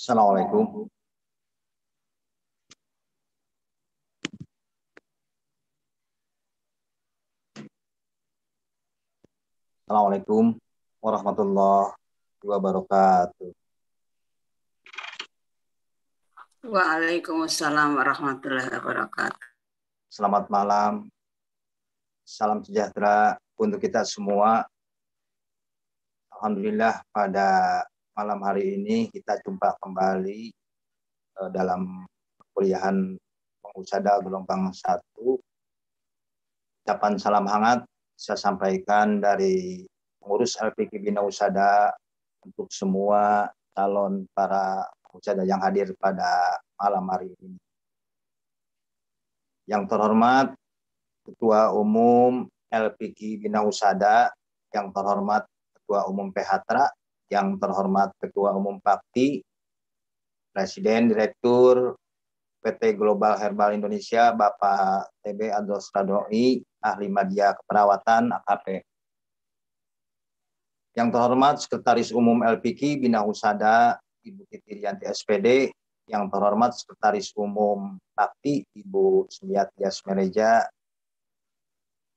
Assalamualaikum. Assalamualaikum warahmatullahi wabarakatuh. Waalaikumsalam warahmatullahi wabarakatuh. Selamat malam. Salam sejahtera untuk kita semua. Alhamdulillah pada malam hari ini kita jumpa kembali uh, dalam kuliahan pengusada gelombang satu. Ucapan salam hangat saya sampaikan dari pengurus LPK Bina Usada untuk semua calon para usada yang hadir pada malam hari ini. Yang terhormat Ketua Umum LPK Bina Usada, yang terhormat Ketua Umum PHTRA, yang terhormat Ketua Umum Pakti, Presiden Direktur PT Global Herbal Indonesia, Bapak TB Adol Stradoi, ahli media keperawatan AKP. Yang terhormat Sekretaris Umum LPK Bina Husada Ibu Titi Rianti SPD, yang terhormat Sekretaris Umum Pakti Ibu Sumiati Mereja,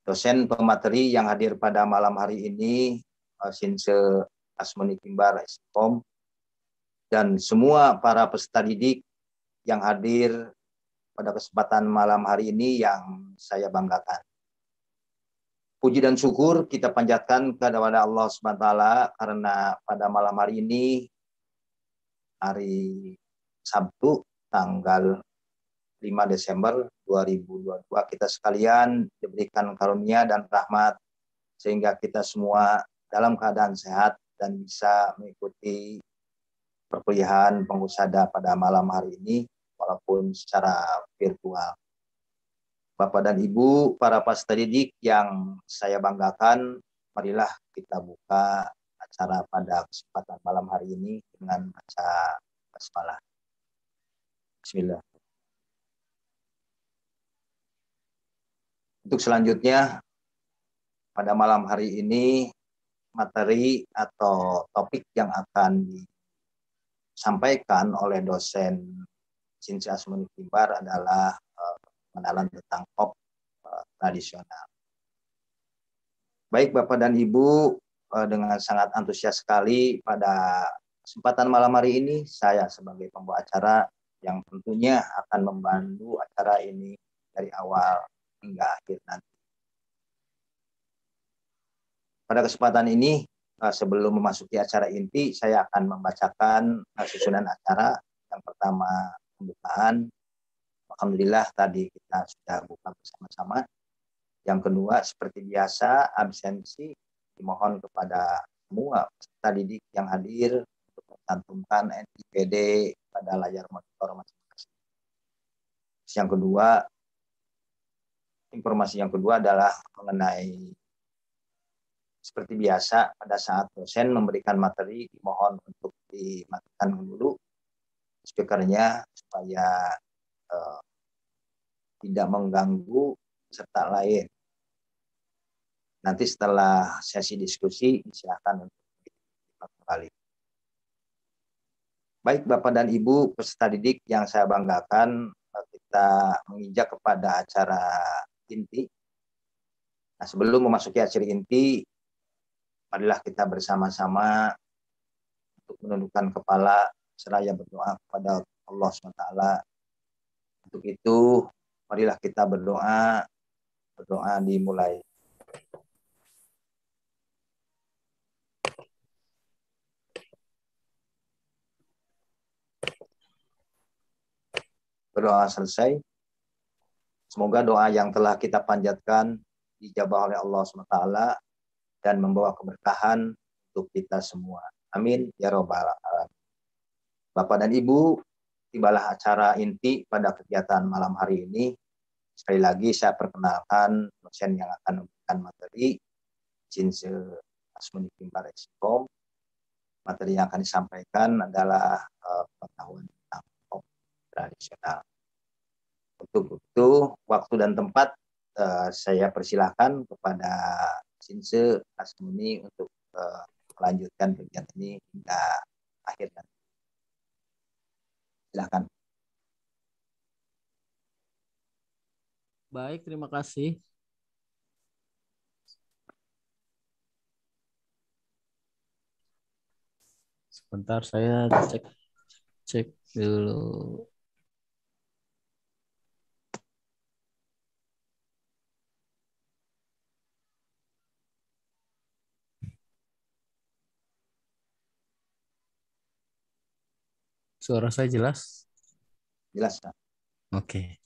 dosen pemateri yang hadir pada malam hari ini, Sinse Asmoni Kimbar Eskom, dan semua para peserta didik yang hadir pada kesempatan malam hari ini yang saya banggakan. Puji dan syukur kita panjatkan kepada Allah taala karena pada malam hari ini hari Sabtu tanggal 5 Desember 2022 kita sekalian diberikan karunia dan rahmat sehingga kita semua dalam keadaan sehat dan bisa mengikuti perkuliahan pengusada pada malam hari ini walaupun secara virtual. Bapak dan Ibu, para peserta didik yang saya banggakan, marilah kita buka acara pada kesempatan malam hari ini dengan baca basmalah. Bismillah. Untuk selanjutnya, pada malam hari ini, materi atau topik yang akan disampaikan oleh dosen Cinci Asmuni Timbar adalah uh, pengenalan tentang pop uh, tradisional. Baik Bapak dan Ibu, uh, dengan sangat antusias sekali pada kesempatan malam hari ini, saya sebagai pembawa acara yang tentunya akan membantu acara ini dari awal hingga akhir nanti. Pada kesempatan ini, sebelum memasuki acara inti, saya akan membacakan susunan acara. Yang pertama pembukaan. Alhamdulillah tadi kita sudah buka bersama-sama. Yang kedua, seperti biasa, absensi dimohon kepada semua peserta didik yang hadir untuk mencantumkan NIPD pada layar monitor masing-masing. Yang kedua, informasi yang kedua adalah mengenai seperti biasa pada saat dosen memberikan materi dimohon untuk dimatikan dulu speakernya supaya uh, tidak mengganggu serta lain. Nanti setelah sesi diskusi silakan untuk kembali. Baik Bapak dan Ibu peserta didik yang saya banggakan, eh, kita menginjak kepada acara inti. Nah, sebelum memasuki acara inti, marilah kita bersama-sama untuk menundukkan kepala seraya berdoa kepada Allah SWT. Untuk itu, marilah kita berdoa. Berdoa dimulai. Berdoa selesai. Semoga doa yang telah kita panjatkan dijabah oleh Allah SWT dan membawa keberkahan untuk kita semua. Amin. Ya Robbal Alamin. Bapak dan Ibu, tibalah acara inti pada kegiatan malam hari ini. Sekali lagi saya perkenalkan dosen yang akan memberikan materi, Jinse Asmuni Pimpar Ekskom. Materi yang akan disampaikan adalah uh, pengetahuan tentang tradisional. Untuk itu, waktu dan tempat uh, saya persilahkan kepada Jinse Asmuni untuk uh, melanjutkan kegiatan ini hingga akhir nanti. Silakan. Baik, terima kasih. Sebentar saya cek cek dulu. Suara saya jelas? Jelas. Oke. Okay.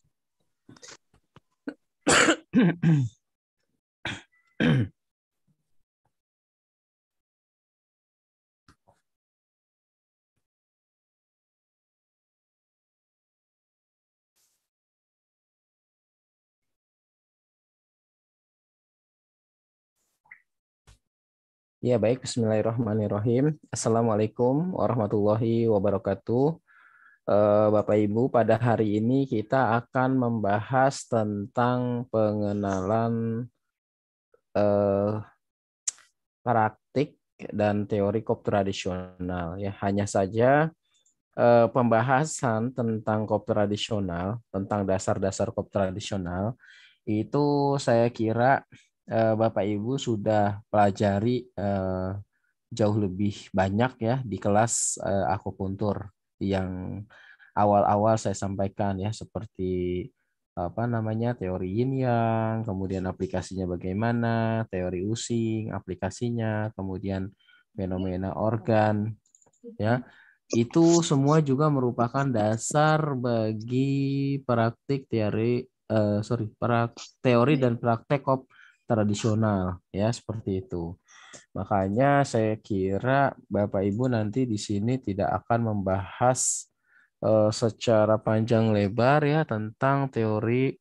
Ya baik, Bismillahirrahmanirrahim. Assalamualaikum warahmatullahi wabarakatuh. Eh, Bapak Ibu, pada hari ini kita akan membahas tentang pengenalan eh, praktik dan teori kop tradisional. Ya, hanya saja eh, pembahasan tentang kop tradisional, tentang dasar-dasar kop tradisional, itu saya kira Bapak Ibu sudah pelajari eh, jauh lebih banyak ya di kelas eh, akupuntur yang awal-awal saya sampaikan ya seperti apa namanya teori yin yang, kemudian aplikasinya bagaimana, teori using, aplikasinya, kemudian fenomena organ, ya. Itu semua juga merupakan dasar bagi praktik teori, uh, sorry, prak, teori dan praktek kop tradisional, ya seperti itu. Makanya saya kira Bapak Ibu nanti di sini tidak akan membahas uh, secara panjang lebar ya tentang teori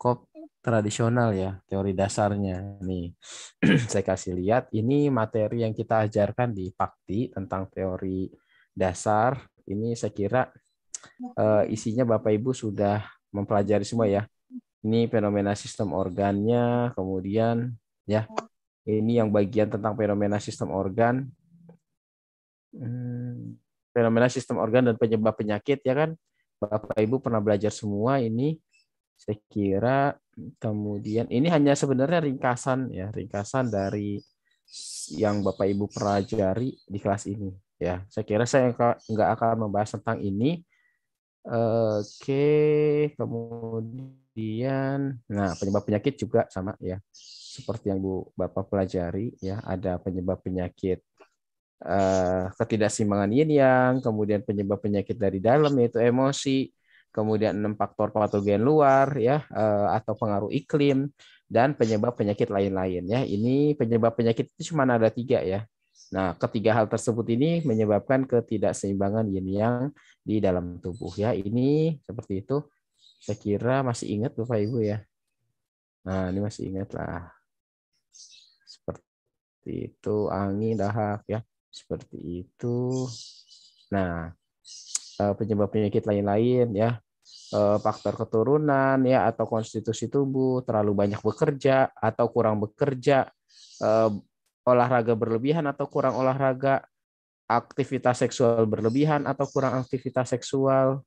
kop tradisional ya, teori dasarnya. Nih, saya kasih lihat ini materi yang kita ajarkan di Pakti tentang teori dasar. Ini saya kira uh, isinya Bapak Ibu sudah mempelajari semua ya. Ini fenomena sistem organnya, kemudian ya, ini yang bagian tentang fenomena sistem organ. Hmm fenomena sistem organ dan penyebab penyakit ya kan? Bapak Ibu pernah belajar semua ini saya kira. Kemudian ini hanya sebenarnya ringkasan ya ringkasan dari yang Bapak Ibu pelajari di kelas ini ya. Saya kira saya nggak akan membahas tentang ini. Oke kemudian nah penyebab penyakit juga sama ya seperti yang Bu Bapak pelajari ya ada penyebab penyakit uh, ketidakseimbangan yin yang, kemudian penyebab penyakit dari dalam yaitu emosi, kemudian enam faktor patogen luar ya uh, atau pengaruh iklim dan penyebab penyakit lain-lain ya. Ini penyebab penyakit itu cuma ada tiga ya. Nah, ketiga hal tersebut ini menyebabkan ketidakseimbangan yin yang di dalam tubuh ya. Ini seperti itu. Saya kira masih ingat Bapak Ibu ya. Nah, ini masih ingat lah. Seperti itu angin dahak ya seperti itu. Nah, eh, penyebab penyakit lain-lain ya, eh, faktor keturunan ya atau konstitusi tubuh, terlalu banyak bekerja atau kurang bekerja, eh, olahraga berlebihan atau kurang olahraga, aktivitas seksual berlebihan atau kurang aktivitas seksual,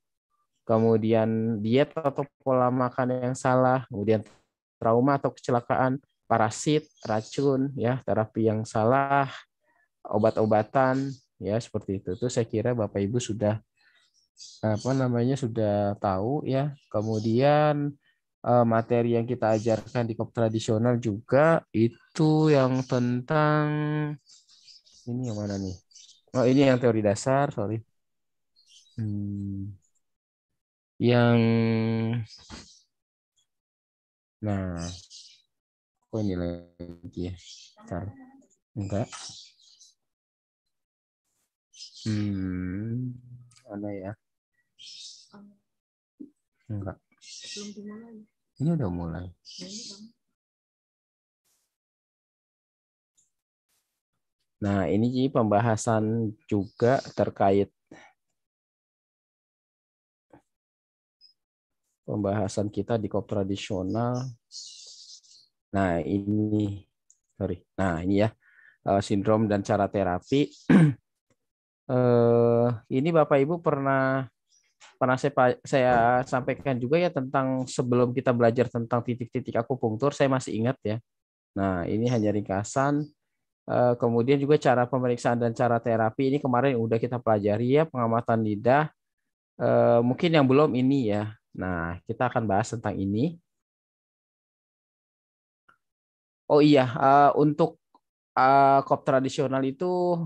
kemudian diet atau pola makan yang salah, kemudian trauma atau kecelakaan, parasit, racun, ya terapi yang salah, obat-obatan ya seperti itu. Itu saya kira Bapak Ibu sudah apa namanya sudah tahu ya. Kemudian eh, materi yang kita ajarkan di kop tradisional juga itu yang tentang ini yang mana nih? Oh ini yang teori dasar, sorry. Hmm. Yang nah, oh ini lagi ya. Enggak. Hmm, mana ya? Enggak. Belum dimulai. Ini udah mulai. Nah, ini jadi pembahasan juga terkait pembahasan kita di kop tradisional. Nah, ini sorry. Nah, ini ya eh, sindrom dan cara terapi. eh, ini Bapak Ibu pernah pernah saya saya sampaikan juga ya tentang sebelum kita belajar tentang titik-titik akupunktur saya masih ingat ya. Nah, ini hanya ringkasan. Eh, kemudian juga cara pemeriksaan dan cara terapi ini kemarin udah kita pelajari ya pengamatan lidah. Eh, mungkin yang belum ini ya. Nah, kita akan bahas tentang ini. Oh iya, uh, untuk uh, kop tradisional itu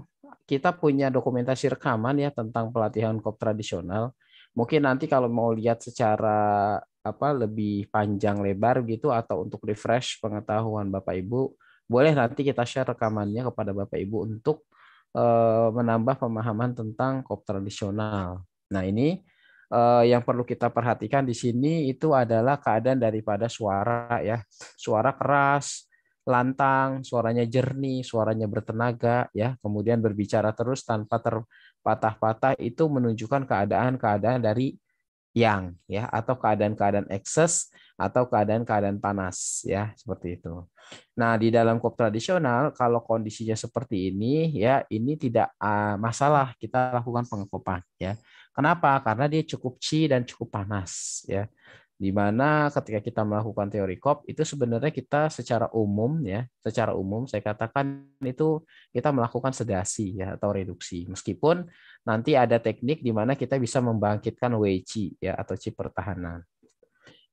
kita punya dokumentasi rekaman ya tentang pelatihan kop tradisional. Mungkin nanti kalau mau lihat secara apa lebih panjang lebar gitu atau untuk refresh pengetahuan Bapak Ibu, boleh nanti kita share rekamannya kepada Bapak Ibu untuk uh, menambah pemahaman tentang kop tradisional. Nah, ini yang perlu kita perhatikan di sini itu adalah keadaan daripada suara ya. Suara keras, lantang, suaranya jernih, suaranya bertenaga, ya, kemudian berbicara terus tanpa terpatah-patah itu menunjukkan keadaan-keadaan dari yang, ya, atau keadaan-keadaan ekses atau keadaan-keadaan panas, ya, seperti itu. Nah, di dalam kop tradisional, kalau kondisinya seperti ini, ya, ini tidak uh, masalah kita lakukan pengekopan, ya. Kenapa? Karena dia cukup ci dan cukup panas, ya di mana ketika kita melakukan teori COP itu sebenarnya kita secara umum ya, secara umum saya katakan itu kita melakukan sedasi ya atau reduksi. Meskipun nanti ada teknik di mana kita bisa membangkitkan WC ya atau chip pertahanan.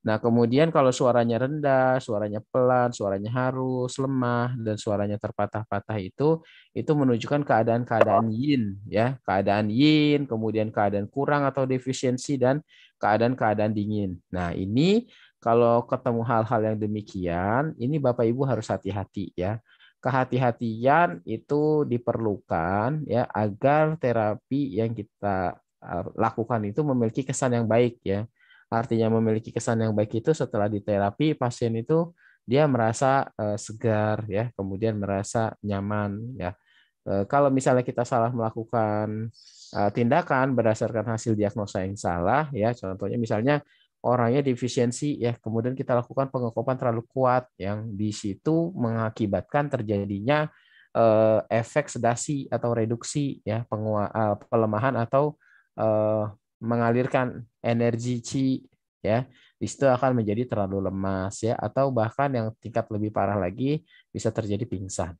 Nah, kemudian kalau suaranya rendah, suaranya pelan, suaranya harus, lemah, dan suaranya terpatah-patah itu, itu menunjukkan keadaan-keadaan yin, ya, keadaan yin, kemudian keadaan kurang atau defisiensi dan keadaan-keadaan dingin. Nah, ini kalau ketemu hal-hal yang demikian, ini Bapak Ibu harus hati-hati ya. Kehati-hatian itu diperlukan ya agar terapi yang kita eh, lakukan itu memiliki kesan yang baik ya artinya memiliki kesan yang baik itu setelah diterapi pasien itu dia merasa uh, segar ya. Kemudian merasa nyaman ya. Uh, kalau misalnya kita salah melakukan uh, tindakan berdasarkan hasil diagnosa yang salah ya. Contohnya misalnya orangnya defisiensi ya. Kemudian kita lakukan pengekopan terlalu kuat yang di situ mengakibatkan terjadinya efek sedasi atau reduksi ya pengua, pelemahan atau mengalirkan energi chi ya di situ akan menjadi terlalu lemas ya atau bahkan yang tingkat lebih parah lagi bisa terjadi pingsan.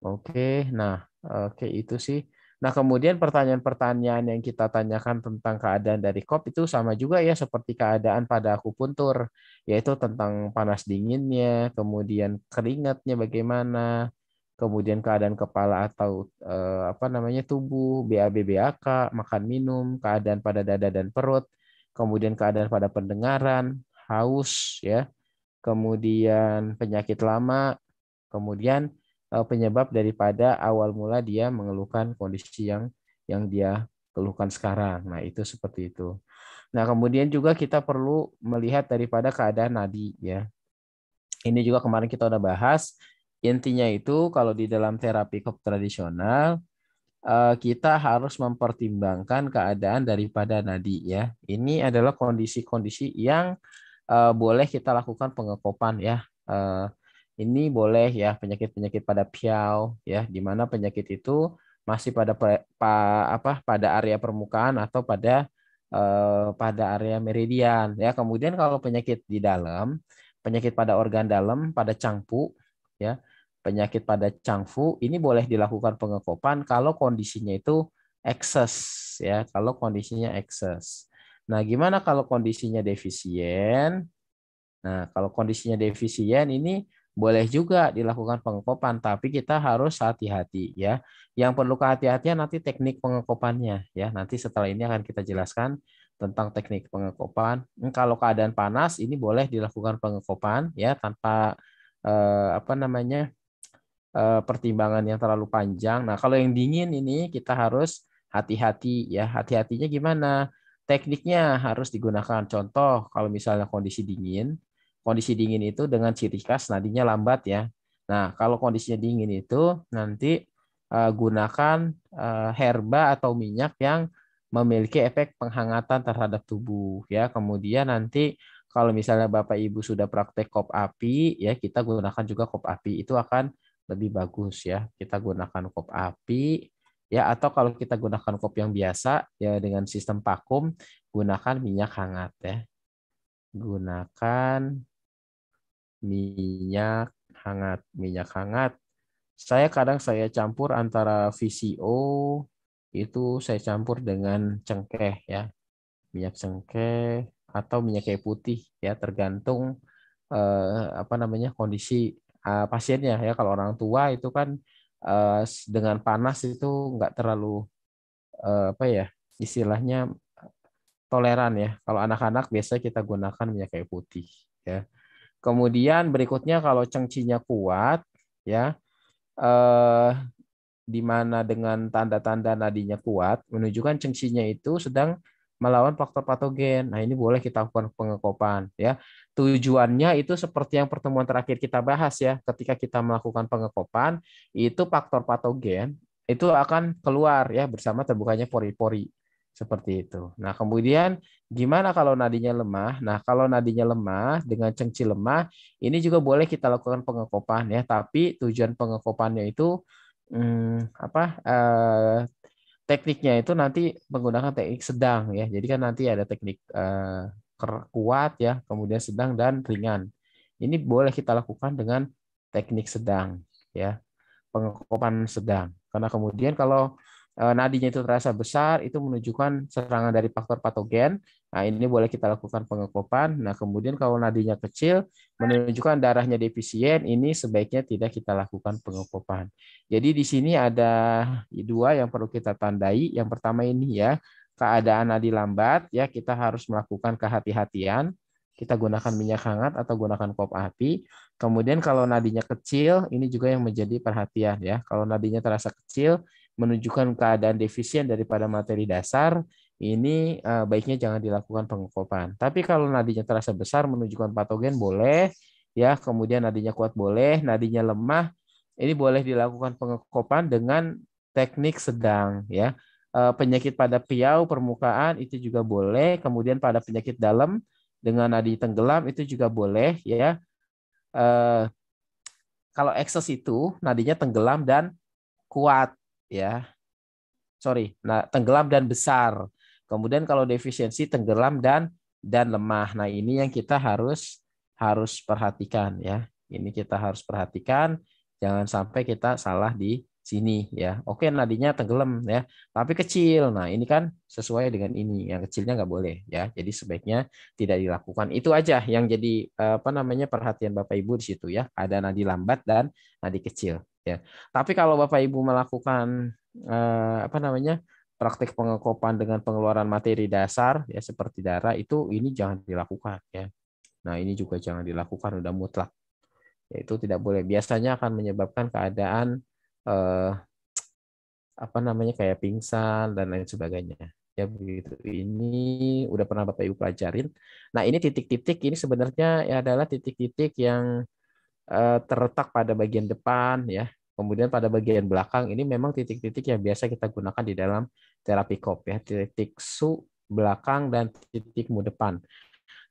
Oke, nah oke itu sih. Nah, kemudian pertanyaan-pertanyaan yang kita tanyakan tentang keadaan dari COP itu sama juga ya seperti keadaan pada akupuntur, yaitu tentang panas dinginnya, kemudian keringatnya bagaimana, kemudian keadaan kepala atau eh, apa namanya tubuh, BAB BAK, makan minum, keadaan pada dada dan perut, kemudian keadaan pada pendengaran, haus ya, kemudian penyakit lama, kemudian eh, penyebab daripada awal mula dia mengeluhkan kondisi yang yang dia keluhkan sekarang. Nah, itu seperti itu. Nah, kemudian juga kita perlu melihat daripada keadaan nadi ya. Ini juga kemarin kita udah bahas Intinya itu kalau di dalam terapi kop tradisional eh, kita harus mempertimbangkan keadaan daripada nadi ya. Ini adalah kondisi-kondisi yang eh, boleh kita lakukan pengekopan ya. Eh, ini boleh ya penyakit-penyakit pada piau ya, di mana penyakit itu masih pada pa, apa pada area permukaan atau pada pada area meridian ya. Kemudian kalau penyakit di dalam, penyakit pada organ dalam, pada cangpu ya penyakit pada cangfu ini boleh dilakukan pengekopan kalau kondisinya itu excess ya, kalau kondisinya excess. Nah, gimana kalau kondisinya defisien? Nah, kalau kondisinya defisien ini boleh juga dilakukan pengekopan, tapi kita harus hati-hati ya. Yang perlu kehati-hatian nanti teknik pengekopannya ya. Nanti setelah ini akan kita jelaskan tentang teknik pengekopan. Kalau keadaan panas ini boleh dilakukan pengekopan ya tanpa eh, apa namanya pertimbangan yang terlalu panjang. Nah, kalau yang dingin ini kita harus hati-hati ya. Hati-hatinya gimana? Tekniknya harus digunakan. Contoh, kalau misalnya kondisi dingin, kondisi dingin itu dengan ciri khas nadinya lambat ya. Nah, kalau kondisinya dingin itu nanti uh, gunakan uh, herba atau minyak yang memiliki efek penghangatan terhadap tubuh ya. Kemudian nanti kalau misalnya Bapak Ibu sudah praktek kop api ya, kita gunakan juga kop api. Itu akan lebih bagus ya. Kita gunakan kop api ya atau kalau kita gunakan kop yang biasa ya dengan sistem vakum gunakan minyak hangat ya. Gunakan minyak hangat, minyak hangat. Saya kadang saya campur antara VCO itu saya campur dengan cengkeh ya. Minyak cengkeh atau minyak kayu putih ya tergantung eh, apa namanya kondisi uh, pasiennya ya. Kalau orang tua itu kan uh, dengan panas itu nggak terlalu uh, apa ya istilahnya toleran ya. Kalau anak-anak biasa kita gunakan minyak kayu putih ya. Kemudian berikutnya kalau cengcinya kuat ya eh, di mana dengan tanda-tanda nadinya kuat menunjukkan cengcinya itu sedang melawan faktor patogen. Nah, ini boleh kita lakukan pengekopan ya. Tujuannya itu seperti yang pertemuan terakhir kita bahas ya. Ketika kita melakukan pengekopan, itu faktor patogen itu akan keluar ya bersama terbukanya pori-pori seperti itu. Nah, kemudian gimana kalau nadinya lemah? Nah, kalau nadinya lemah dengan cengci lemah, ini juga boleh kita lakukan pengekopan ya, tapi tujuan pengekopannya itu hmm, apa? Eh, tekniknya itu nanti menggunakan teknik sedang ya. Jadi kan nanti ada teknik uh, kuat ya, kemudian sedang dan ringan. Ini boleh kita lakukan dengan teknik sedang ya. Pengekopan sedang. Karena kemudian kalau Eh, nadinya itu terasa besar, itu menunjukkan serangan dari faktor patogen. Nah, ini boleh kita lakukan pengekopan. Nah, kemudian kalau nadinya kecil, menunjukkan darahnya defisien, ini sebaiknya tidak kita lakukan pengekopan. Jadi di sini ada dua yang perlu kita tandai. Yang pertama ini ya, keadaan nadi lambat, ya kita harus melakukan kehati-hatian. Kita gunakan minyak hangat atau gunakan kop api. Kemudian kalau nadinya kecil, ini juga yang menjadi perhatian ya. Kalau nadinya terasa kecil, menunjukkan keadaan defisien daripada materi dasar, ini uh, baiknya jangan dilakukan pengekopan. Tapi kalau nadinya terasa besar menunjukkan patogen boleh, ya. Kemudian nadinya kuat boleh, nadinya lemah, ini boleh dilakukan pengekopan dengan teknik sedang, ya. Uh, penyakit pada piau permukaan itu juga boleh. Kemudian pada penyakit dalam dengan nadi tenggelam itu juga boleh, ya. Uh, kalau ekses itu nadinya tenggelam dan kuat ya. Sorry, nah tenggelam dan besar. Kemudian kalau defisiensi tenggelam dan dan lemah. Nah, ini yang kita harus harus perhatikan ya. Ini kita harus perhatikan jangan sampai kita salah di sini ya. Oke, nadinya tenggelam ya, tapi kecil. Nah, ini kan sesuai dengan ini. Yang kecilnya nggak boleh ya. Jadi sebaiknya tidak dilakukan. Itu aja yang jadi apa namanya perhatian Bapak Ibu di situ ya. Ada nadi lambat dan nadi kecil ya. Tapi kalau Bapak Ibu melakukan eh, apa namanya praktik pengekopan dengan pengeluaran materi dasar ya seperti darah itu ini jangan dilakukan ya. Nah ini juga jangan dilakukan udah mutlak. Ya, itu tidak boleh. Biasanya akan menyebabkan keadaan eh, apa namanya kayak pingsan dan lain sebagainya. Ya begitu. Ini udah pernah Bapak Ibu pelajarin. Nah ini titik-titik ini sebenarnya ya adalah titik-titik yang Eh, terletak pada bagian depan ya. Kemudian pada bagian belakang ini memang titik-titik yang biasa kita gunakan di dalam terapi COP ya, titik su belakang dan titik mu depan.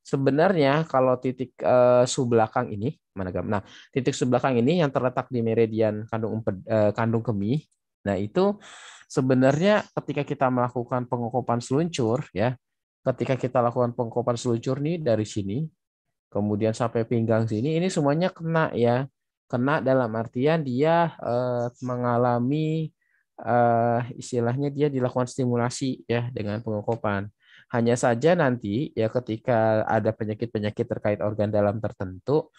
Sebenarnya kalau titik uh, su belakang ini mana gam? Nah, titik su belakang ini yang terletak di meridian kandung uh, kandung kemih. Nah, itu sebenarnya ketika kita melakukan pengokopan seluncur ya, ketika kita lakukan pengokopan seluncur nih dari sini kemudian sampai pinggang sini ini semuanya kena ya kena dalam artian dia eh, mengalami eh, istilahnya dia dilakukan stimulasi ya dengan pengokopan hanya saja nanti ya ketika ada penyakit-penyakit terkait organ dalam tertentu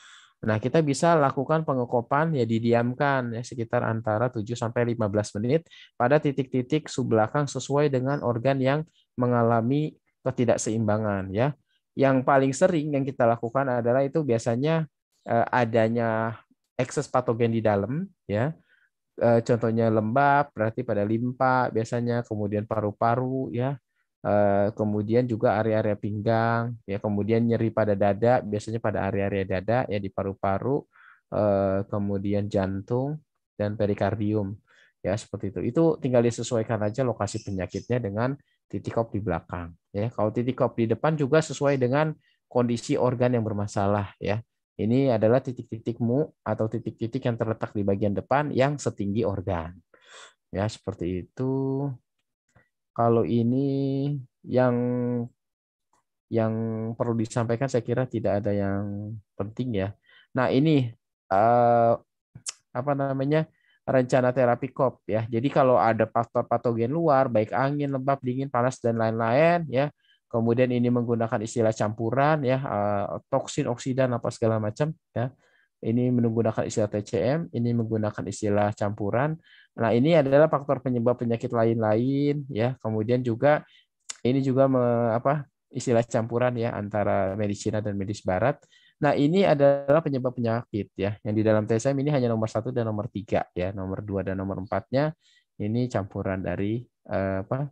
nah kita bisa lakukan pengokopan ya didiamkan ya sekitar antara 7 sampai 15 menit pada titik-titik subbelakang sesuai dengan organ yang mengalami ketidakseimbangan ya. Yang paling sering yang kita lakukan adalah itu biasanya eh, adanya ekses patogen di dalam ya contohnya lembab berarti pada limpa biasanya kemudian paru-paru ya eh, kemudian juga area-area pinggang ya kemudian nyeri pada dada biasanya pada area-area dada ya di paru-paru kemudian jantung dan perikardium ya seperti itu itu tinggal disesuaikan aja lokasi penyakitnya dengan titik kop di belakang. Ya, kalau titik kop di depan juga sesuai dengan kondisi organ yang bermasalah. Ya, ini adalah titik-titik mu atau titik-titik yang terletak di bagian depan yang setinggi organ. Ya, seperti itu. Kalau ini yang yang perlu disampaikan saya kira tidak ada yang penting ya. Nah ini uh, apa namanya rencana terapi COP ya. Jadi kalau ada faktor patogen luar baik angin, lembab, dingin, panas dan lain-lain ya. Kemudian ini menggunakan istilah campuran ya, eh, toksin, oksidan apa segala macam ya. Ini menggunakan istilah TCM, ini menggunakan istilah campuran. Nah, ini adalah faktor penyebab penyakit lain-lain ya. Kemudian juga ini juga me, apa istilah campuran ya antara medis Cina dan medis barat Nah, ini adalah penyebab penyakit ya. Yang di dalam TSM ini hanya nomor satu dan nomor tiga ya. Nomor dua dan nomor empatnya ini campuran dari eh, apa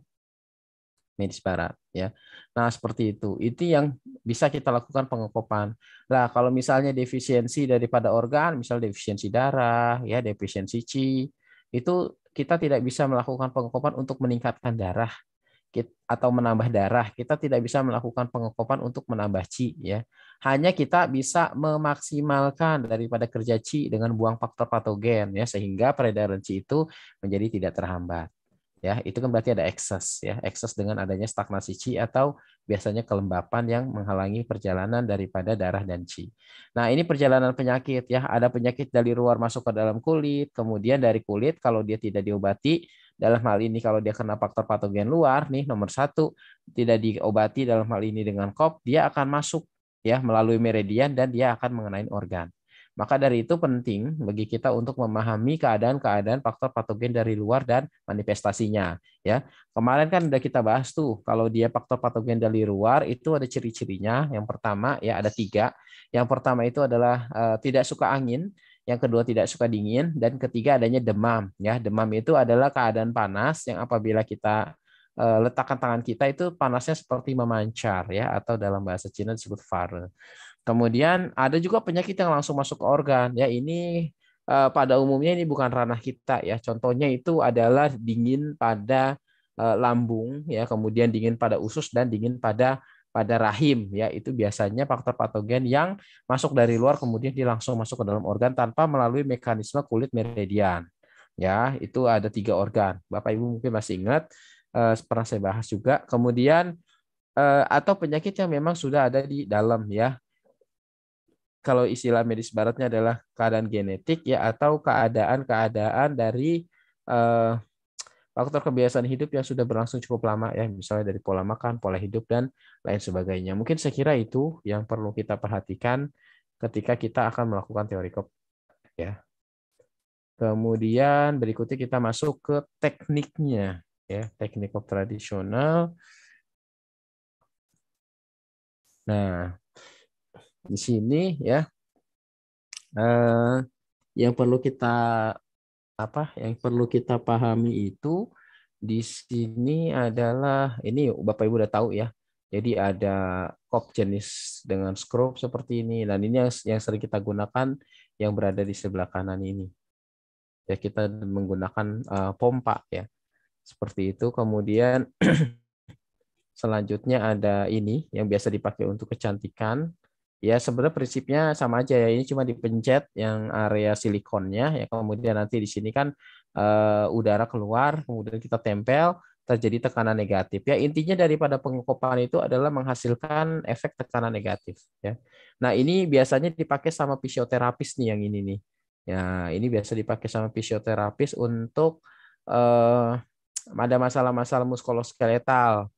medis barat ya. Nah, seperti itu. Itu yang bisa kita lakukan pengekopan. Nah, kalau misalnya defisiensi daripada organ, misal defisiensi darah, ya, defisiensi C, itu kita tidak bisa melakukan pengekopan untuk meningkatkan darah atau menambah darah. Kita tidak bisa melakukan pengekopan untuk menambah ci ya. Hanya kita bisa memaksimalkan daripada kerja ci dengan buang faktor patogen ya sehingga peredaran ci itu menjadi tidak terhambat. Ya, itu kan berarti ada ekses ya, ekses dengan adanya stagnasi ci atau biasanya kelembapan yang menghalangi perjalanan daripada darah dan ci. Nah, ini perjalanan penyakit ya, ada penyakit dari luar masuk ke dalam kulit, kemudian dari kulit kalau dia tidak diobati dalam hal ini kalau dia kena faktor patogen luar nih nomor satu tidak diobati dalam hal ini dengan kop dia akan masuk ya melalui meridian dan dia akan mengenai organ. Maka dari itu penting bagi kita untuk memahami keadaan-keadaan faktor patogen dari luar dan manifestasinya. Ya, kemarin kan udah kita bahas tuh kalau dia faktor patogen dari luar itu ada ciri-cirinya. Yang pertama ya ada tiga. Yang pertama itu adalah uh, tidak suka angin, yang kedua tidak suka dingin, dan ketiga adanya demam. Ya, demam itu adalah keadaan panas yang apabila kita uh, letakkan tangan kita itu panasnya seperti memancar ya atau dalam bahasa Cina disebut fare. Kemudian ada juga penyakit yang langsung masuk ke organ. Ya ini uh, pada umumnya ini bukan ranah kita ya. Contohnya itu adalah dingin pada uh, lambung ya, kemudian dingin pada usus dan dingin pada pada rahim ya. Itu biasanya faktor patogen yang masuk dari luar kemudian dia langsung masuk ke dalam organ tanpa melalui mekanisme kulit meridian. Ya itu ada tiga organ. Bapak ibu mungkin masih ingat uh, pernah saya bahas juga. Kemudian uh, atau penyakit yang memang sudah ada di dalam ya kalau istilah medis baratnya adalah keadaan genetik ya atau keadaan-keadaan dari uh, faktor kebiasaan hidup yang sudah berlangsung cukup lama ya misalnya dari pola makan, pola hidup dan lain sebagainya. Mungkin saya kira itu yang perlu kita perhatikan ketika kita akan melakukan teori kop ya. Kemudian berikutnya kita masuk ke tekniknya ya, teknik kop tradisional. Nah, di sini ya eh, yang perlu kita apa yang perlu kita pahami itu di sini adalah ini Bapak Ibu udah tahu ya. Jadi ada kop jenis dengan scrub seperti ini dan ini yang, yang sering kita gunakan yang berada di sebelah kanan ini. Ya kita menggunakan uh, pompa ya. Seperti itu. Kemudian selanjutnya ada ini yang biasa dipakai untuk kecantikan Ya sebenarnya prinsipnya sama aja ya. Ini cuma dipencet yang area silikonnya ya. Kemudian nanti di sini kan uh, udara keluar, kemudian kita tempel terjadi tekanan negatif. Ya intinya daripada pengekopan itu adalah menghasilkan efek tekanan negatif. Ya. Nah ini biasanya dipakai sama fisioterapis nih yang ini nih. Ya ini biasa dipakai sama fisioterapis untuk uh, ada masalah-masalah muskuloskeletal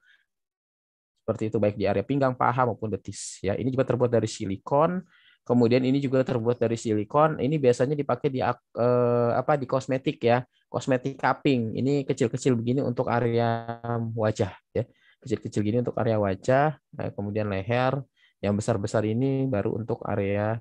seperti itu baik di area pinggang, paha maupun betis. Ya, ini juga terbuat dari silikon. Kemudian ini juga terbuat dari silikon. Ini biasanya dipakai di eh, apa di kosmetik ya, kosmetik cupping. Ini kecil-kecil begini untuk area wajah ya. Kecil-kecil gini untuk area wajah, nah, kemudian leher. Yang besar-besar ini baru untuk area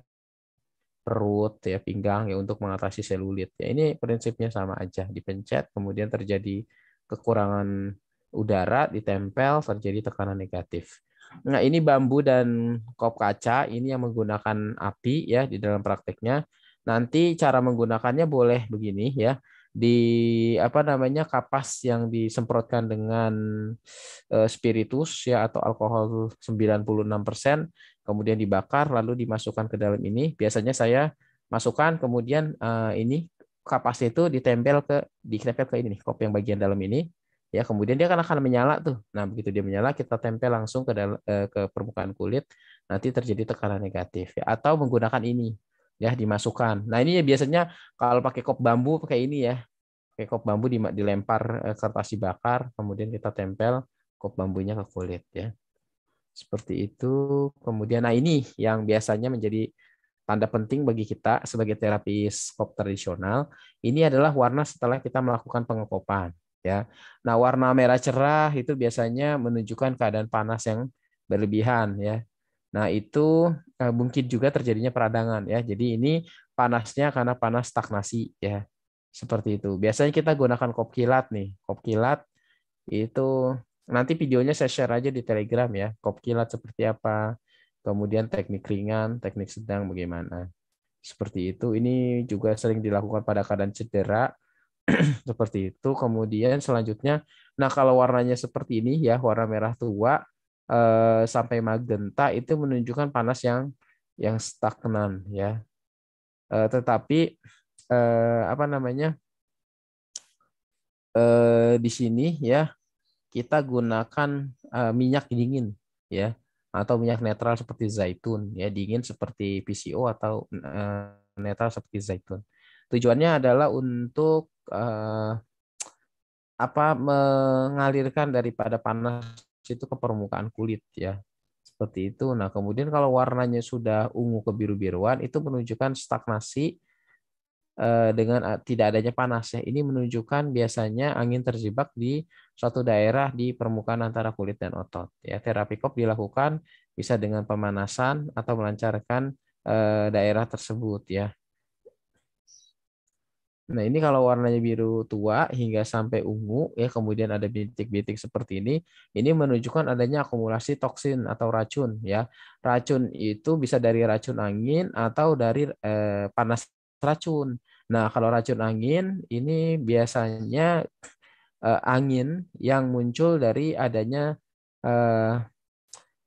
perut ya pinggang ya untuk mengatasi selulit ya ini prinsipnya sama aja dipencet kemudian terjadi kekurangan udara ditempel terjadi tekanan negatif. Nah, ini bambu dan kop kaca ini yang menggunakan api ya di dalam prakteknya. Nanti cara menggunakannya boleh begini ya. Di apa namanya kapas yang disemprotkan dengan uh, spiritus ya atau alkohol 96%, kemudian dibakar lalu dimasukkan ke dalam ini. Biasanya saya masukkan kemudian uh, ini kapas itu ditempel ke ditempel ke ini nih, kop yang bagian dalam ini ya kemudian dia kan akan menyala tuh. Nah begitu dia menyala kita tempel langsung ke dalam, eh, ke permukaan kulit. Nanti terjadi tekanan negatif ya. Atau menggunakan ini ya dimasukkan. Nah ini ya biasanya kalau pakai kop bambu pakai ini ya. Pakai kop bambu dilempar eh, kertas dibakar kemudian kita tempel kop bambunya ke kulit ya. Seperti itu. Kemudian nah ini yang biasanya menjadi tanda penting bagi kita sebagai terapis kop tradisional. Ini adalah warna setelah kita melakukan pengekopan ya. Nah, warna merah cerah itu biasanya menunjukkan keadaan panas yang berlebihan ya. Nah, itu eh, mungkin juga terjadinya peradangan ya. Jadi ini panasnya karena panas stagnasi ya. Seperti itu. Biasanya kita gunakan kop kilat nih. Kop kilat itu nanti videonya saya share aja di Telegram ya. Kop kilat seperti apa, kemudian teknik ringan, teknik sedang bagaimana. Seperti itu. Ini juga sering dilakukan pada keadaan cedera seperti itu. Kemudian selanjutnya, nah kalau warnanya seperti ini ya, warna merah tua eh, sampai magenta itu menunjukkan panas yang yang stagnan ya. Eh, tetapi eh, apa namanya? Eh, di sini ya kita gunakan eh, minyak dingin ya atau minyak netral seperti zaitun ya dingin seperti PCO atau eh, netral seperti zaitun. Tujuannya adalah untuk uh, apa mengalirkan daripada panas itu ke permukaan kulit ya. Seperti itu. Nah, kemudian kalau warnanya sudah ungu ke biru-biruan itu menunjukkan stagnasi eh, dengan tidak adanya panas ya. Ini menunjukkan biasanya angin terjebak di suatu daerah di permukaan antara kulit dan otot. Ya, terapi kop dilakukan bisa dengan pemanasan atau melancarkan eh, daerah tersebut ya. Nah, ini kalau warnanya biru tua hingga sampai ungu ya, kemudian ada bintik-bintik seperti ini, ini menunjukkan adanya akumulasi toksin atau racun ya. Racun itu bisa dari racun angin atau dari eh, panas racun. Nah, kalau racun angin ini biasanya eh, angin yang muncul dari adanya eh,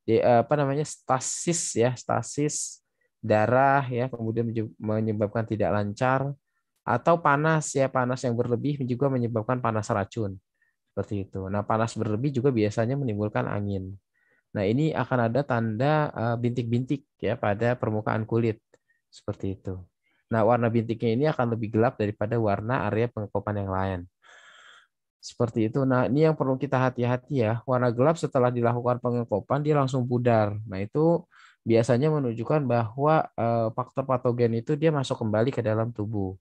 di, apa namanya stasis ya, stasis darah ya, kemudian menyebabkan tidak lancar atau panas ya panas yang berlebih juga menyebabkan panas racun seperti itu. Nah panas berlebih juga biasanya menimbulkan angin. Nah ini akan ada tanda eh, bintik-bintik ya pada permukaan kulit seperti itu. Nah warna bintiknya ini akan lebih gelap daripada warna area pengekopan yang lain. Seperti itu. Nah ini yang perlu kita hati-hati ya. Warna gelap setelah dilakukan pengekopan dia langsung pudar. Nah itu biasanya menunjukkan bahwa eh, faktor patogen itu dia masuk kembali ke dalam tubuh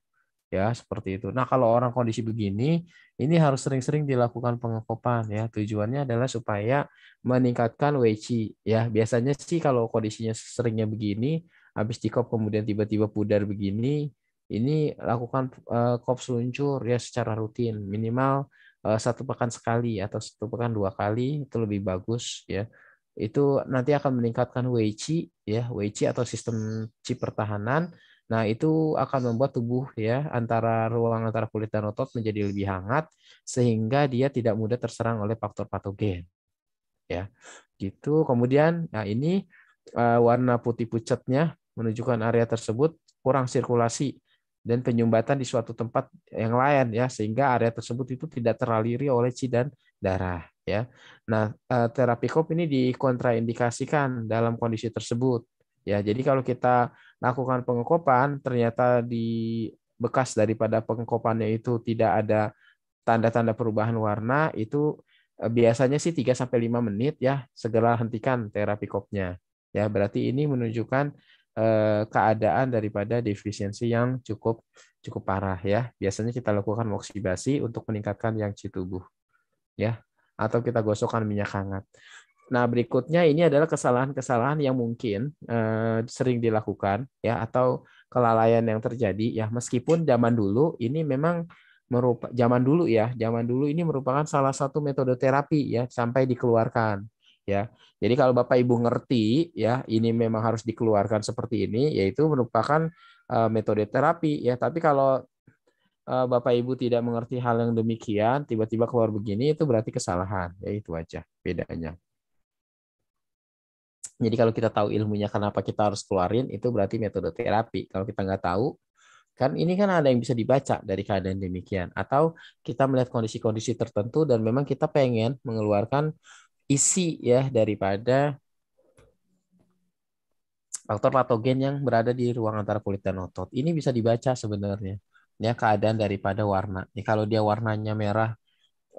ya seperti itu. Nah kalau orang kondisi begini, ini harus sering-sering dilakukan pengekopan ya. Tujuannya adalah supaya meningkatkan WC ya. Biasanya sih kalau kondisinya seringnya begini, habis dikop kemudian tiba-tiba pudar begini, ini lakukan uh, kop seluncur ya secara rutin minimal uh, satu pekan sekali atau satu pekan dua kali itu lebih bagus ya itu nanti akan meningkatkan WC ya WC atau sistem chip pertahanan Nah, itu akan membuat tubuh ya antara ruang antara kulit dan otot menjadi lebih hangat sehingga dia tidak mudah terserang oleh faktor patogen. Ya. Gitu. Kemudian nah ini uh, warna putih pucatnya menunjukkan area tersebut kurang sirkulasi dan penyumbatan di suatu tempat yang lain ya sehingga area tersebut itu tidak teraliri oleh ci dan darah ya. Nah, eh, terapi kop ini dikontraindikasikan dalam kondisi tersebut Ya, jadi kalau kita lakukan pengekopan, ternyata di bekas daripada pengekopannya itu tidak ada tanda-tanda perubahan warna, itu eh, biasanya sih 3 sampai 5 menit ya, segera hentikan terapi kopnya. Ya, berarti ini menunjukkan eh, keadaan daripada defisiensi yang cukup cukup parah ya. Biasanya kita lakukan oksibasi untuk meningkatkan yang tubuh. Ya, atau kita gosokkan minyak hangat. Nah, berikutnya ini adalah kesalahan-kesalahan yang mungkin eh, sering dilakukan ya atau kelalaian yang terjadi ya meskipun zaman dulu ini memang merupakan zaman dulu ya, zaman dulu ini merupakan salah satu metode terapi ya sampai dikeluarkan ya. Jadi kalau Bapak Ibu ngerti ya ini memang harus dikeluarkan seperti ini yaitu merupakan eh, metode terapi ya. Tapi kalau eh, Bapak Ibu tidak mengerti hal yang demikian, tiba-tiba keluar begini itu berarti kesalahan. Ya itu aja bedanya. Jadi kalau kita tahu ilmunya kenapa kita harus keluarin, itu berarti metode terapi. Kalau kita nggak tahu, kan ini kan ada yang bisa dibaca dari keadaan demikian. Atau kita melihat kondisi-kondisi tertentu dan memang kita pengen mengeluarkan isi ya daripada faktor patogen yang berada di ruang antara kulit dan otot. Ini bisa dibaca sebenarnya ya keadaan daripada warna. Ya, kalau dia warnanya merah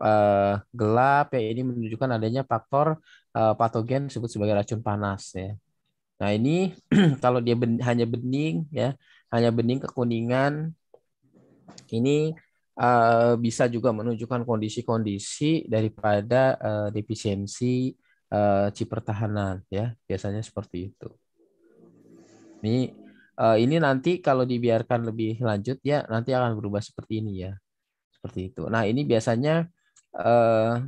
uh, gelap ya ini menunjukkan adanya faktor uh, patogen disebut sebagai racun panas ya. Nah ini kalau dia ben, hanya bening ya hanya bening kekuningan ini uh, bisa juga menunjukkan kondisi-kondisi daripada uh, defisiensi uh, chip pertahanan ya biasanya seperti itu. Ini uh, ini nanti kalau dibiarkan lebih lanjut ya nanti akan berubah seperti ini ya seperti itu. Nah ini biasanya uh,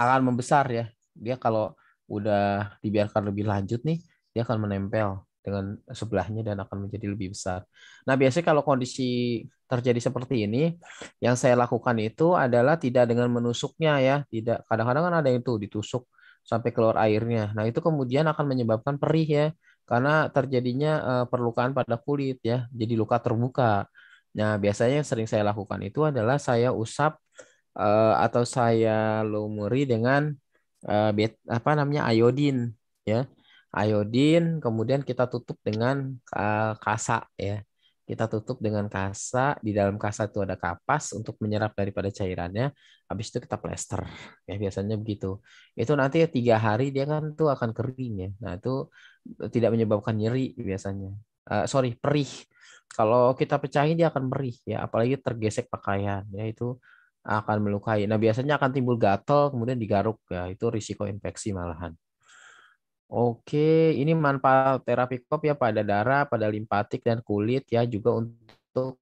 akan membesar ya. Dia kalau udah dibiarkan lebih lanjut nih, dia akan menempel dengan sebelahnya dan akan menjadi lebih besar. Nah, biasanya kalau kondisi terjadi seperti ini, yang saya lakukan itu adalah tidak dengan menusuknya ya, tidak. Kadang-kadang kan ada yang itu ditusuk sampai keluar airnya. Nah, itu kemudian akan menyebabkan perih ya, karena terjadinya uh, perlukaan pada kulit ya, jadi luka terbuka. Nah, biasanya yang sering saya lakukan itu adalah saya usap uh, atau saya lumuri dengan uh, bet, apa namanya iodin ya iodin kemudian kita tutup dengan uh, kasa ya kita tutup dengan kasa. Di dalam kasa itu ada kapas untuk menyerap daripada cairannya. Habis itu kita plester. Ya biasanya begitu. Itu nanti tiga hari dia kan tuh akan kering ya. Nah itu tidak menyebabkan nyeri biasanya. Uh, sorry perih. Kalau kita pecahin dia akan merih ya. Apalagi tergesek pakaian ya itu akan melukai. Nah biasanya akan timbul gatal kemudian digaruk ya. Itu risiko infeksi malahan. Oke, ini manfaat terapi kop ya pada darah, pada limpatik dan kulit ya juga untuk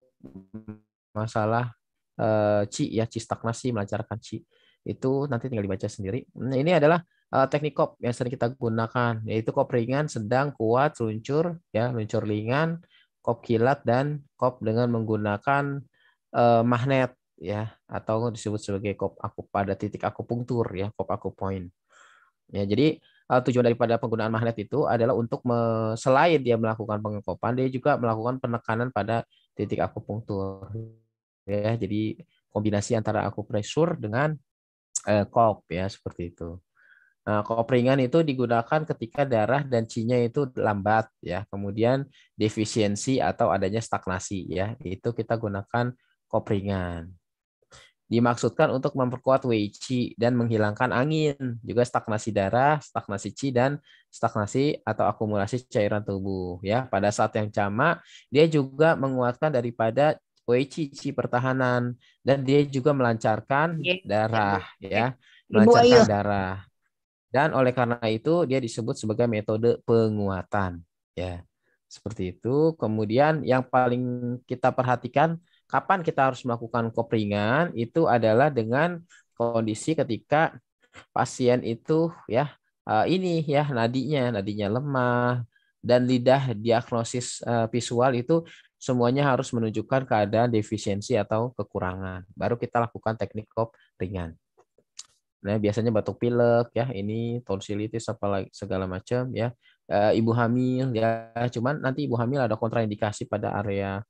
masalah uh, ci ya ci stagnasi melancarkan ci itu nanti tinggal dibaca sendiri. Nah, ini adalah uh, teknik kop yang sering kita gunakan yaitu kop ringan, sedang, kuat, luncur ya, luncur ringan, kop kilat dan kop dengan menggunakan uh, magnet ya atau disebut sebagai kop aku pada titik akupunktur ya, kop akupoint. Ya, jadi uh, tujuan daripada penggunaan magnet itu adalah untuk me, selain dia melakukan pengekopan, dia juga melakukan penekanan pada titik akupunktur. Ya, jadi kombinasi antara akupresur dengan uh, kop ya seperti itu. Nah, kop ringan itu digunakan ketika darah dan cinya itu lambat ya. Kemudian defisiensi atau adanya stagnasi ya. Itu kita gunakan kop ringan dimaksudkan untuk memperkuat Wei Qi dan menghilangkan angin, juga stagnasi darah, stagnasi Qi dan stagnasi atau akumulasi cairan tubuh ya. Pada saat yang sama, dia juga menguatkan daripada Wei Qi, Qi pertahanan dan dia juga melancarkan iya. darah ya, melancarkan darah. Dan oleh karena itu dia disebut sebagai metode penguatan ya. Seperti itu. Kemudian yang paling kita perhatikan kapan kita harus melakukan kopringan itu adalah dengan kondisi ketika pasien itu ya eh, ini ya nadinya nadinya lemah dan lidah diagnosis eh, visual itu semuanya harus menunjukkan keadaan defisiensi atau kekurangan. Baru kita lakukan teknik kop ringan. Nah, biasanya batuk pilek ya, ini tonsilitis apalagi segala macam ya. Eh, ibu hamil ya, cuman nanti ibu hamil ada kontraindikasi pada area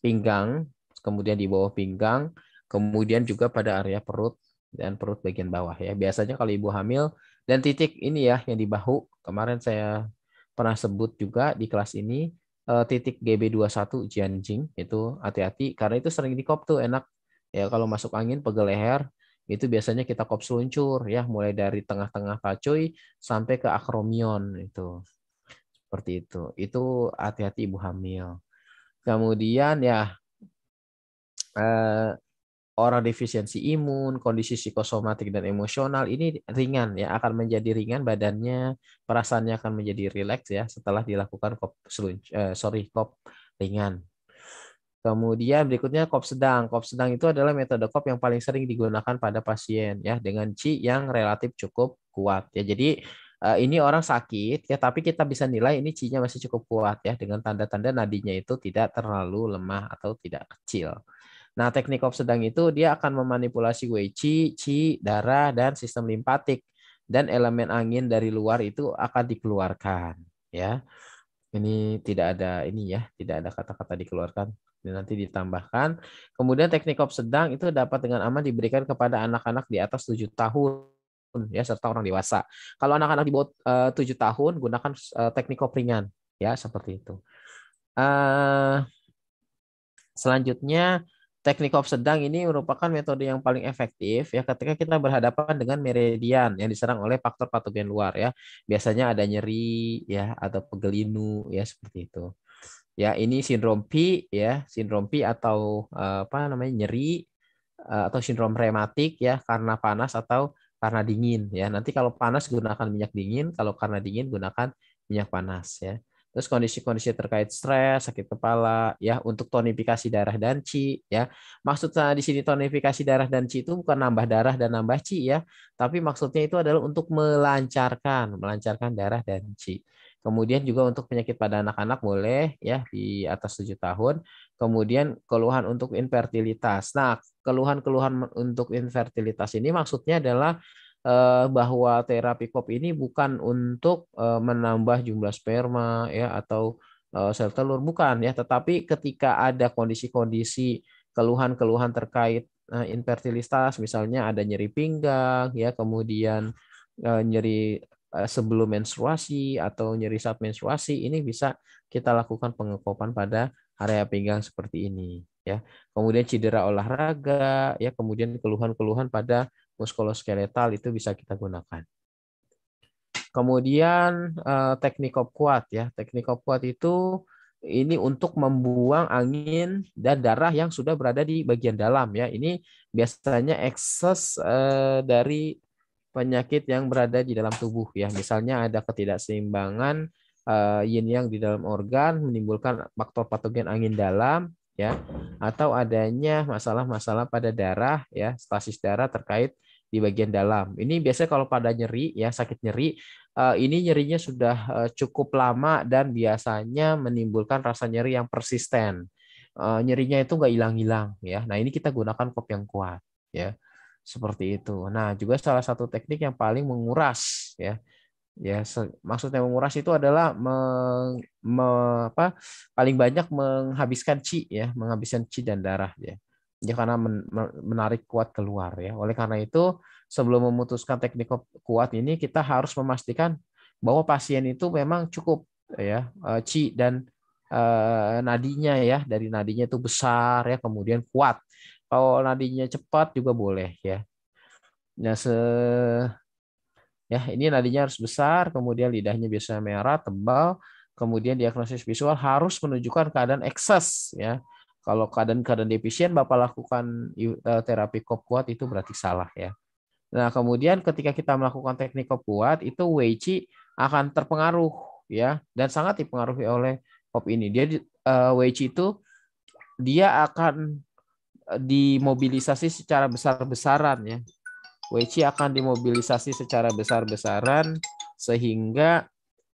pinggang, kemudian di bawah pinggang, kemudian juga pada area perut dan perut bagian bawah ya. Biasanya kalau ibu hamil dan titik ini ya yang di bahu, kemarin saya pernah sebut juga di kelas ini eh, titik GB21 Jianjing itu hati-hati karena itu sering di kop tuh enak. Ya kalau masuk angin pegel leher itu biasanya kita kop seluncur ya mulai dari tengah-tengah pacuy sampai ke akromion itu. Seperti itu. Itu hati-hati ibu hamil Kemudian ya eh, orang defisiensi imun, kondisi psikosomatik dan emosional ini ringan ya akan menjadi ringan badannya, perasaannya akan menjadi rileks ya setelah dilakukan kop eh, sorry kop ringan. Kemudian berikutnya kop sedang. Kop sedang itu adalah metode kop yang paling sering digunakan pada pasien ya dengan C yang relatif cukup kuat ya. Jadi uh, ini orang sakit ya tapi kita bisa nilai ini cinya masih cukup kuat ya dengan tanda-tanda nadinya itu tidak terlalu lemah atau tidak kecil. Nah, teknik op sedang itu dia akan memanipulasi Wei Qi, Qi, darah dan sistem limpatik dan elemen angin dari luar itu akan dikeluarkan ya. Ini tidak ada ini ya, tidak ada kata-kata dikeluarkan dan nanti ditambahkan. Kemudian teknik op sedang itu dapat dengan aman diberikan kepada anak-anak di atas tujuh tahun ya serta orang dewasa. Kalau anak-anak di bawah eh, tujuh tahun gunakan uh, teknik kopringan ya seperti itu. Uh, selanjutnya teknik kop sedang ini merupakan metode yang paling efektif ya ketika kita berhadapan dengan meridian yang diserang oleh faktor patogen luar ya. Biasanya ada nyeri ya atau pegelinu ya seperti itu. Ya, ini sindrom P ya, sindrom P atau apa namanya nyeri atau sindrom rematik ya karena panas atau karena dingin ya. Nanti kalau panas gunakan minyak dingin, kalau karena dingin gunakan minyak panas ya. Terus kondisi-kondisi terkait stres, sakit kepala, ya untuk tonifikasi darah dan ci, ya. Maksudnya di sini tonifikasi darah dan ci itu bukan nambah darah dan nambah ci ya, tapi maksudnya itu adalah untuk melancarkan, melancarkan darah dan ci. Kemudian juga untuk penyakit pada anak-anak boleh ya di atas tujuh tahun. Kemudian keluhan untuk infertilitas. Nah, keluhan-keluhan untuk infertilitas ini maksudnya adalah eh, bahwa terapi KOP ini bukan untuk eh, menambah jumlah sperma ya atau eh, sel telur bukan ya, tetapi ketika ada kondisi-kondisi keluhan-keluhan terkait infertilitas misalnya ada nyeri pinggang ya, kemudian nyeri sebelum menstruasi atau nyeri saat menstruasi ini bisa kita lakukan pengekopan pada area pinggang seperti ini ya. Kemudian cedera olahraga ya, kemudian keluhan-keluhan pada muskuloskeletal itu bisa kita gunakan. Kemudian eh, teknik kuat ya. Teknik kuat itu ini untuk membuang angin dan darah yang sudah berada di bagian dalam ya. Ini biasanya ekses eh, dari penyakit yang berada di dalam tubuh ya. Misalnya ada ketidakseimbangan yin yang di dalam organ menimbulkan faktor patogen angin dalam ya atau adanya masalah-masalah pada darah ya, stasis darah terkait di bagian dalam. Ini biasanya kalau pada nyeri ya sakit nyeri uh, ini nyerinya sudah uh, cukup lama dan biasanya menimbulkan rasa nyeri yang persisten. Nyerinya itu nggak hilang-hilang ya. Nah ini kita gunakan kop yang kuat ya seperti itu. Nah juga salah satu teknik yang paling menguras ya ya maksudnya menguras itu adalah me, me, apa paling banyak menghabiskan ci ya menghabiskan ci dan darah ya ya karena menarik kuat keluar ya. Oleh karena itu sebelum memutuskan teknik kuat ini kita harus memastikan bahwa pasien itu memang cukup ya ci eh, dan uh, nadinya ya dari nadinya itu besar ya kemudian kuat. Kalau nadinya cepat juga boleh ya. Nah, se ya ini nadinya harus besar, kemudian lidahnya biasanya merah, tebal, kemudian diagnosis visual harus menunjukkan keadaan ekses ya kalau keadaan-keadaan defisien Bapak lakukan eh, terapi kop kuat itu berarti salah ya. Nah, kemudian ketika kita melakukan teknik kop kuat itu Weiqi akan terpengaruh ya dan sangat dipengaruhi oleh kop ini. Dia uh, Weiqi itu dia akan eh, dimobilisasi secara besar-besaran ya. Weiqi akan dimobilisasi secara besar-besaran sehingga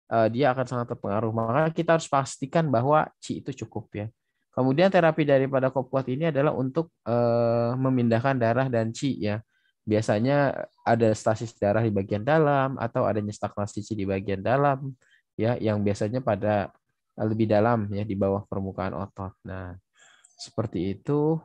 uh, dia akan sangat terpengaruh. Maka kita harus pastikan bahwa Qi itu cukup ya. Kemudian terapi daripada kuat ini adalah untuk uh, memindahkan darah dan ci ya. Biasanya ada stasis darah di bagian dalam atau adanya stagnasi ci di bagian dalam ya yang biasanya pada lebih dalam ya di bawah permukaan otot. Nah, seperti itu.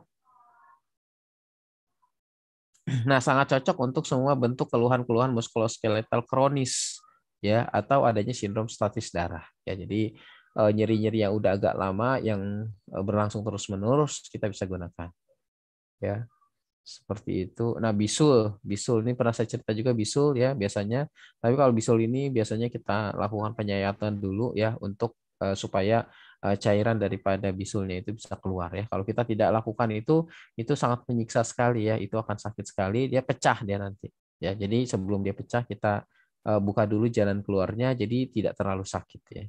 Nah, sangat cocok untuk semua bentuk keluhan-keluhan muskuloskeletal kronis ya atau adanya sindrom statis darah. Ya, jadi Eh, nyeri-nyeri yang udah agak lama yang eh, berlangsung terus-menerus kita bisa gunakan. Ya. Seperti itu. Nah, bisul, bisul ini pernah saya cerita juga bisul ya biasanya. Tapi kalau bisul ini biasanya kita lakukan penyayatan dulu ya untuk uh, supaya cairan daripada bisulnya itu bisa keluar ya. Kalau kita tidak lakukan itu itu sangat menyiksa sekali ya. Itu akan sakit sekali, dia pecah dia nanti. Ya, jadi sebelum dia pecah kita uh, buka dulu jalan keluarnya jadi tidak terlalu sakit ya.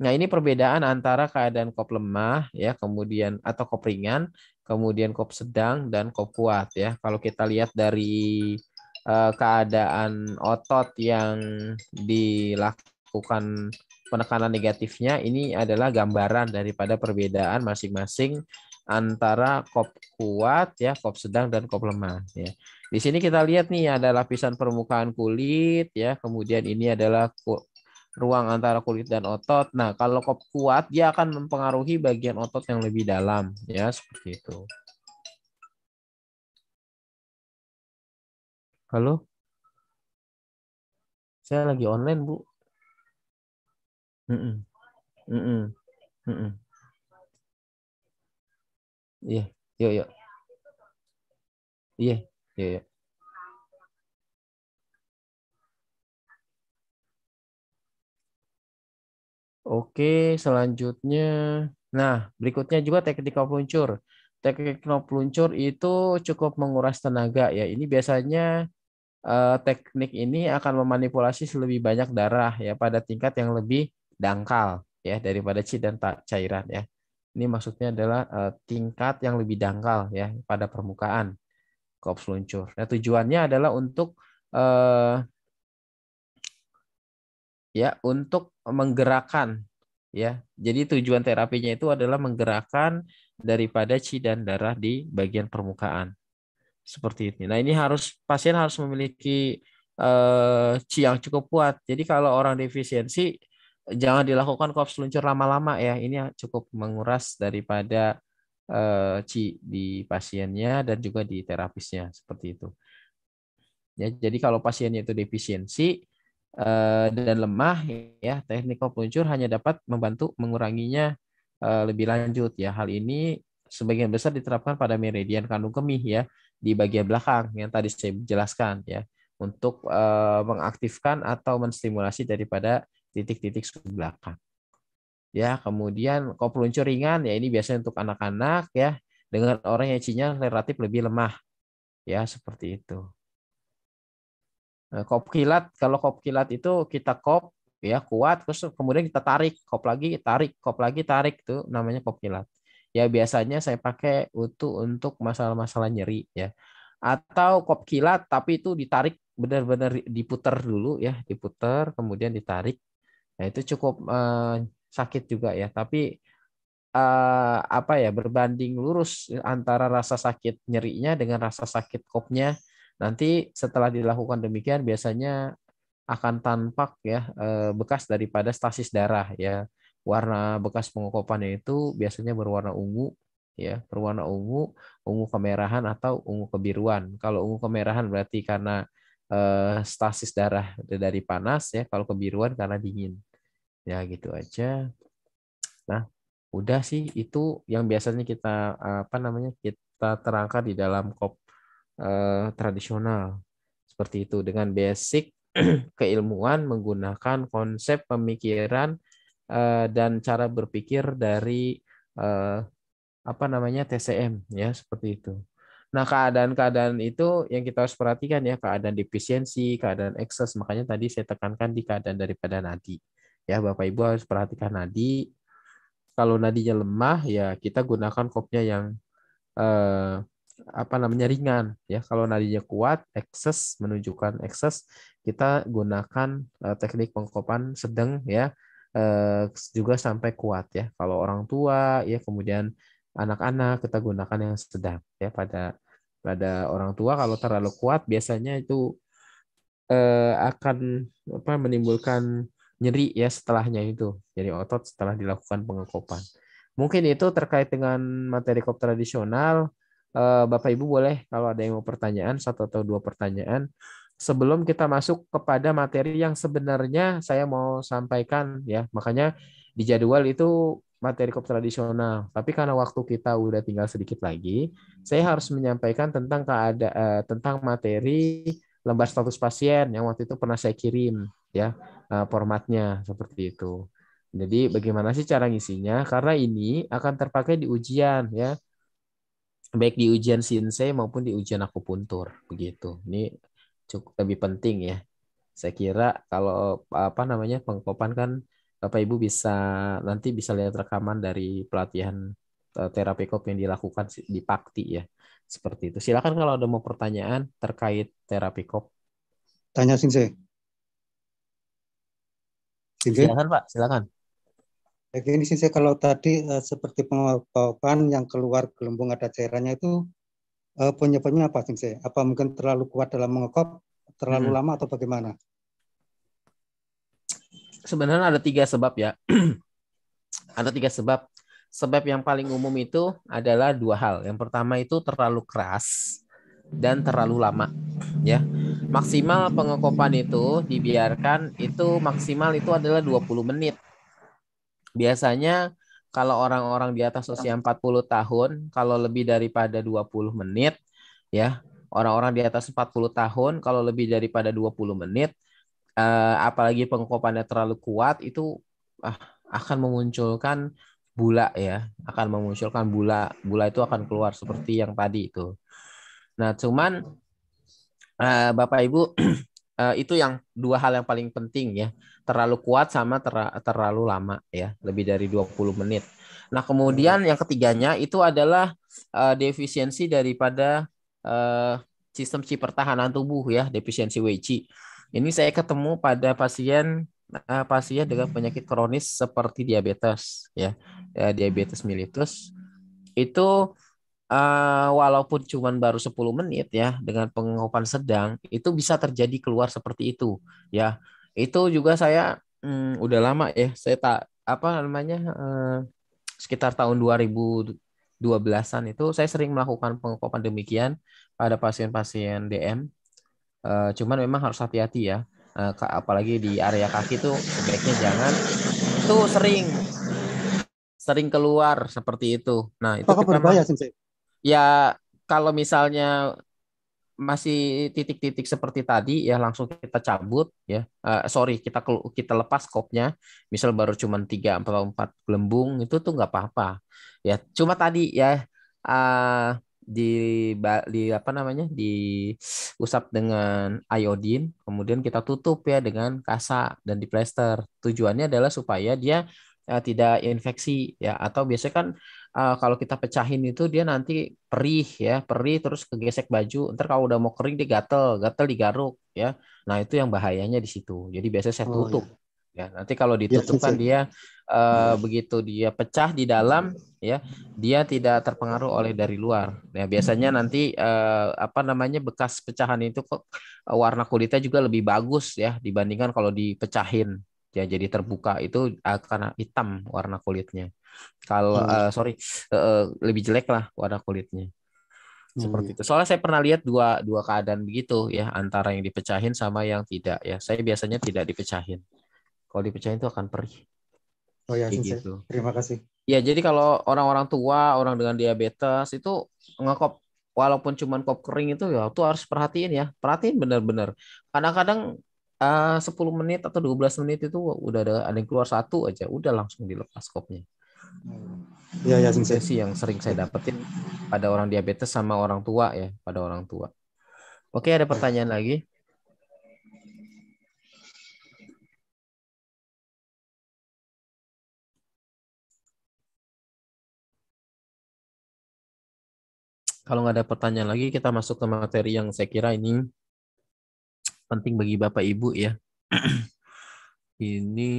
Nah, ini perbedaan antara keadaan kop lemah ya, kemudian atau kop ringan, kemudian kop sedang dan kop kuat ya. Kalau kita lihat dari uh, keadaan otot yang dilakukan penekanan negatifnya ini adalah gambaran daripada perbedaan masing-masing antara kop kuat ya, kop sedang dan kop lemah ya. Di sini kita lihat nih ada lapisan permukaan kulit ya, kemudian ini adalah ruang antara kulit dan otot. Nah, kalau kop kuat dia akan mempengaruhi bagian otot yang lebih dalam, ya seperti itu. Halo? Saya lagi online, Bu. Mm -mm. Mm -mm. Mm. Iya, yuk, yuk. Iya, iya, iya. Oke, selanjutnya. Nah, berikutnya juga teknik peluncur. Teknik peluncur itu cukup menguras tenaga ya. Ini biasanya eh, teknik ini akan memanipulasi lebih banyak darah ya pada tingkat yang lebih dangkal ya daripada ci dan cairan ya. Ini maksudnya adalah eh, tingkat yang lebih dangkal ya pada permukaan kops luncur. Nah, tujuannya adalah untuk eh, ya untuk menggerakkan ya. Jadi tujuan terapinya itu adalah menggerakkan daripada ci dan darah di bagian permukaan. Seperti ini. Nah, ini harus pasien harus memiliki eh, ci yang cukup kuat. Jadi kalau orang defisiensi jangan dilakukan kops luncur lama-lama ya. Ini cukup menguras daripada eh, ci di pasiennya dan juga di terapisnya seperti itu. Ya, jadi kalau pasiennya itu defisiensi uh, dan lemah ya teknik kop luncur hanya dapat membantu menguranginya uh, lebih lanjut ya hal ini sebagian besar diterapkan pada meridian kandung kemih ya di bagian belakang yang tadi saya jelaskan ya untuk uh, mengaktifkan atau menstimulasi daripada titik-titik belakang. Ya, kemudian kop peluncur ringan ya ini biasanya untuk anak-anak ya dengan orang yang cinya relatif lebih lemah. Ya, seperti itu. Nah, kop kilat kalau kop kilat itu kita kop ya kuat terus kemudian kita tarik kop lagi tarik kop lagi tarik itu namanya kop kilat ya biasanya saya pakai untuk untuk masalah-masalah nyeri ya atau kop kilat tapi itu ditarik benar-benar diputar dulu ya diputar kemudian ditarik nah itu cukup uh, sakit juga ya. Tapi uh, apa ya berbanding lurus antara rasa sakit nyerinya dengan rasa sakit kopnya nanti setelah dilakukan demikian biasanya akan tampak ya uh, bekas daripada stasis darah ya. Warna bekas pengokopannya itu biasanya berwarna ungu ya berwarna ungu ungu kemerahan atau ungu kebiruan. Kalau ungu kemerahan berarti karena eh, stasis darah dari panas ya kalau kebiruan karena dingin ya gitu aja nah udah sih itu yang biasanya kita apa namanya kita terangkan di dalam kop eh, tradisional seperti itu dengan basic keilmuan menggunakan konsep pemikiran Eh, dan cara berpikir dari eh, apa namanya TCM ya seperti itu. Nah keadaan-keadaan itu yang kita harus perhatikan ya keadaan defisiensi, keadaan ekses. Makanya tadi saya tekankan di keadaan daripada nadi. Ya Bapak Ibu harus perhatikan nadi. Kalau nadinya lemah ya kita gunakan kopnya yang eh, apa namanya ringan ya. Kalau nadinya kuat, ekses menunjukkan ekses, kita gunakan eh, teknik pengkopan sedang ya Eh, juga sampai kuat ya. Kalau orang tua ya kemudian anak-anak kita gunakan yang sedang ya pada pada orang tua kalau terlalu kuat biasanya itu eh, akan apa menimbulkan nyeri ya setelahnya itu jadi otot setelah dilakukan pengekopan. Mungkin itu terkait dengan materi kop tradisional. Eh, Bapak Ibu boleh kalau ada yang mau pertanyaan satu atau dua pertanyaan sebelum kita masuk kepada materi yang sebenarnya saya mau sampaikan ya. Makanya di jadwal itu materi kop tradisional. Tapi karena waktu kita udah tinggal sedikit lagi, saya harus menyampaikan tentang keadaan eh, tentang materi lembar status pasien yang waktu itu pernah saya kirim ya eh, formatnya seperti itu. Jadi bagaimana sih cara ngisinya? Karena ini akan terpakai di ujian ya. Baik di ujian sinse maupun di ujian akupuntur begitu. Ini cukup lebih penting ya. Saya kira kalau apa namanya pengkopan kan Bapak Ibu bisa nanti bisa lihat rekaman dari pelatihan eh, terapi kop yang dilakukan di Pakti ya. Seperti itu. Silakan kalau ada mau pertanyaan terkait terapi kop. Tanya Sinse. Silakan Pak, silakan. Ya gini Sinse kalau tadi uh, seperti pengopan yang keluar gelembung ada cairannya itu uh, penyebabnya apa Sensei? Apa mungkin terlalu kuat dalam mengekop, terlalu hmm. lama atau bagaimana? Sebenarnya ada tiga sebab ya. ada tiga sebab. Sebab yang paling umum itu adalah dua hal. Yang pertama itu terlalu keras dan terlalu lama. Ya, maksimal pengekopan itu dibiarkan itu maksimal itu adalah 20 menit. Biasanya kalau orang-orang di atas usia 40 tahun, kalau lebih daripada 20 menit, ya, orang-orang di atas 40 tahun, kalau lebih daripada 20 menit, eh, apalagi pengkopannya terlalu kuat, itu ah, akan memunculkan bula ya, akan memunculkan bula. Bula itu akan keluar seperti yang tadi itu. Nah, cuman eh, Bapak Ibu eh, itu yang dua hal yang paling penting ya terlalu kuat sama ter terlalu lama ya, lebih dari 20 menit. Nah, kemudian yang ketiganya itu adalah uh, defisiensi daripada uh, sistem si pertahanan tubuh ya, defisiensi WC. Ini saya ketemu pada pasien uh, pasien dengan penyakit kronis seperti diabetes ya, ya diabetes mellitus. Itu uh, walaupun cuma baru 10 menit ya dengan pengopan sedang itu bisa terjadi keluar seperti itu ya itu juga saya hmm, udah lama ya saya tak apa namanya eh, sekitar tahun 2012-an itu saya sering melakukan pengokopan demikian pada pasien-pasien DM eh, cuman memang harus hati-hati ya uh, apalagi di area kaki tuh sebaiknya jangan itu sering sering keluar seperti itu. Nah itu Apakah berbahaya sih? Ya kalau misalnya masih titik-titik seperti tadi ya langsung kita cabut ya. Uh, sorry kita kita lepas kopnya misal baru cuma tiga atau empat gelembung itu tuh nggak apa-apa. Ya cuma tadi ya uh, di di apa namanya diusap dengan iodin kemudian kita tutup ya dengan kasa dan di plester tujuannya adalah supaya dia uh, tidak infeksi ya atau biasanya kan uh, kalau kita pecahin itu dia nanti perih ya, perih terus kegesek baju. Ntar kalau udah mau kering dia gatel, gatel digaruk ya. Nah, itu yang bahayanya di situ. Jadi biasanya saya tutup. Oh, iya. Ya, nanti kalau iya, ditutup kan dia uh, begitu dia pecah di dalam ya, dia tidak terpengaruh oleh dari luar. Ya, biasanya nanti uh, apa namanya bekas pecahan itu kok warna kulitnya juga lebih bagus ya dibandingkan kalau dipecahin ya jadi terbuka itu akan hitam warna kulitnya. Kalau hmm. uh, sorry uh, lebih jelek lah warna kulitnya. Seperti hmm. itu. Soalnya saya pernah lihat dua dua keadaan begitu ya antara yang dipecahin sama yang tidak ya. Saya biasanya tidak dipecahin. Kalau dipecahin itu akan perih. Oh ya, gitu. Terima kasih. Ya, jadi kalau orang-orang tua, orang dengan diabetes itu ngekop walaupun cuma kop kering itu ya tuh harus perhatiin ya. Perhatiin benar-benar. Kadang-kadang uh, 10 menit atau 12 menit itu udah ada ada yang keluar satu aja, udah langsung dilepas kopnya. Ya, ya, sensasi yang sering saya dapetin pada orang diabetes sama orang tua ya, pada orang tua. Oke, ada pertanyaan lagi? Kalau nggak ada pertanyaan lagi, kita masuk ke materi yang saya kira ini penting bagi Bapak Ibu ya. ini,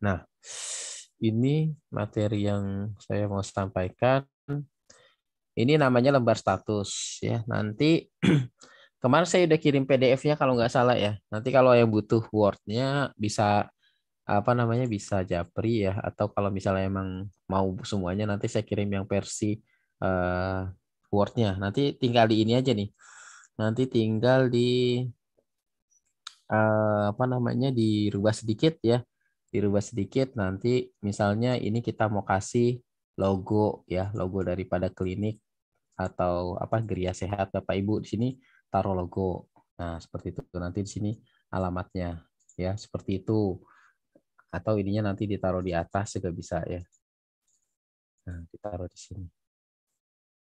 nah, ini materi yang saya mau sampaikan. Ini namanya lembar status ya. Nanti kemarin saya udah kirim PDF-nya kalau nggak salah ya. Nanti kalau yang butuh Word-nya bisa apa namanya bisa japri ya atau kalau misalnya emang mau semuanya nanti saya kirim yang versi uh, Word-nya. Nanti tinggal di ini aja nih. Nanti tinggal di uh, apa namanya dirubah sedikit ya. Dirubah sedikit nanti misalnya ini kita mau kasih logo ya logo daripada klinik atau apa geria sehat Bapak Ibu di sini taruh logo. Nah seperti itu. Nanti di sini alamatnya ya seperti itu. Atau ininya nanti ditaruh di atas juga bisa ya. Nah ditaruh di sini.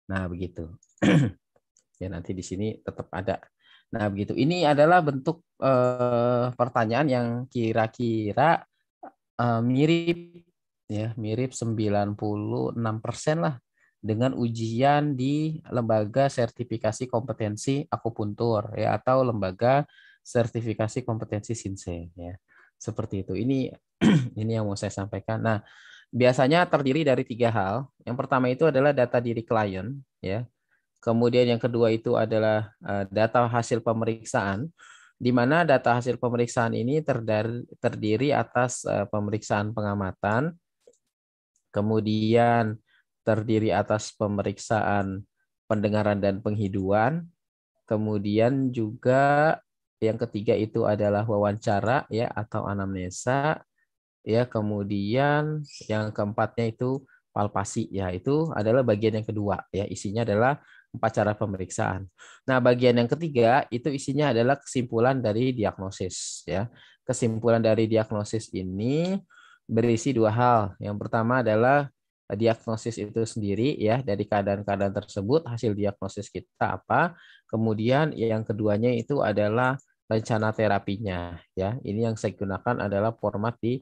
Nah begitu ya nanti di sini tetap ada. Nah begitu. Ini adalah bentuk eh, pertanyaan yang kira-kira uh, mirip ya mirip 96% lah dengan ujian di lembaga sertifikasi kompetensi akupuntur ya atau lembaga sertifikasi kompetensi sinse ya. Seperti itu. Ini ini yang mau saya sampaikan. Nah biasanya terdiri dari tiga hal. Yang pertama itu adalah data diri klien ya kemudian yang kedua itu adalah uh, data hasil pemeriksaan di mana data hasil pemeriksaan ini terdiri atas eh, pemeriksaan pengamatan, kemudian terdiri atas pemeriksaan pendengaran dan penghiduan, kemudian juga yang ketiga itu adalah wawancara ya atau anamnesa, ya kemudian yang keempatnya itu palpasi ya itu adalah bagian yang kedua ya isinya adalah empat cara pemeriksaan. Nah, bagian yang ketiga itu isinya adalah kesimpulan dari diagnosis ya. Kesimpulan dari diagnosis ini berisi dua hal. Yang pertama adalah diagnosis itu sendiri ya dari keadaan-keadaan tersebut hasil diagnosis kita apa. Kemudian yang keduanya itu adalah rencana terapinya ya. Ini yang saya gunakan adalah format di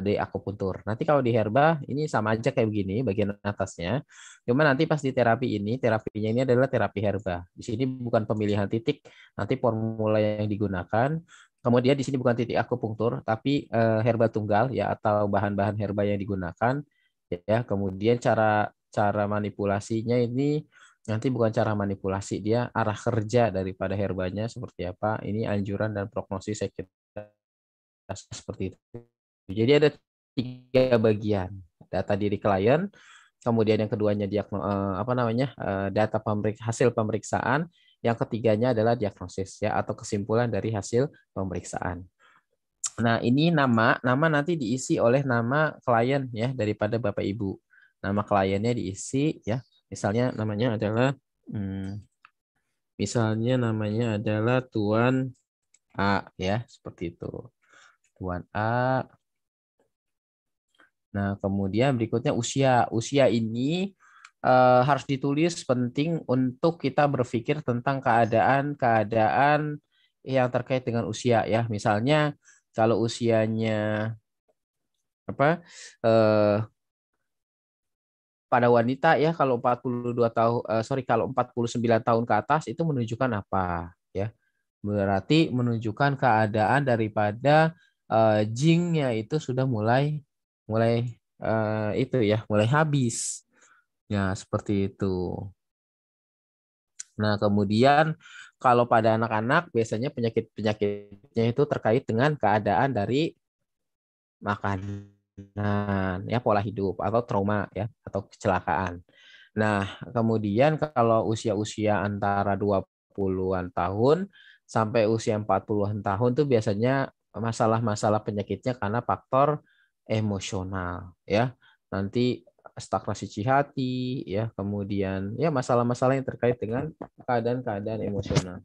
di akupuntur. Nanti kalau di herba ini sama aja kayak begini bagian atasnya. Cuma nanti pas di terapi ini, terapinya ini adalah terapi herba. Di sini bukan pemilihan titik, nanti formula yang digunakan. Kemudian di sini bukan titik akupunktur, tapi uh, herba tunggal ya atau bahan-bahan herba yang digunakan. Ya, kemudian cara cara manipulasinya ini nanti bukan cara manipulasi dia arah kerja daripada herbanya seperti apa. Ini anjuran dan prognosis saya kira seperti itu. Jadi ada tiga bagian data diri klien, kemudian yang keduanya diagno, eh, apa namanya eh, data pemerik, hasil pemeriksaan, yang ketiganya adalah diagnosis ya atau kesimpulan dari hasil pemeriksaan. Nah, ini nama nama nanti diisi oleh nama klien ya daripada Bapak Ibu. Nama kliennya diisi ya. Misalnya namanya adalah hmm, misalnya namanya adalah Tuan A ya, seperti itu. Tuan A. Nah, kemudian berikutnya usia. Usia ini uh, harus ditulis penting untuk kita berpikir tentang keadaan-keadaan yang terkait dengan usia ya. Misalnya kalau usianya apa uh, pada wanita ya kalau 42 tahun uh, sorry kalau 49 tahun ke atas itu menunjukkan apa ya. Berarti menunjukkan keadaan daripada uh, jingnya itu sudah mulai mulai uh, itu ya, mulai habis Ya, seperti itu. Nah, kemudian kalau pada anak-anak biasanya penyakit-penyakitnya itu terkait dengan keadaan dari makanan, ya pola hidup atau trauma ya atau kecelakaan. Nah, kemudian kalau usia-usia antara 20-an tahun sampai usia 40-an tahun tuh biasanya masalah-masalah penyakitnya karena faktor emosional ya. Nanti stagnasi cihati, ya, kemudian ya masalah-masalah yang terkait dengan keadaan-keadaan emosional.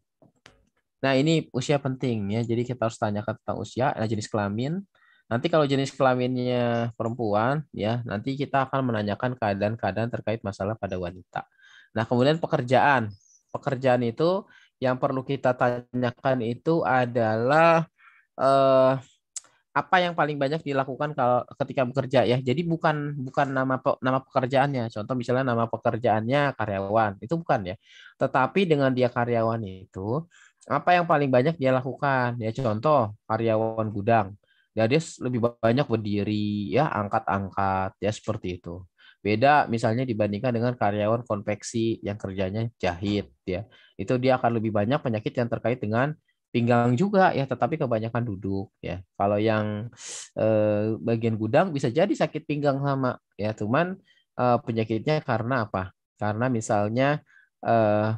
Nah, ini usia penting ya. Jadi kita harus tanyakan tentang usia, nah, jenis kelamin. Nanti kalau jenis kelaminnya perempuan, ya, nanti kita akan menanyakan keadaan-keadaan terkait masalah pada wanita. Nah, kemudian pekerjaan. Pekerjaan itu yang perlu kita tanyakan itu adalah eh, apa yang paling banyak dilakukan kalau ketika bekerja ya. Jadi bukan bukan nama nama pekerjaannya. Contoh misalnya nama pekerjaannya karyawan, itu bukan ya. Tetapi dengan dia karyawan itu apa yang paling banyak dia lakukan? Ya contoh karyawan gudang. Ya dia lebih banyak berdiri ya, angkat-angkat ya seperti itu. Beda misalnya dibandingkan dengan karyawan konveksi yang kerjanya jahit ya. Itu dia akan lebih banyak penyakit yang terkait dengan pinggang juga ya, tetapi kebanyakan duduk ya. Kalau yang eh, bagian gudang bisa jadi sakit pinggang sama ya, cuman eh, penyakitnya karena apa? Karena misalnya eh,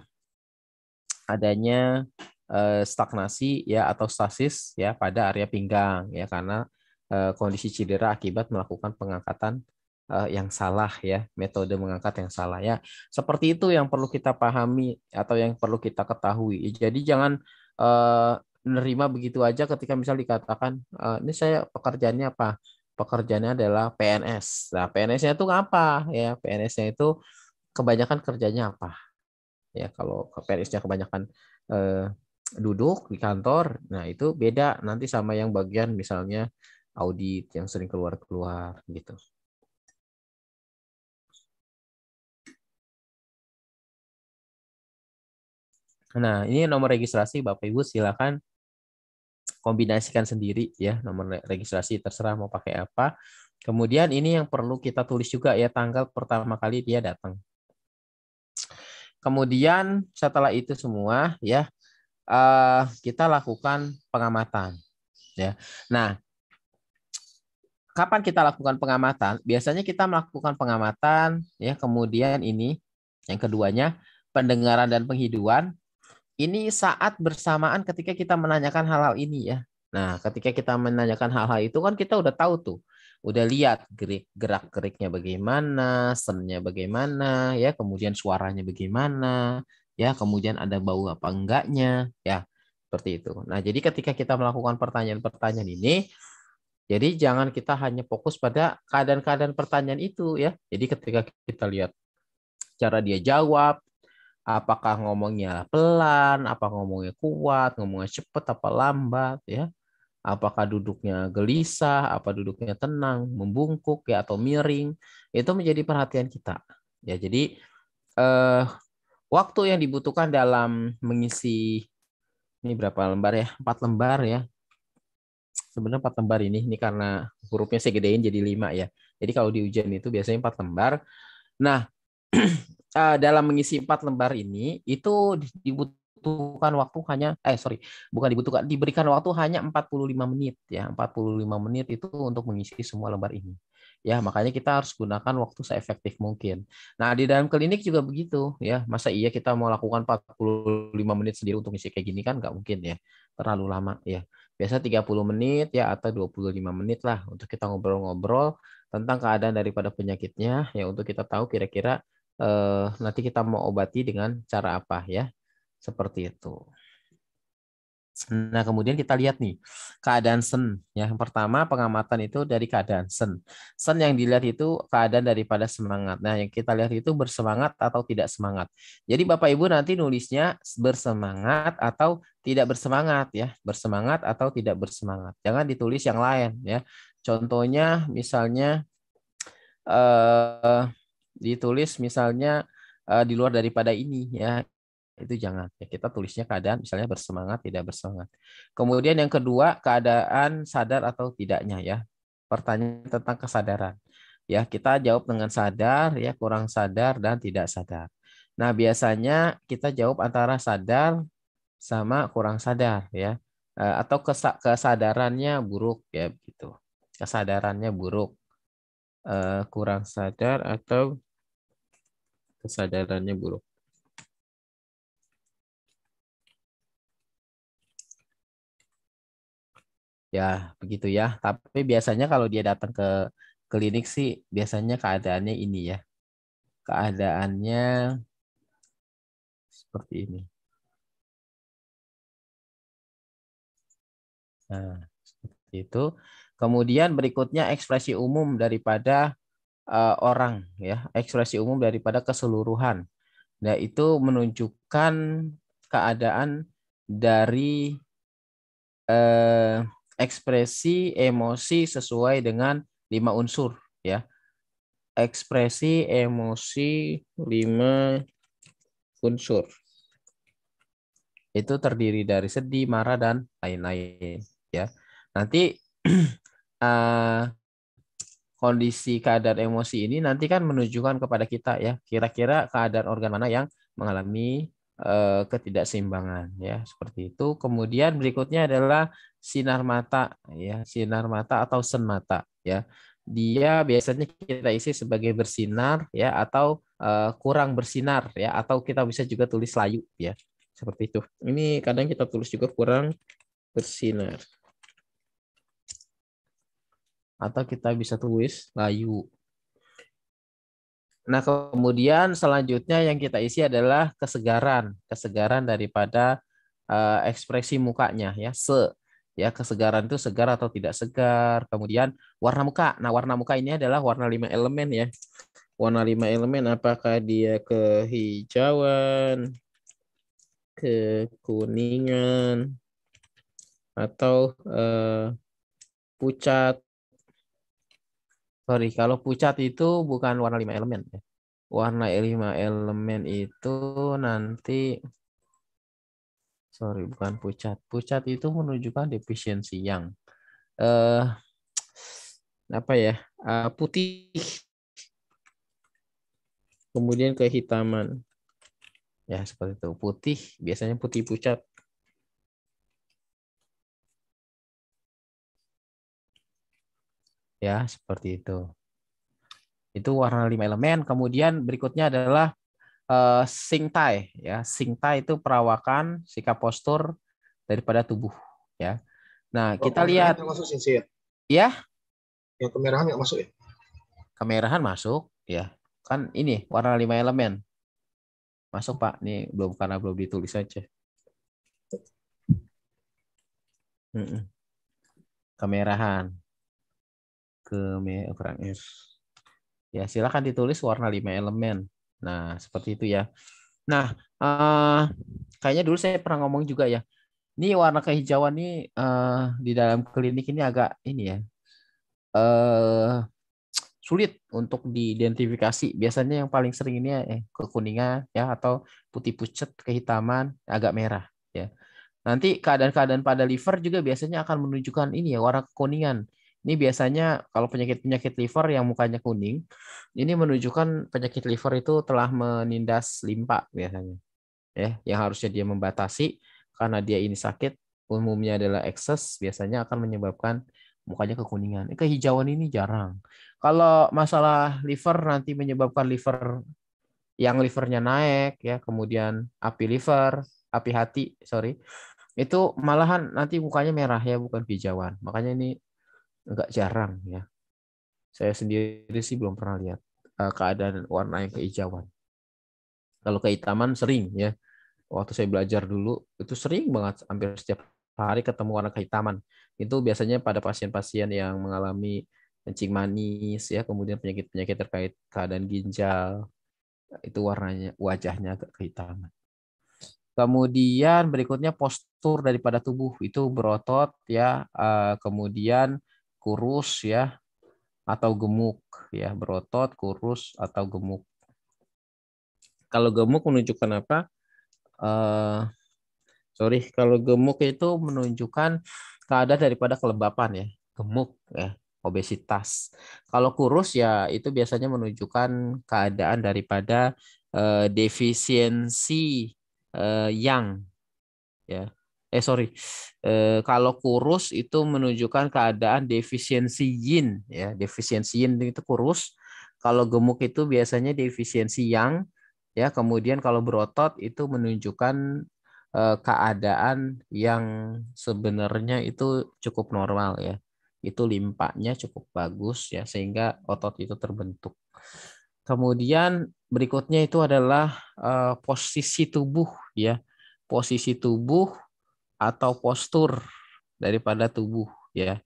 adanya eh, stagnasi ya atau stasis ya pada area pinggang ya karena eh, kondisi cedera akibat melakukan pengangkatan eh, yang salah ya, metode mengangkat yang salah ya. Seperti itu yang perlu kita pahami atau yang perlu kita ketahui. Jadi jangan uh, menerima begitu aja ketika misal dikatakan uh, ini saya pekerjaannya apa? Pekerjaannya adalah PNS nah PNS-nya itu apa? Ya PNS-nya itu kebanyakan kerjanya apa? Ya kalau PNS-nya kebanyakan uh, duduk di kantor nah itu beda nanti sama yang bagian misalnya audit yang sering keluar-keluar gitu Nah, ini nomor registrasi Bapak Ibu silakan kombinasikan sendiri ya nomor registrasi terserah mau pakai apa. Kemudian ini yang perlu kita tulis juga ya tanggal pertama kali dia datang. Kemudian setelah itu semua ya uh, kita lakukan pengamatan ya. Nah, kapan kita lakukan pengamatan? Biasanya kita melakukan pengamatan ya kemudian ini yang keduanya pendengaran dan penghidupan ini saat bersamaan ketika kita menanyakan hal-hal ini ya. Nah, ketika kita menanyakan hal-hal itu kan kita udah tahu tuh, udah lihat gerak gerak geriknya bagaimana, sennya bagaimana, ya, kemudian suaranya bagaimana, ya, kemudian ada bau apa enggaknya, ya, seperti itu. Nah, jadi ketika kita melakukan pertanyaan-pertanyaan ini, jadi jangan kita hanya fokus pada keadaan-keadaan pertanyaan itu, ya. Jadi ketika kita lihat cara dia jawab, apakah ngomongnya pelan, apa ngomongnya kuat, ngomongnya cepat apa lambat ya. Apakah duduknya gelisah, apa duduknya tenang, membungkuk ya atau miring. Itu menjadi perhatian kita. Ya, jadi eh, waktu yang dibutuhkan dalam mengisi ini berapa lembar ya? Empat lembar ya. Sebenarnya empat lembar ini, ini karena hurufnya saya gedein jadi lima ya. Jadi kalau di ujian itu biasanya empat lembar. Nah, uh, dalam mengisi empat lembar ini itu dibutuhkan waktu hanya eh sorry, bukan dibutuhkan, diberikan waktu hanya 45 menit ya. 45 menit itu untuk mengisi semua lembar ini. Ya, makanya kita harus gunakan waktu seefektif mungkin. Nah, di dalam klinik juga begitu ya. Masa iya kita mau lakukan 45 menit sendiri untuk isi kayak gini kan nggak mungkin ya. Terlalu lama ya. Biasa 30 menit ya atau 25 menit lah untuk kita ngobrol-ngobrol tentang keadaan daripada penyakitnya ya untuk kita tahu kira-kira eh, nanti kita mau obati dengan cara apa ya. Seperti itu. Nah, kemudian kita lihat nih keadaan sen. Ya. Yang pertama pengamatan itu dari keadaan sen. Sen yang dilihat itu keadaan daripada semangat. Nah, yang kita lihat itu bersemangat atau tidak semangat. Jadi Bapak Ibu nanti nulisnya bersemangat atau tidak bersemangat ya. Bersemangat atau tidak bersemangat. Jangan ditulis yang lain ya. Contohnya misalnya eh, ditulis misalnya eh, di luar daripada ini ya. Itu jangan. Ya kita tulisnya keadaan misalnya bersemangat tidak bersemangat. Kemudian yang kedua keadaan sadar atau tidaknya ya. Pertanyaan tentang kesadaran. Ya kita jawab dengan sadar ya kurang sadar dan tidak sadar. Nah biasanya kita jawab antara sadar sama kurang sadar ya. Eh, atau kesadarannya buruk ya gitu. Kesadarannya buruk. Eh, kurang sadar atau kesadarannya buruk Ya, begitu ya. Tapi biasanya kalau dia datang ke klinik sih biasanya keadaannya ini ya. Keadaannya seperti ini. Nah, seperti itu. Kemudian berikutnya ekspresi umum daripada uh, orang ya, ekspresi umum daripada keseluruhan. Nah, itu menunjukkan keadaan dari uh, ekspresi emosi sesuai dengan lima unsur ya. Ekspresi emosi lima unsur. Itu terdiri dari sedih, marah dan lain-lain ya. Nanti uh, kondisi keadaan emosi ini nanti kan menunjukkan kepada kita ya kira-kira keadaan organ mana yang mengalami uh, ketidakseimbangan ya. Seperti itu. Kemudian berikutnya adalah sinar mata ya. Sinar mata atau sen mata ya. Dia biasanya kita isi sebagai bersinar ya atau uh, kurang bersinar ya. Atau kita bisa juga tulis layu ya. Seperti itu. Ini kadang kita tulis juga kurang bersinar atau kita bisa tulis layu. Nah kemudian selanjutnya yang kita isi adalah kesegaran. Kesegaran daripada uh, ekspresi mukanya ya. Se ya. Kesegaran itu segar atau tidak segar. Kemudian warna muka. Nah warna muka ini adalah warna lima elemen ya. Warna lima elemen apakah dia kehijauan kekuningan atau uh, pucat sorry kalau pucat itu bukan warna lima elemen ya warna lima elemen itu nanti sorry bukan pucat. Pucat itu menunjukkan defisiensi yang eh apa ya uh, putih, kemudian kehitaman, ya seperti itu. Putih biasanya putih pucat. Ya seperti itu. Itu warna lima elemen. Kemudian berikutnya adalah uh, singtai ya. Singtai itu perawakan, sikap postur daripada tubuh ya. Nah, oh, kita lihat masuk ya? ya. Yang kemerahan nggak masuk ya? Kemerahan masuk ya. Kan ini warna lima elemen. Masuk, Pak. Nih belum karena belum ditulis saja. Kemerahan. Kemerahan. Ya, silakan ditulis warna lima elemen. Nah, seperti itu ya. Nah, uh, kayaknya dulu saya pernah ngomong juga ya. Ini warna kehijauan ini uh, di dalam klinik ini agak ini ya. Uh, sulit untuk diidentifikasi. Biasanya yang paling sering ini eh, kekuningan ya atau putih pucat, kehitaman, agak merah ya. Nanti keadaan-keadaan pada liver juga biasanya akan menunjukkan ini ya warna kekuningan. Ini biasanya kalau penyakit-penyakit liver yang mukanya kuning, ini menunjukkan penyakit liver itu telah menindas limpa biasanya. ya yang harusnya dia membatasi karena dia ini sakit umumnya adalah ekses biasanya akan menyebabkan mukanya kekuningan. Kehijauan ini jarang. Kalau masalah liver nanti menyebabkan liver yang livernya naik ya, kemudian api liver, api hati, sorry, itu malahan nanti mukanya merah ya, bukan kehijauan. Makanya ini enggak jarang ya. Saya sendiri sih belum pernah lihat eh, keadaan warna yang kehijauan. Kalau kehitaman sering ya. Waktu saya belajar dulu itu sering banget hampir setiap hari ketemu warna kehitaman. Itu biasanya pada pasien-pasien yang mengalami kencing manis ya, kemudian penyakit-penyakit terkait keadaan ginjal. Itu warnanya wajahnya agak kehitaman. Kemudian berikutnya postur daripada tubuh itu berotot ya, eh, kemudian kurus ya atau gemuk ya, berotot, kurus atau gemuk. Kalau gemuk menunjukkan apa? Uh, sorry, kalau gemuk itu menunjukkan keadaan daripada kelembapan ya, gemuk ya, obesitas. Kalau kurus ya itu biasanya menunjukkan keadaan daripada uh, defisiensi uh, yang ya. Eh sorry, uh, kalau kurus itu menunjukkan keadaan defisiensi yin ya, defisiensi yin itu kurus. Kalau gemuk itu biasanya defisiensi yang ya. Kemudian kalau berotot itu menunjukkan uh, keadaan yang sebenarnya itu cukup normal ya. Itu limpanya cukup bagus ya sehingga otot itu terbentuk. Kemudian berikutnya itu adalah uh, posisi tubuh ya. Posisi tubuh atau postur daripada tubuh ya.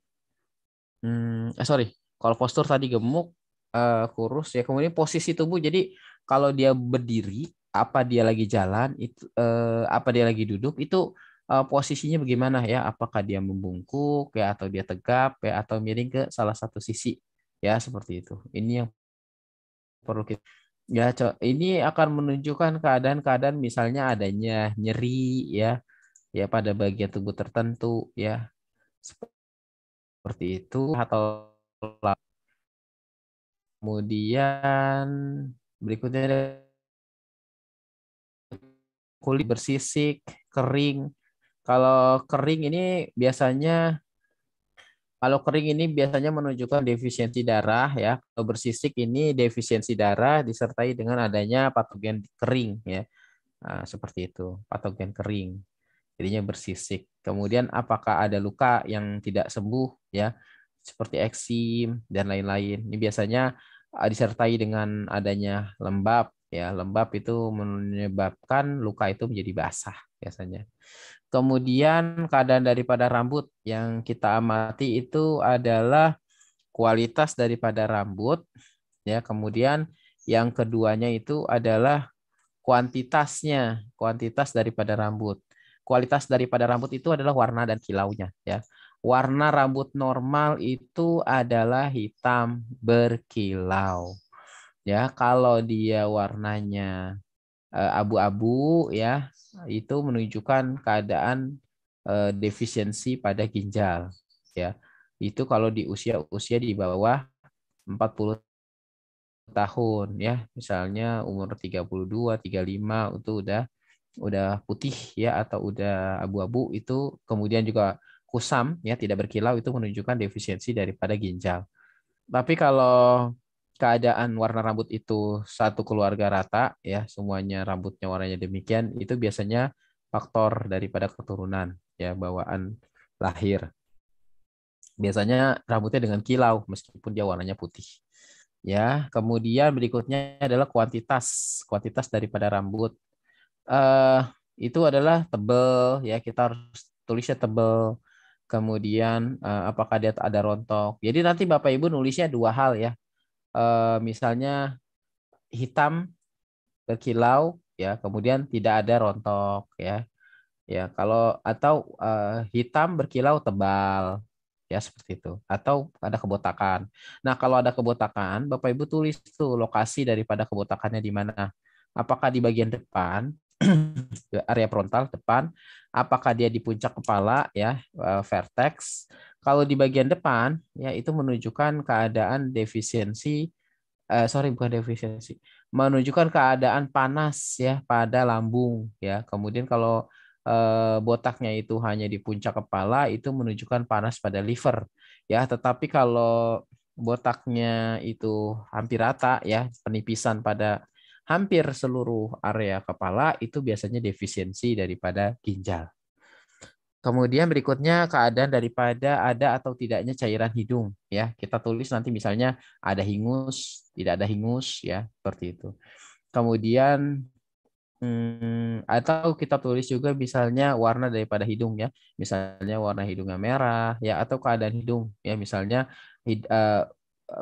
Hmm, eh, sorry. Kalau postur tadi gemuk uh, kurus ya kemudian posisi tubuh. Jadi kalau dia berdiri apa dia lagi jalan itu eh, apa dia lagi duduk itu eh, posisinya bagaimana ya? Apakah dia membungkuk ya atau dia tegap ya atau miring ke salah satu sisi ya seperti itu. Ini yang perlu kita ya ini akan menunjukkan keadaan-keadaan misalnya adanya nyeri ya ya pada bagian tubuh tertentu ya seperti itu atau kemudian Berikutnya kulit bersisik, kering. Kalau kering ini biasanya kalau kering ini biasanya menunjukkan defisiensi darah ya. Kalau bersisik ini defisiensi darah disertai dengan adanya patogen kering ya. Nah, seperti itu, patogen kering. Jadinya bersisik. Kemudian apakah ada luka yang tidak sembuh ya, seperti eksim dan lain-lain. Ini biasanya Ah, disertai dengan adanya lembab ya. Lembab itu menyebabkan luka itu menjadi basah biasanya. Kemudian keadaan daripada rambut yang kita amati itu adalah kualitas daripada rambut ya. Kemudian yang keduanya itu adalah kuantitasnya kuantitas daripada rambut kualitas daripada rambut itu adalah warna dan kilaunya ya warna rambut normal itu adalah hitam berkilau. Ya, kalau dia warnanya eh, abu-abu ya, itu menunjukkan keadaan eh, defisiensi pada ginjal ya. Itu kalau di usia-usia di bawah 40 tahun ya, misalnya umur 32, 35 itu udah udah putih ya atau udah abu-abu itu kemudian juga kusam ya tidak berkilau itu menunjukkan defisiensi daripada ginjal. Tapi kalau keadaan warna rambut itu satu keluarga rata ya semuanya rambutnya warnanya demikian itu biasanya faktor daripada keturunan ya bawaan lahir. Biasanya rambutnya dengan kilau meskipun dia warnanya putih. Ya, kemudian berikutnya adalah kuantitas, kuantitas daripada rambut. Uh, itu adalah tebal ya, kita harus tulisnya tebal kemudian uh, apakah dia ada rontok. Jadi nanti Bapak Ibu nulisnya dua hal ya. Uh, misalnya hitam berkilau ya, kemudian tidak ada rontok ya. Ya, kalau atau uh, hitam berkilau tebal ya seperti itu atau ada kebotakan. Nah, kalau ada kebotakan, Bapak Ibu tulis tuh lokasi daripada kebotakannya di mana. Apakah di bagian depan area frontal depan apakah dia di puncak kepala ya eh, vertex kalau di bagian depan ya itu menunjukkan keadaan defisiensi eh, sorry bukan defisiensi, menunjukkan keadaan panas ya pada lambung ya. Kemudian kalau eh, botaknya itu hanya di puncak kepala itu menunjukkan panas pada liver ya. Tetapi kalau botaknya itu hampir rata ya, penipisan pada hampir seluruh area kepala itu biasanya defisiensi daripada ginjal. Kemudian berikutnya keadaan daripada ada atau tidaknya cairan hidung ya. Kita tulis nanti misalnya ada hingus, tidak ada hingus ya, seperti itu. Kemudian hmm, atau kita tulis juga misalnya warna daripada hidung ya. Misalnya warna hidungnya merah ya atau keadaan hidung ya misalnya uh,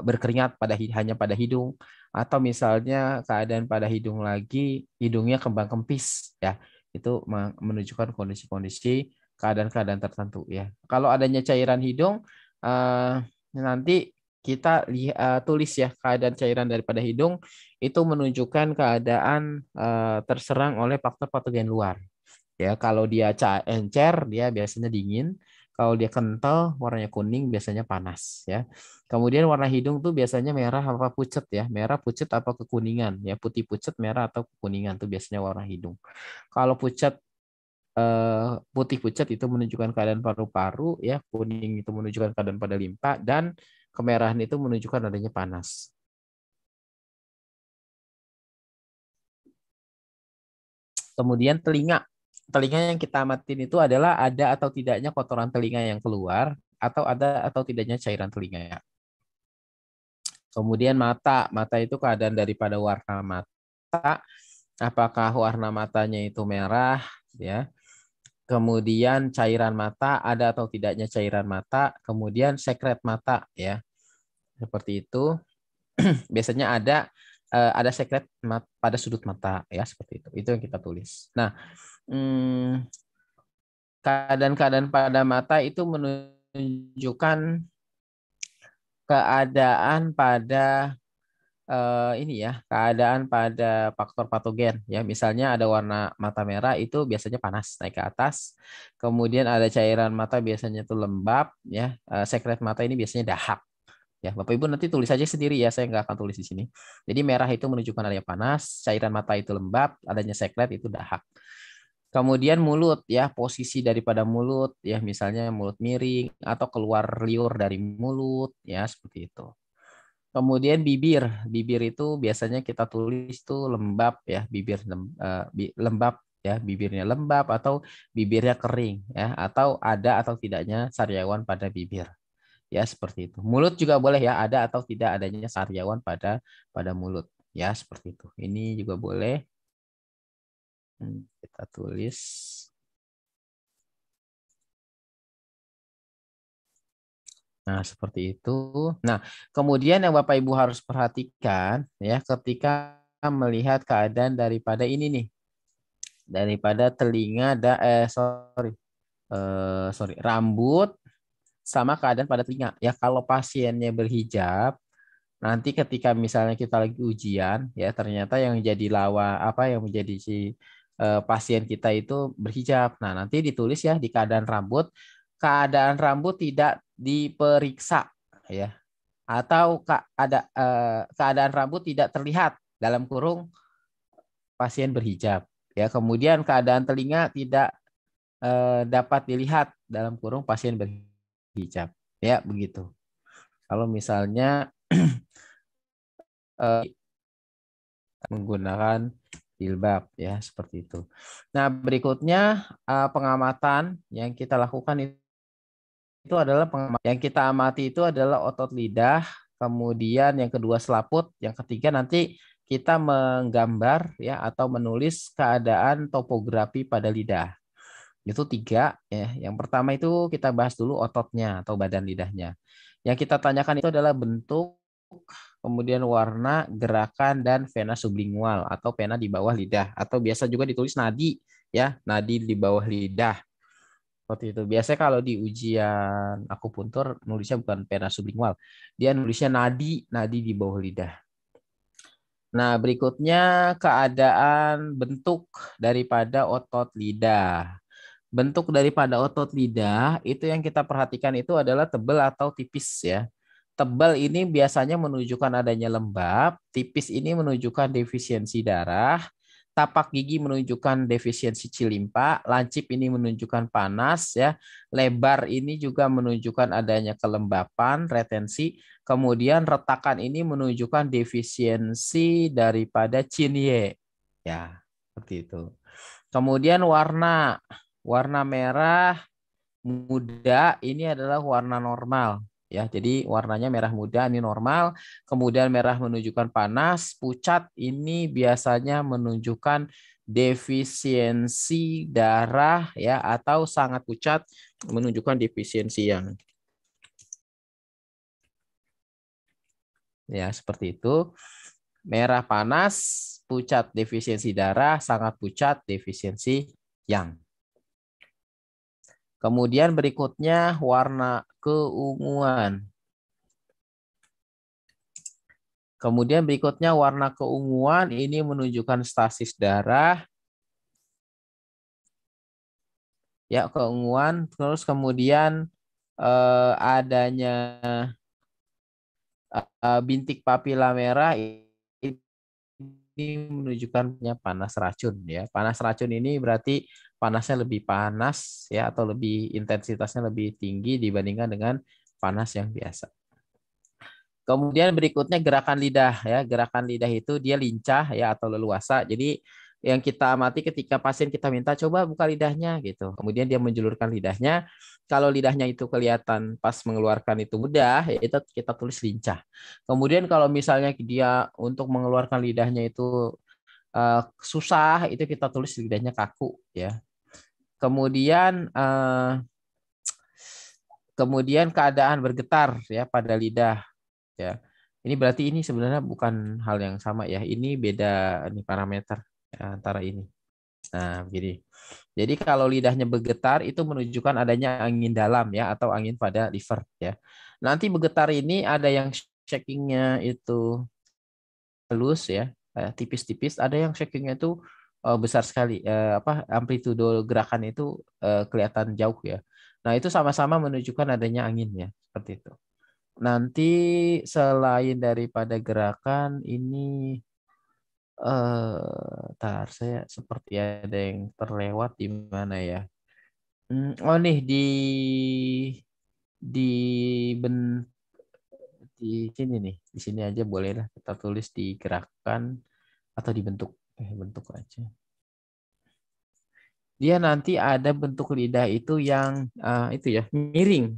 berkeringat pada hanya pada hidung atau misalnya keadaan pada hidung lagi hidungnya kembang kempis ya. Itu menunjukkan kondisi-kondisi keadaan-keadaan tertentu ya. Kalau adanya cairan hidung uh, nanti kita uh, tulis ya keadaan cairan daripada hidung itu menunjukkan keadaan uh, terserang oleh faktor patogen luar. Ya, kalau dia encer dia biasanya dingin, kalau dia kental warnanya kuning biasanya panas ya. Kemudian warna hidung tuh biasanya merah apa pucet ya, merah pucet apa kekuningan ya, putih pucet merah atau kekuningan tuh biasanya warna hidung. Kalau pucet Eh, putih pucat itu menunjukkan keadaan paru-paru, ya kuning itu menunjukkan keadaan pada limpa, dan kemerahan itu menunjukkan adanya panas. Kemudian telinga. Telinga yang kita amatin itu adalah ada atau tidaknya kotoran telinga yang keluar, atau ada atau tidaknya cairan telinga. Kemudian mata. Mata itu keadaan daripada warna mata. Apakah warna matanya itu merah, ya kemudian cairan mata ada atau tidaknya cairan mata, kemudian sekret mata ya. Seperti itu. Biasanya ada eh, ada sekret pada sudut mata ya seperti itu. Itu yang kita tulis. Nah, hmm, keadaan-keadaan pada mata itu menunjukkan keadaan pada uh, ini ya keadaan pada faktor patogen. Ya misalnya ada warna mata merah itu biasanya panas naik ke atas. Kemudian ada cairan mata biasanya itu lembab ya. Uh, sekret mata ini biasanya dahak. Ya bapak ibu nanti tulis aja sendiri ya saya nggak akan tulis di sini. Jadi merah itu menunjukkan adanya panas cairan mata itu lembab adanya sekret itu dahak Kemudian mulut ya, posisi daripada mulut ya, misalnya mulut miring atau keluar liur dari mulut ya seperti itu. Kemudian bibir, bibir itu biasanya kita tulis itu lembab ya, bibir eh, lembab ya, bibirnya lembab atau bibirnya kering ya, atau ada atau tidaknya sariawan pada bibir. Ya, seperti itu. Mulut juga boleh ya, ada atau tidak adanya sariawan pada pada mulut. Ya, seperti itu. Ini juga boleh. Hmm, kita tulis Nah, seperti itu. Nah, kemudian yang Bapak Ibu harus perhatikan ya ketika melihat keadaan daripada ini nih. Daripada telinga da eh sorry. Eh, sorry, rambut sama keadaan pada telinga. Ya, kalau pasiennya berhijab, nanti ketika misalnya kita lagi ujian ya ternyata yang jadi lawa apa yang menjadi si eh, pasien kita itu berhijab. Nah, nanti ditulis ya di keadaan rambut. Keadaan rambut tidak diperiksa ya. Atau ada eh, keadaan rambut tidak terlihat dalam kurung pasien berhijab ya. Kemudian keadaan telinga tidak eh, dapat dilihat dalam kurung pasien berhijab ya begitu. Kalau misalnya menggunakan jilbab ya seperti itu. Nah berikutnya eh, pengamatan yang kita lakukan itu adalah pengamatan. Yang kita amati itu adalah otot lidah, kemudian yang kedua selaput, yang ketiga nanti kita menggambar ya atau menulis keadaan topografi pada lidah. Itu tiga ya. Yang pertama itu kita bahas dulu ototnya atau badan lidahnya. Yang kita tanyakan itu adalah bentuk, kemudian warna, gerakan dan vena sublingual atau vena di bawah lidah atau biasa juga ditulis nadi ya, nadi di bawah lidah. Seperti itu. Biasanya kalau di ujian aku puntur nulisnya bukan pena sublingual. Dia nulisnya nadi, nadi di bawah lidah. Nah, berikutnya keadaan bentuk daripada otot lidah. Bentuk daripada otot lidah itu yang kita perhatikan itu adalah tebal atau tipis ya. Tebal ini biasanya menunjukkan adanya lembab, tipis ini menunjukkan defisiensi darah, tapak gigi menunjukkan defisiensi cilimpa, lancip ini menunjukkan panas ya, lebar ini juga menunjukkan adanya kelembapan, retensi, kemudian retakan ini menunjukkan defisiensi daripada cinye. Ya, seperti itu. Kemudian warna warna merah muda ini adalah warna normal ya. Jadi warnanya merah muda ini normal, kemudian merah menunjukkan panas, pucat ini biasanya menunjukkan defisiensi darah ya atau sangat pucat menunjukkan defisiensi yang ya seperti itu. Merah panas, pucat defisiensi darah, sangat pucat defisiensi yang. Kemudian berikutnya warna keunguan. Kemudian berikutnya warna keunguan ini menunjukkan stasis darah. Ya, keunguan. Terus kemudian eh, adanya eh, bintik papila merah ini menunjukkan panas racun ya. Panas racun ini berarti panasnya lebih panas ya atau lebih intensitasnya lebih tinggi dibandingkan dengan panas yang biasa. Kemudian berikutnya gerakan lidah ya. Gerakan lidah itu dia lincah ya atau leluasa. Jadi yang kita amati ketika pasien kita minta coba buka lidahnya gitu. Kemudian dia menjulurkan lidahnya. Kalau lidahnya itu kelihatan pas mengeluarkan itu mudah, ya itu kita tulis lincah. Kemudian kalau misalnya dia untuk mengeluarkan lidahnya itu uh, susah, itu kita tulis lidahnya kaku ya. Kemudian uh, kemudian keadaan bergetar ya pada lidah ya. Ini berarti ini sebenarnya bukan hal yang sama ya. Ini beda ini parameter ya, antara ini. Nah, begini. Jadi kalau lidahnya bergetar itu menunjukkan adanya angin dalam ya atau angin pada liver ya. Nanti bergetar ini ada yang shakingnya itu halus ya, eh, tipis-tipis, ada yang shakingnya itu uh, besar sekali. Uh, apa amplitudo gerakan itu uh, kelihatan jauh ya. Nah, itu sama-sama menunjukkan adanya angin ya, seperti itu. Nanti selain daripada gerakan ini Eh, tar saya seperti ada yang terlewat di mana ya? Hmm, oh nih di di ben di sini nih, di sini aja boleh lah kita tulis di gerakan atau dibentuk eh bentuk aja. Dia nanti ada bentuk lidah itu yang uh, itu ya miring,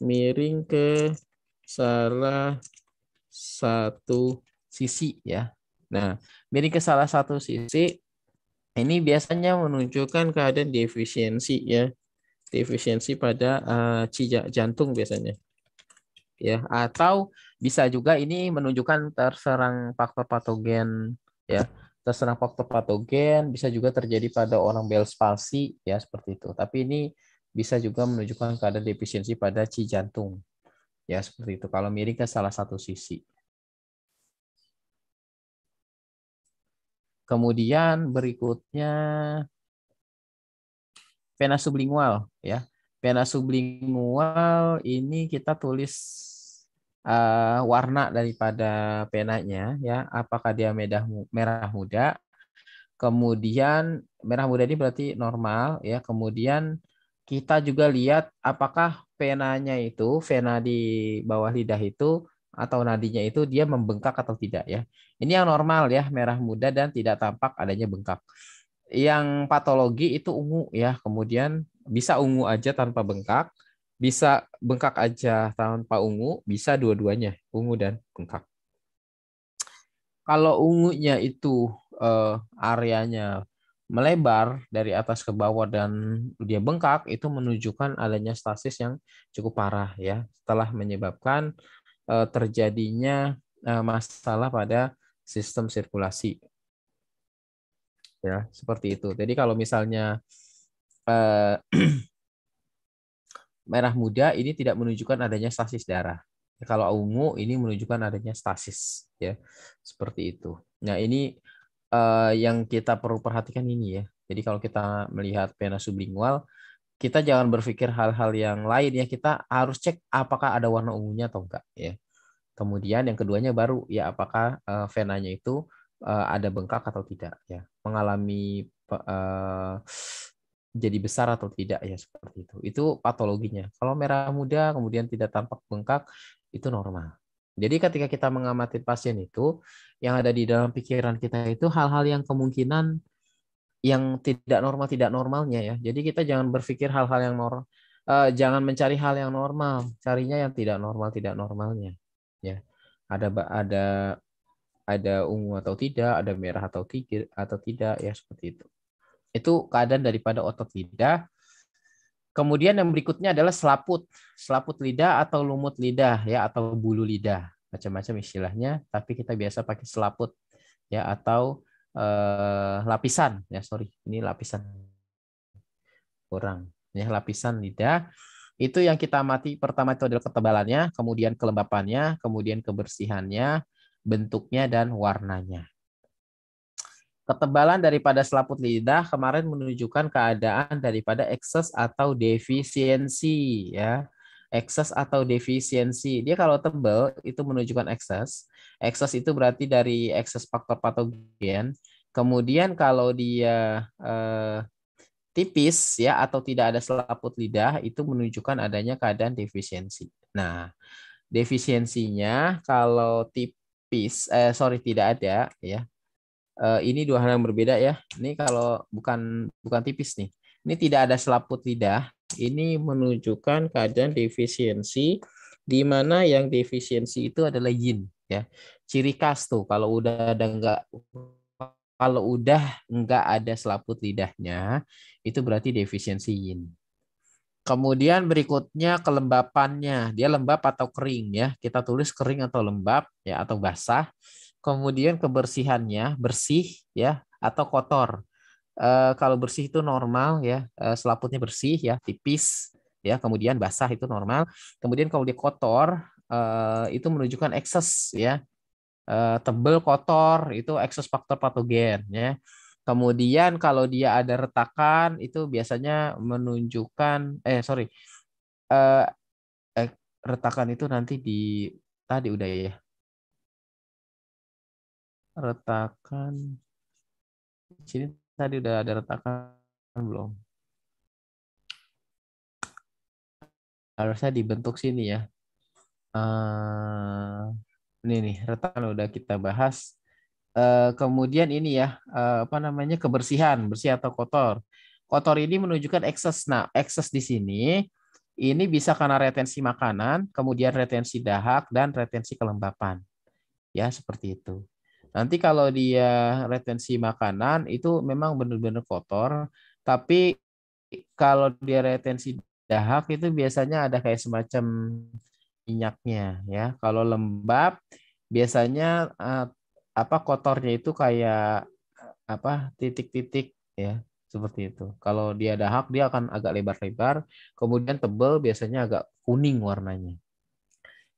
miring ke salah satu sisi ya. Nah, miring ke salah satu sisi ini biasanya menunjukkan keadaan defisiensi ya. Defisiensi pada uh, jantung biasanya. Ya, atau bisa juga ini menunjukkan terserang faktor patogen ya. Terserang faktor patogen bisa juga terjadi pada orang Bell's palsy ya seperti itu. Tapi ini bisa juga menunjukkan keadaan defisiensi pada ci jantung. Ya, seperti itu. Kalau miring ke salah satu sisi. Kemudian berikutnya pena sublingual ya. Pena sublingual ini kita tulis uh, warna daripada penanya ya, apakah dia merah merah muda. Kemudian merah muda ini berarti normal ya. Kemudian kita juga lihat apakah penanya itu, vena di bawah lidah itu atau nadinya itu dia membengkak atau tidak ya. Ini yang normal ya, merah muda dan tidak tampak adanya bengkak. Yang patologi itu ungu ya, kemudian bisa ungu aja tanpa bengkak, bisa bengkak aja tanpa ungu, bisa dua-duanya, ungu dan bengkak. Kalau ungunya itu eh, areanya melebar dari atas ke bawah dan dia bengkak itu menunjukkan adanya stasis yang cukup parah ya setelah menyebabkan uh, terjadinya uh, masalah pada sistem sirkulasi. Ya, seperti itu. Jadi kalau misalnya uh, merah muda ini tidak menunjukkan adanya stasis darah. Kalau ungu ini menunjukkan adanya stasis, ya, seperti itu. Nah ini uh, yang kita perlu perhatikan ini ya. Jadi kalau kita melihat pena sublingual, kita jangan berpikir hal-hal yang lain ya. Kita harus cek apakah ada warna ungunya atau enggak ya. Kemudian yang keduanya baru ya apakah uh, venanya itu uh, ada bengkak atau tidak ya. Mengalami uh, jadi besar atau tidak ya seperti itu. Itu patologinya. Kalau merah muda kemudian tidak tampak bengkak itu normal. Jadi ketika kita mengamati pasien itu yang ada di dalam pikiran kita itu hal-hal yang kemungkinan yang tidak normal tidak normalnya ya. Jadi kita jangan berpikir hal-hal yang normal uh, jangan mencari hal yang normal, carinya yang tidak normal tidak normalnya. Ya. Ada ada ada ungu atau tidak, ada merah atau tidak atau tidak ya seperti itu. Itu keadaan daripada otot lidah. Kemudian yang berikutnya adalah selaput. Selaput lidah atau lumut lidah ya atau bulu lidah. Macam-macam istilahnya, tapi kita biasa pakai selaput ya atau eh, lapisan ya sorry ini lapisan kurang ya lapisan lidah itu yang kita amati pertama itu adalah ketebalannya kemudian kelembapannya kemudian kebersihannya bentuknya dan warnanya Ketebalan daripada selaput lidah kemarin menunjukkan keadaan daripada ekses atau defisiensi ya. Ekses atau defisiensi. Dia kalau tebal itu menunjukkan ekses. Ekses itu berarti dari ekses faktor patogen. Kemudian kalau dia eh, tipis ya atau tidak ada selaput lidah itu menunjukkan adanya keadaan defisiensi. Nah, defisiensinya kalau tipis eh sorry tidak ada ya uh, ini dua hal yang berbeda ya. Ini kalau bukan bukan tipis nih. Ini tidak ada selaput lidah. Ini menunjukkan keadaan defisiensi di mana yang defisiensi itu adalah yin ya. Ciri khas tuh kalau udah ada enggak kalau udah enggak ada selaput lidahnya itu berarti defisiensi yin. Kemudian berikutnya kelembapannya, dia lembab atau kering ya. Kita tulis kering atau lembab ya atau basah kemudian kebersihannya bersih ya atau kotor. E, kalau bersih itu normal ya, e, selaputnya bersih ya, tipis ya, kemudian basah itu normal. Kemudian kalau dia kotor e, itu menunjukkan ekses ya. E, tebel kotor itu ekses faktor patogen ya. Kemudian kalau dia ada retakan itu biasanya menunjukkan eh sorry eh, eh retakan itu nanti di tadi udah ya retakan. Sini tadi udah ada retakan belum? Harusnya dibentuk sini ya. Uh, ini nih retakan udah kita bahas. Uh, kemudian ini ya uh, apa namanya kebersihan bersih atau kotor. Kotor ini menunjukkan ekses. Nah ekses di sini ini bisa karena retensi makanan kemudian retensi dahak dan retensi kelembapan. Ya seperti itu Nanti kalau dia retensi makanan itu memang benar-benar kotor, tapi kalau dia retensi dahak itu biasanya ada kayak semacam minyaknya ya. Kalau lembab biasanya eh, apa kotornya itu kayak apa titik-titik ya seperti itu. Kalau dia dahak dia akan agak lebar-lebar, kemudian tebal biasanya agak kuning warnanya.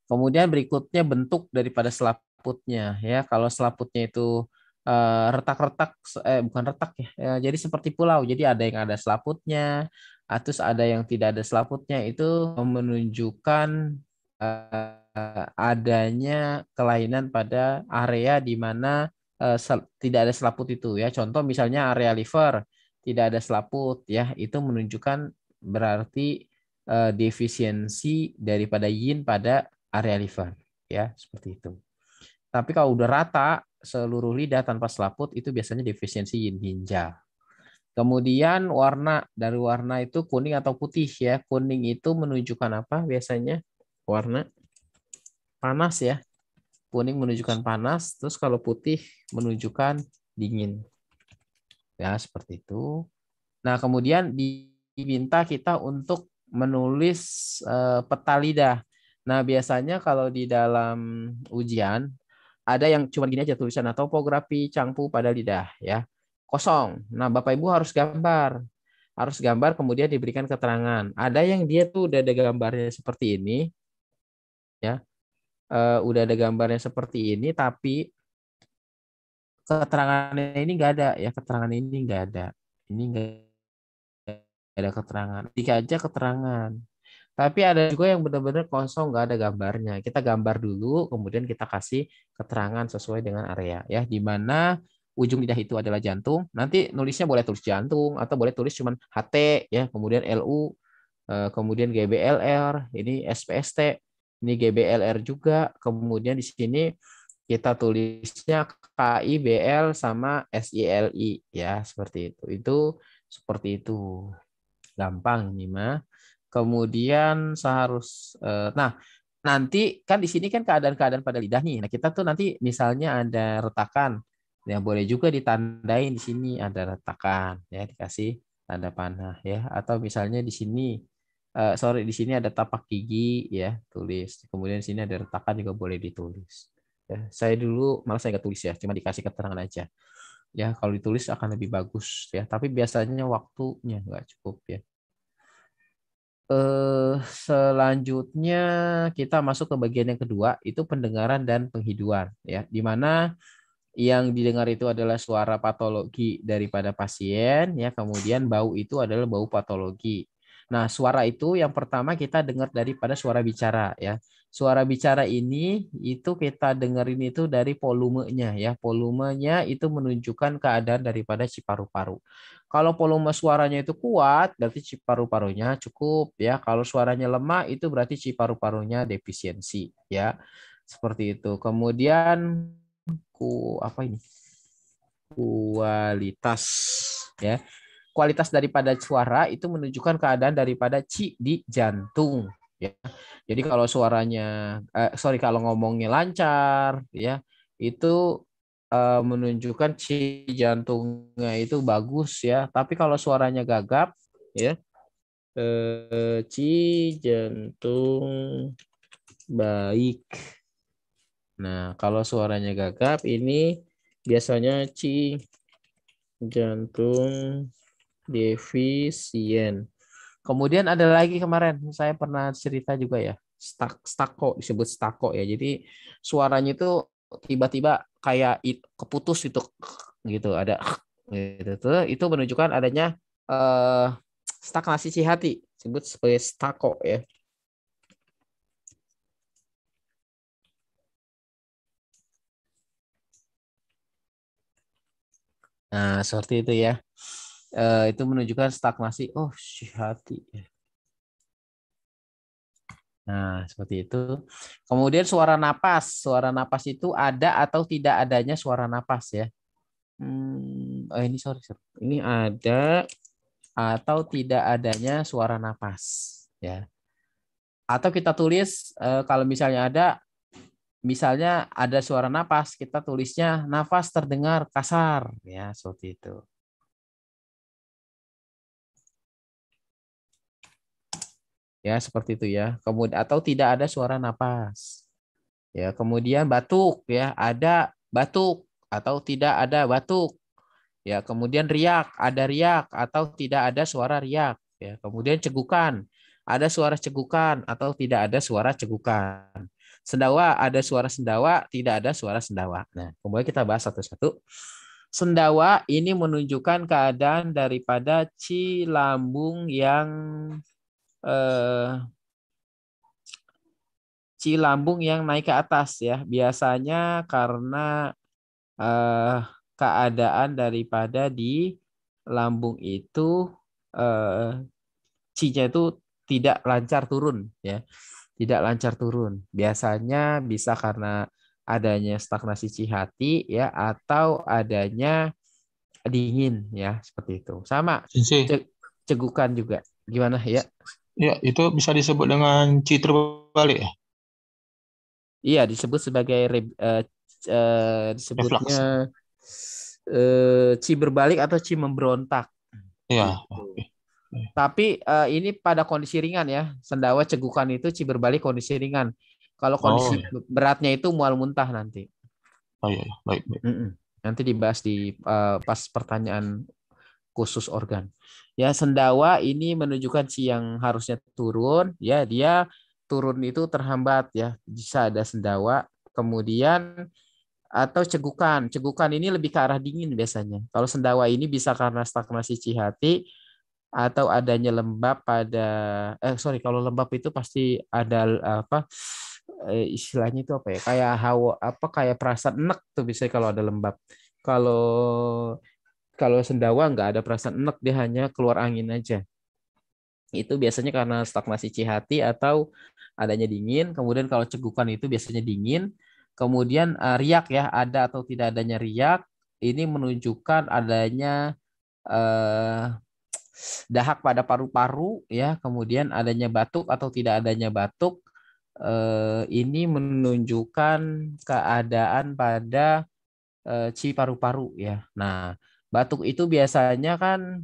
Kemudian berikutnya bentuk daripada selap selaputnya ya. Kalau selaputnya itu eh, retak-retak uh, eh bukan retak ya. ya. Jadi seperti pulau. Jadi ada yang ada selaputnya, terus ada yang tidak ada selaputnya itu menunjukkan uh, adanya kelainan pada area di mana uh, tidak ada selaput itu ya. Contoh misalnya area liver tidak ada selaput ya, itu menunjukkan berarti uh, defisiensi daripada yin pada area liver ya, seperti itu. Tapi kalau udah rata seluruh lidah tanpa selaput itu biasanya defisiensi yin ginjal. Kemudian warna dari warna itu kuning atau putih ya. Kuning itu menunjukkan apa biasanya? Warna panas ya. Kuning menunjukkan panas, terus kalau putih menunjukkan dingin. Ya, seperti itu. Nah, kemudian diminta kita untuk menulis uh, peta lidah. Nah, biasanya kalau di dalam ujian ada yang cuma gini aja tulisan topografi cangpu pada lidah ya kosong. Nah bapak ibu harus gambar, harus gambar kemudian diberikan keterangan. Ada yang dia tuh udah ada gambarnya seperti ini, ya, uh, udah ada gambarnya seperti ini, tapi keterangannya ini enggak ada ya keterangan ini enggak ada, ini enggak ada keterangan. Tiga aja keterangan. Tapi ada juga yang benar-benar kosong, nggak ada gambarnya. Kita gambar dulu, kemudian kita kasih keterangan sesuai dengan area. ya Di mana ujung lidah itu adalah jantung. Nanti nulisnya boleh tulis jantung, atau boleh tulis cuma HT, ya kemudian LU, eh, kemudian GBLR, ini SPST, ini GBLR juga. Kemudian di sini kita tulisnya KIBL sama SILI, ya seperti itu. Itu seperti itu. Gampang nih mah. Kemudian seharus eh, nah nanti kan di sini kan keadaan-keadaan pada lidah nih. Nah, kita tuh nanti misalnya ada retakan. Ya boleh juga ditandain di sini. Ada retakan ya dikasih tanda panah ya. Atau misalnya di sini uh, sorry di sini ada tapak gigi ya tulis. Kemudian di sini ada retakan juga boleh ditulis. Ya saya dulu malah saya nggak tulis ya cuma dikasih keterangan aja. Ya kalau ditulis akan lebih bagus ya. Tapi biasanya waktunya nggak cukup ya eh, selanjutnya kita masuk ke bagian yang kedua itu pendengaran dan penghiduan ya. Di mana yang didengar itu adalah suara patologi daripada pasien ya. Kemudian bau itu adalah bau patologi. Nah suara itu yang pertama kita dengar daripada suara bicara ya suara bicara ini itu kita dengerin itu dari volumenya ya volumenya itu menunjukkan keadaan daripada si paru-paru kalau volume suaranya itu kuat, berarti ci paru-parunya cukup ya. Kalau suaranya lemah itu berarti ci paru-parunya defisiensi ya. Seperti itu. Kemudian ku apa ini? Kualitas ya. Kualitas daripada suara itu menunjukkan keadaan daripada ci di jantung ya. Jadi kalau suaranya eh, sorry kalau ngomongnya lancar ya, itu uh, menunjukkan ci jantungnya itu bagus ya. Tapi kalau suaranya gagap ya uh, ci jantung baik. Nah, kalau suaranya gagap ini biasanya ci jantung defisien. Kemudian ada lagi kemarin saya pernah cerita juga ya, stak stako disebut stako ya. Jadi suaranya itu tiba-tiba kayak keputus itu gitu ada gitu tuh itu menunjukkan adanya uh, stagnasi si hati disebut sebagai stako ya Nah, seperti itu ya. Uh, itu menunjukkan stagnasi. Oh, hati. Nah, seperti itu. Kemudian suara napas. Suara napas itu ada atau tidak adanya suara napas ya. Hmm, oh ini sorry, sorry. Ini ada atau tidak adanya suara napas ya. Atau kita tulis eh, kalau misalnya ada misalnya ada suara napas, kita tulisnya nafas terdengar kasar ya, seperti itu. Ya seperti itu ya. Kemudian atau tidak ada suara napas. Ya kemudian batuk ya ada batuk atau tidak ada batuk. Ya kemudian riak ada riak atau tidak ada suara riak. Ya kemudian cegukan ada suara cegukan atau tidak ada suara cegukan. Sendawa ada suara sendawa tidak ada suara sendawa. Nah kemudian kita bahas satu-satu. Sendawa ini menunjukkan keadaan daripada ci lambung yang eh, lambung yang naik ke atas ya. Biasanya karena eh, keadaan daripada di lambung itu eh, cinya itu tidak lancar turun ya. Tidak lancar turun. Biasanya bisa karena adanya stagnasi cihati ya atau adanya dingin ya seperti itu. Sama cegukan juga. Gimana ya? Ya, itu bisa disebut dengan ci terbalik ya? Iya, disebut sebagai uh, uh, disebutnya uh, ci berbalik atau ci memberontak. Iya. Gitu. Tapi uh, ini pada kondisi ringan ya. Sendawa cegukan itu ci berbalik kondisi ringan. Kalau kondisi oh, iya. beratnya itu mual muntah nanti. Oh iya, iya. baik. baik. Nanti dibahas di uh, pas pertanyaan khusus organ. Ya sendawa ini menunjukkan si yang harusnya turun, ya dia turun itu terhambat ya. Bisa ada sendawa. Kemudian atau cegukan. Cegukan ini lebih ke arah dingin biasanya. Kalau sendawa ini bisa karena stagnasi cihati atau adanya lembab pada eh sorry kalau lembab itu pasti ada apa eh, istilahnya itu apa ya kayak hawa apa kayak perasaan enek tuh bisa kalau ada lembab kalau kalau sendawa nggak ada perasaan enek dia hanya keluar angin aja. Itu biasanya karena stagnasi cihati atau adanya dingin. Kemudian kalau cegukan itu biasanya dingin. Kemudian uh, riak ya ada atau tidak adanya riak ini menunjukkan adanya uh, dahak pada paru-paru ya. Kemudian adanya batuk atau tidak adanya batuk uh, ini menunjukkan keadaan pada uh, ci paru-paru ya. Nah batuk itu biasanya kan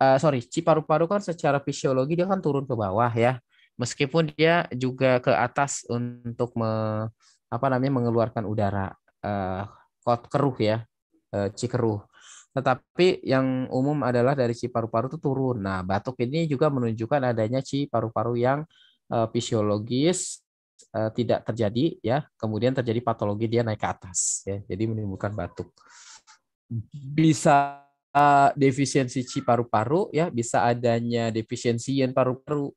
uh, sorry ci paru-paru kan secara fisiologi dia kan turun ke bawah ya. Meskipun dia juga ke atas untuk me, apa namanya mengeluarkan udara uh, keruh ya uh, cikeruh. Tetapi yang umum adalah dari ci paru-paru itu turun. Nah batuk ini juga menunjukkan adanya ci paru-paru yang uh, fisiologis tidak terjadi ya. Kemudian terjadi patologi dia naik ke atas ya jadi menimbulkan batuk bisa uh, defisiensi ci paru-paru ya bisa adanya defisiensi yen paru-paru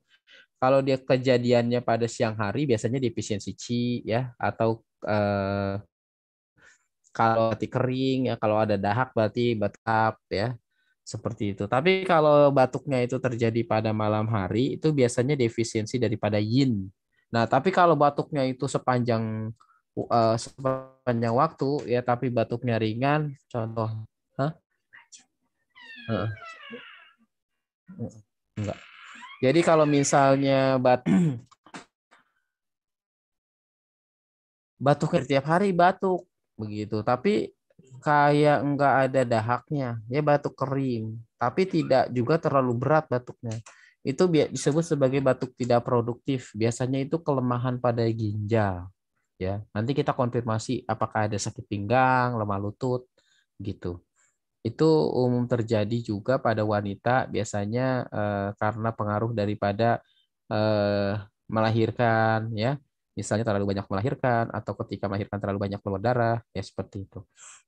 kalau dia kejadiannya pada siang hari biasanya defisiensi C ya atau eh, kalau mati kering ya kalau ada dahak berarti batuk ya seperti itu. Tapi kalau batuknya itu terjadi pada malam hari itu biasanya defisiensi daripada yin. Nah, tapi kalau batuknya itu sepanjang uh, sepanjang waktu ya tapi batuknya ringan contoh Hah? Uh. Enggak. Jadi kalau misalnya bat batuk setiap hari batuk begitu, tapi kayak enggak ada dahaknya, ya batuk kering, tapi tidak juga terlalu berat batuknya. Itu disebut sebagai batuk tidak produktif. Biasanya itu kelemahan pada ginjal. Ya, nanti kita konfirmasi apakah ada sakit pinggang, lemah lutut, gitu. Itu umum terjadi juga pada wanita biasanya eh, karena pengaruh daripada eh, melahirkan ya. Misalnya terlalu banyak melahirkan atau ketika melahirkan terlalu banyak keluar darah ya seperti itu.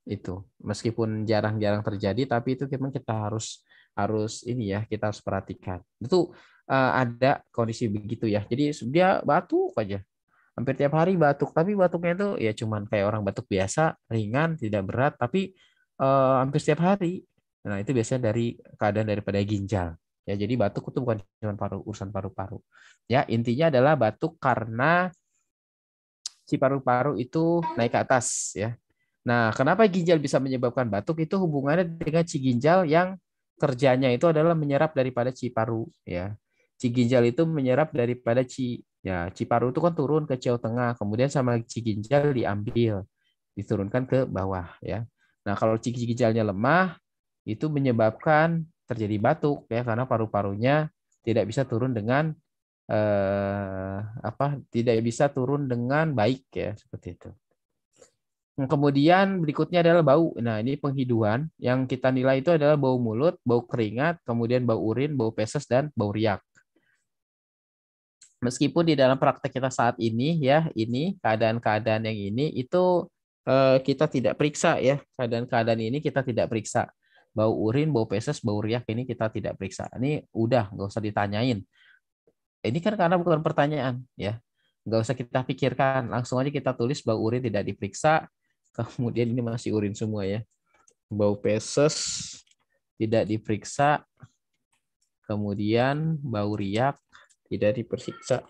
Itu meskipun jarang-jarang terjadi tapi itu memang kita harus harus ini ya kita harus perhatikan. Itu eh, ada kondisi begitu ya. Jadi dia batuk aja hampir tiap hari batuk tapi batuknya itu ya cuman kayak orang batuk biasa ringan tidak berat tapi uh, hampir setiap hari. Nah, itu biasanya dari keadaan daripada ginjal. Ya, jadi batuk itu bukan cuma paru urusan paru-paru. Ya, intinya adalah batuk karena si paru-paru itu naik ke atas ya. Nah, kenapa ginjal bisa menyebabkan batuk itu hubungannya dengan ci ginjal yang kerjanya itu adalah menyerap daripada ci paru ya. Ci ginjal itu menyerap daripada ci ya, ci paru itu kan turun ke ciau tengah, kemudian sama ci ginjal diambil, diturunkan ke bawah ya. Nah, kalau ciki ginjalnya lemah, itu menyebabkan terjadi batuk ya karena paru-parunya tidak bisa turun dengan eh, apa tidak bisa turun dengan baik ya seperti itu. Nah, kemudian berikutnya adalah bau. Nah, ini penghiduan yang kita nilai itu adalah bau mulut, bau keringat, kemudian bau urin, bau peses dan bau riak. Meskipun di dalam praktek kita saat ini ya, ini keadaan-keadaan yang ini itu Eh, kita tidak periksa ya keadaan-keadaan ini kita tidak periksa bau urin, bau peses, bau riak ini kita tidak periksa. Ini udah nggak usah ditanyain. Ini kan karena bukan pertanyaan ya, nggak usah kita pikirkan, langsung aja kita tulis bau urin tidak diperiksa. Kemudian ini masih urin semua ya. Bau peses tidak diperiksa. Kemudian bau riak tidak diperiksa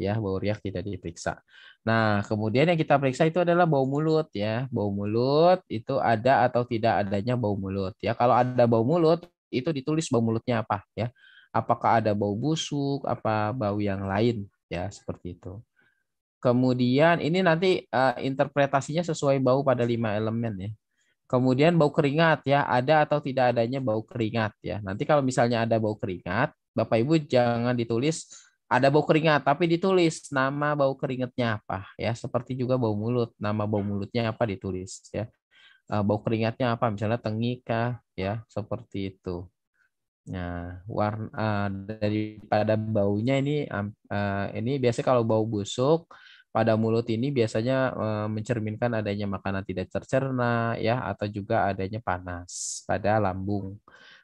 ya bau riak tidak diperiksa. Nah, kemudian yang kita periksa itu adalah bau mulut ya. Bau mulut itu ada atau tidak adanya bau mulut ya. Kalau ada bau mulut itu ditulis bau mulutnya apa ya. Apakah ada bau busuk, apa bau yang lain ya seperti itu. Kemudian ini nanti uh, interpretasinya sesuai bau pada lima elemen ya. Kemudian bau keringat ya, ada atau tidak adanya bau keringat ya. Nanti kalau misalnya ada bau keringat, Bapak Ibu jangan ditulis ada bau keringat tapi ditulis nama bau keringatnya apa ya. Seperti juga bau mulut nama bau mulutnya apa ditulis ya. Eh, bau keringatnya apa misalnya tengika ya seperti itu. Nah warna uh, daripada baunya ini uh, ini biasanya kalau bau busuk pada mulut ini biasanya mencerminkan adanya makanan tidak tercerna ya atau juga adanya panas pada lambung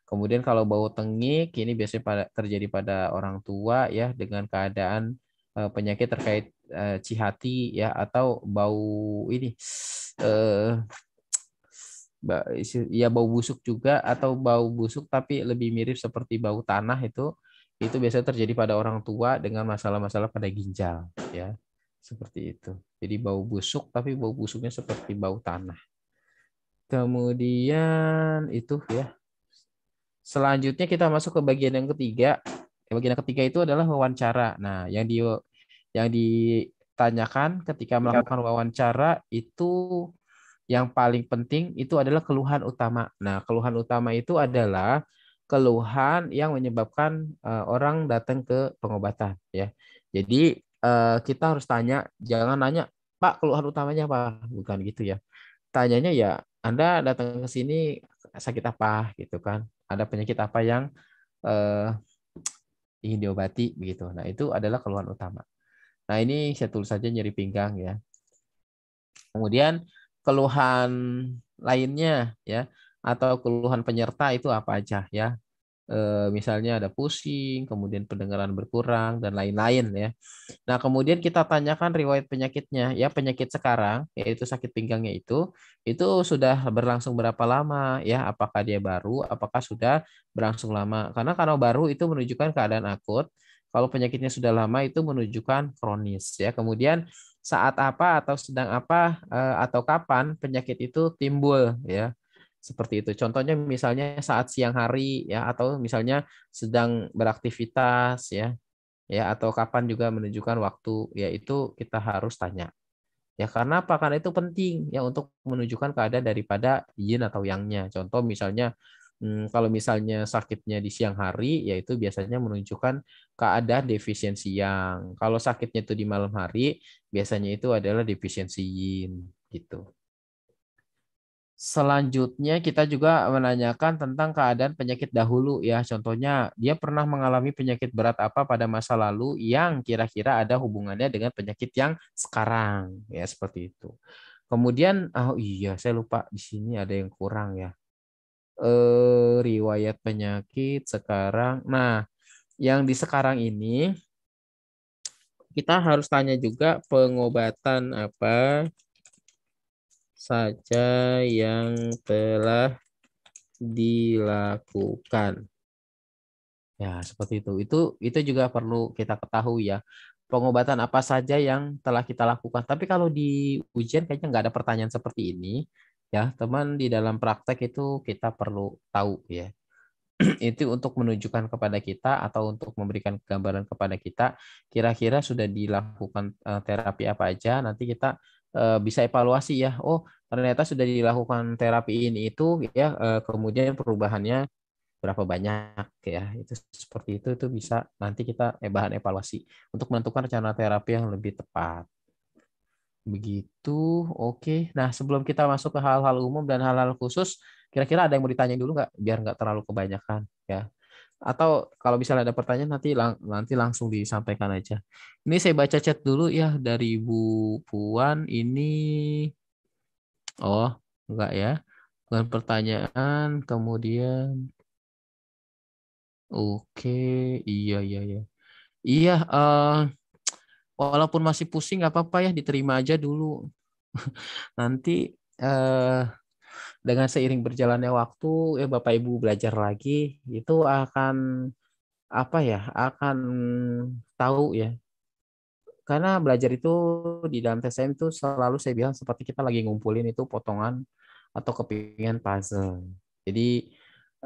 Kemudian kalau bau tengik ini biasanya pada, terjadi pada orang tua ya dengan keadaan uh, penyakit terkait uh, cihati ya atau bau ini uh, ya bau busuk juga atau bau busuk tapi lebih mirip seperti bau tanah itu itu biasanya terjadi pada orang tua dengan masalah-masalah pada ginjal ya seperti itu. Jadi bau busuk tapi bau busuknya seperti bau tanah. Kemudian itu ya Selanjutnya kita masuk ke bagian yang ketiga. Bagian yang ketiga itu adalah wawancara. Nah, yang di yang ditanyakan ketika melakukan wawancara itu yang paling penting itu adalah keluhan utama. Nah, keluhan utama itu adalah keluhan yang menyebabkan uh, orang datang ke pengobatan ya. Jadi uh, kita harus tanya, jangan nanya, "Pak, keluhan utamanya apa?" Bukan gitu ya. Tanyanya ya, "Anda datang ke sini sakit apa?" gitu kan ada penyakit apa yang eh, ingin diobati begitu. Nah, itu adalah keluhan utama. Nah, ini saya tulis saja nyeri pinggang ya. Kemudian keluhan lainnya ya atau keluhan penyerta itu apa aja ya misalnya ada pusing, kemudian pendengaran berkurang dan lain-lain ya. Nah, kemudian kita tanyakan riwayat penyakitnya. Ya, penyakit sekarang yaitu sakit pinggangnya itu itu sudah berlangsung berapa lama ya? Apakah dia baru, apakah sudah berlangsung lama? Karena kalau baru itu menunjukkan keadaan akut. Kalau penyakitnya sudah lama itu menunjukkan kronis ya. Kemudian saat apa atau sedang apa eh, atau kapan penyakit itu timbul ya seperti itu. Contohnya misalnya saat siang hari ya atau misalnya sedang beraktivitas ya ya atau kapan juga menunjukkan waktu ya itu kita harus tanya. Ya karena apa? Karena itu penting ya untuk menunjukkan keadaan daripada yin atau yangnya. Contoh misalnya hmm, kalau misalnya sakitnya di siang hari ya itu biasanya menunjukkan keadaan defisiensi yang. Kalau sakitnya itu di malam hari biasanya itu adalah defisiensi yin gitu. Selanjutnya kita juga menanyakan tentang keadaan penyakit dahulu ya. Contohnya dia pernah mengalami penyakit berat apa pada masa lalu yang kira-kira ada hubungannya dengan penyakit yang sekarang ya seperti itu. Kemudian oh iya saya lupa di sini ada yang kurang ya. Eh riwayat penyakit sekarang. Nah, yang di sekarang ini kita harus tanya juga pengobatan apa saja yang telah dilakukan. Ya, seperti itu. Itu itu juga perlu kita ketahui ya. Pengobatan apa saja yang telah kita lakukan. Tapi kalau di ujian kayaknya nggak ada pertanyaan seperti ini. Ya, teman di dalam praktek itu kita perlu tahu ya. itu untuk menunjukkan kepada kita atau untuk memberikan gambaran kepada kita kira-kira sudah dilakukan eh, terapi apa aja nanti kita eh, bisa evaluasi ya. Oh ternyata sudah dilakukan terapi ini itu ya eh, kemudian perubahannya berapa banyak ya. Itu seperti itu itu bisa nanti kita eh, bahan evaluasi untuk menentukan rencana terapi yang lebih tepat. Begitu oke. Nah sebelum kita masuk ke hal-hal umum dan hal-hal khusus kira-kira ada yang mau ditanya dulu nggak? Biar nggak terlalu kebanyakan ya atau kalau misalnya ada pertanyaan nanti lang nanti langsung disampaikan aja ini saya baca chat dulu ya dari Bu Puan ini Oh, enggak ya. Bukan pertanyaan, kemudian Oke, iya iya iya. Iya, uh, walaupun masih pusing nggak apa-apa ya, diterima aja dulu. Nanti uh, dengan seiring berjalannya waktu, ya Bapak Ibu belajar lagi, itu akan apa ya, akan tahu ya karena belajar itu di dalam TSM itu selalu saya bilang seperti kita lagi ngumpulin itu potongan atau kepingan puzzle. Jadi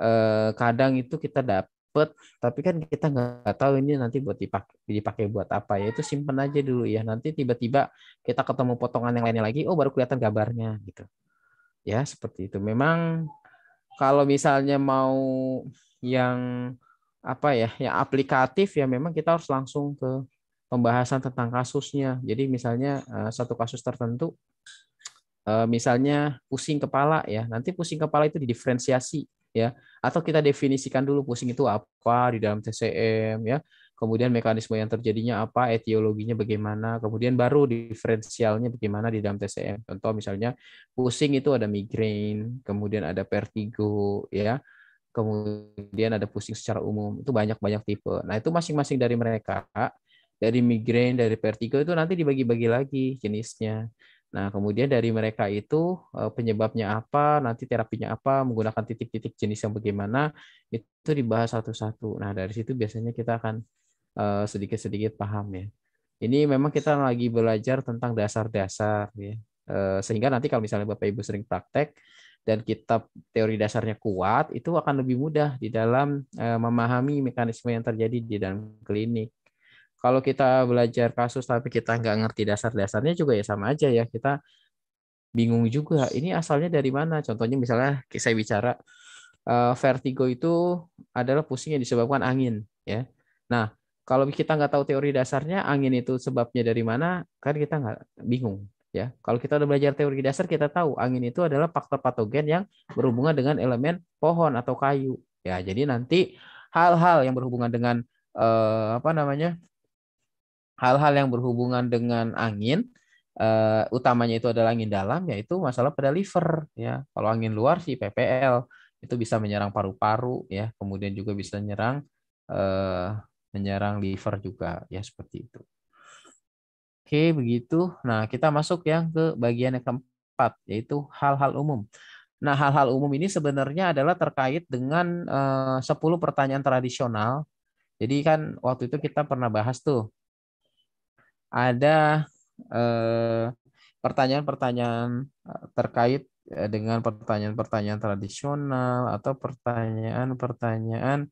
eh, kadang itu kita dapat, tapi kan kita nggak tahu ini nanti buat dipakai, dipakai buat apa ya. Itu simpen aja dulu ya. Nanti tiba-tiba kita ketemu potongan yang lainnya lagi, oh baru kelihatan gambarnya gitu. Ya seperti itu. Memang kalau misalnya mau yang apa ya, yang aplikatif ya memang kita harus langsung ke pembahasan tentang kasusnya. Jadi misalnya eh, satu kasus tertentu, eh, misalnya pusing kepala ya, nanti pusing kepala itu didiferensiasi ya, atau kita definisikan dulu pusing itu apa di dalam TCM ya, kemudian mekanisme yang terjadinya apa, etiologinya bagaimana, kemudian baru diferensialnya bagaimana di dalam TCM. Contoh misalnya pusing itu ada migrain, kemudian ada vertigo ya, kemudian ada pusing secara umum. Itu banyak-banyak tipe. Nah, itu masing-masing dari mereka dari migrain, dari vertigo itu nanti dibagi-bagi lagi jenisnya. Nah, kemudian dari mereka itu eh, penyebabnya apa, nanti terapinya apa, menggunakan titik-titik jenis yang bagaimana, itu dibahas satu-satu. Nah, dari situ biasanya kita akan sedikit-sedikit paham ya. Ini memang kita lagi belajar tentang dasar-dasar ya. Eh, sehingga nanti kalau misalnya Bapak Ibu sering praktek dan kita teori dasarnya kuat, itu akan lebih mudah di dalam memahami mekanisme yang terjadi di dalam klinik kalau kita belajar kasus tapi kita nggak ngerti dasar-dasarnya juga ya sama aja ya kita bingung juga ini asalnya dari mana contohnya misalnya saya bicara vertigo itu adalah pusing yang disebabkan angin ya nah kalau kita nggak tahu teori dasarnya angin itu sebabnya dari mana kan kita nggak bingung ya. Kalau kita udah belajar teori dasar kita tahu angin itu adalah faktor patogen yang berhubungan dengan elemen pohon atau kayu. Ya jadi nanti hal-hal yang berhubungan dengan uh, apa namanya hal-hal yang berhubungan dengan angin uh, utamanya itu adalah angin dalam yaitu masalah pada liver ya. Kalau angin luar sih PPL itu bisa menyerang paru-paru ya. Kemudian juga bisa menyerang uh, menyerang liver juga. Ya seperti itu. Oke begitu. Nah kita masuk yang ke bagian yang keempat yaitu hal-hal umum. Nah, hal-hal umum ini sebenarnya adalah terkait dengan eh, uh, 10 pertanyaan tradisional. Jadi kan waktu itu kita pernah bahas tuh ada eh, pertanyaan-pertanyaan eh, terkait dengan pertanyaan-pertanyaan tradisional atau pertanyaan-pertanyaan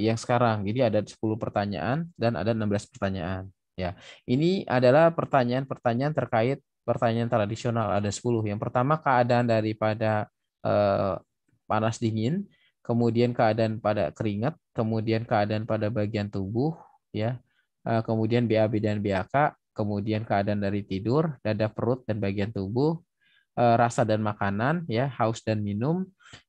yang sekarang. Jadi ada 10 pertanyaan dan ada 16 pertanyaan. Ya, ini adalah pertanyaan-pertanyaan terkait pertanyaan tradisional ada 10. Yang pertama keadaan daripada panas dingin, kemudian keadaan pada keringat, kemudian keadaan pada bagian tubuh, ya, Eh, kemudian BAB dan BAK, kemudian keadaan dari tidur, dada perut dan bagian tubuh, eh, rasa dan makanan, ya haus dan minum,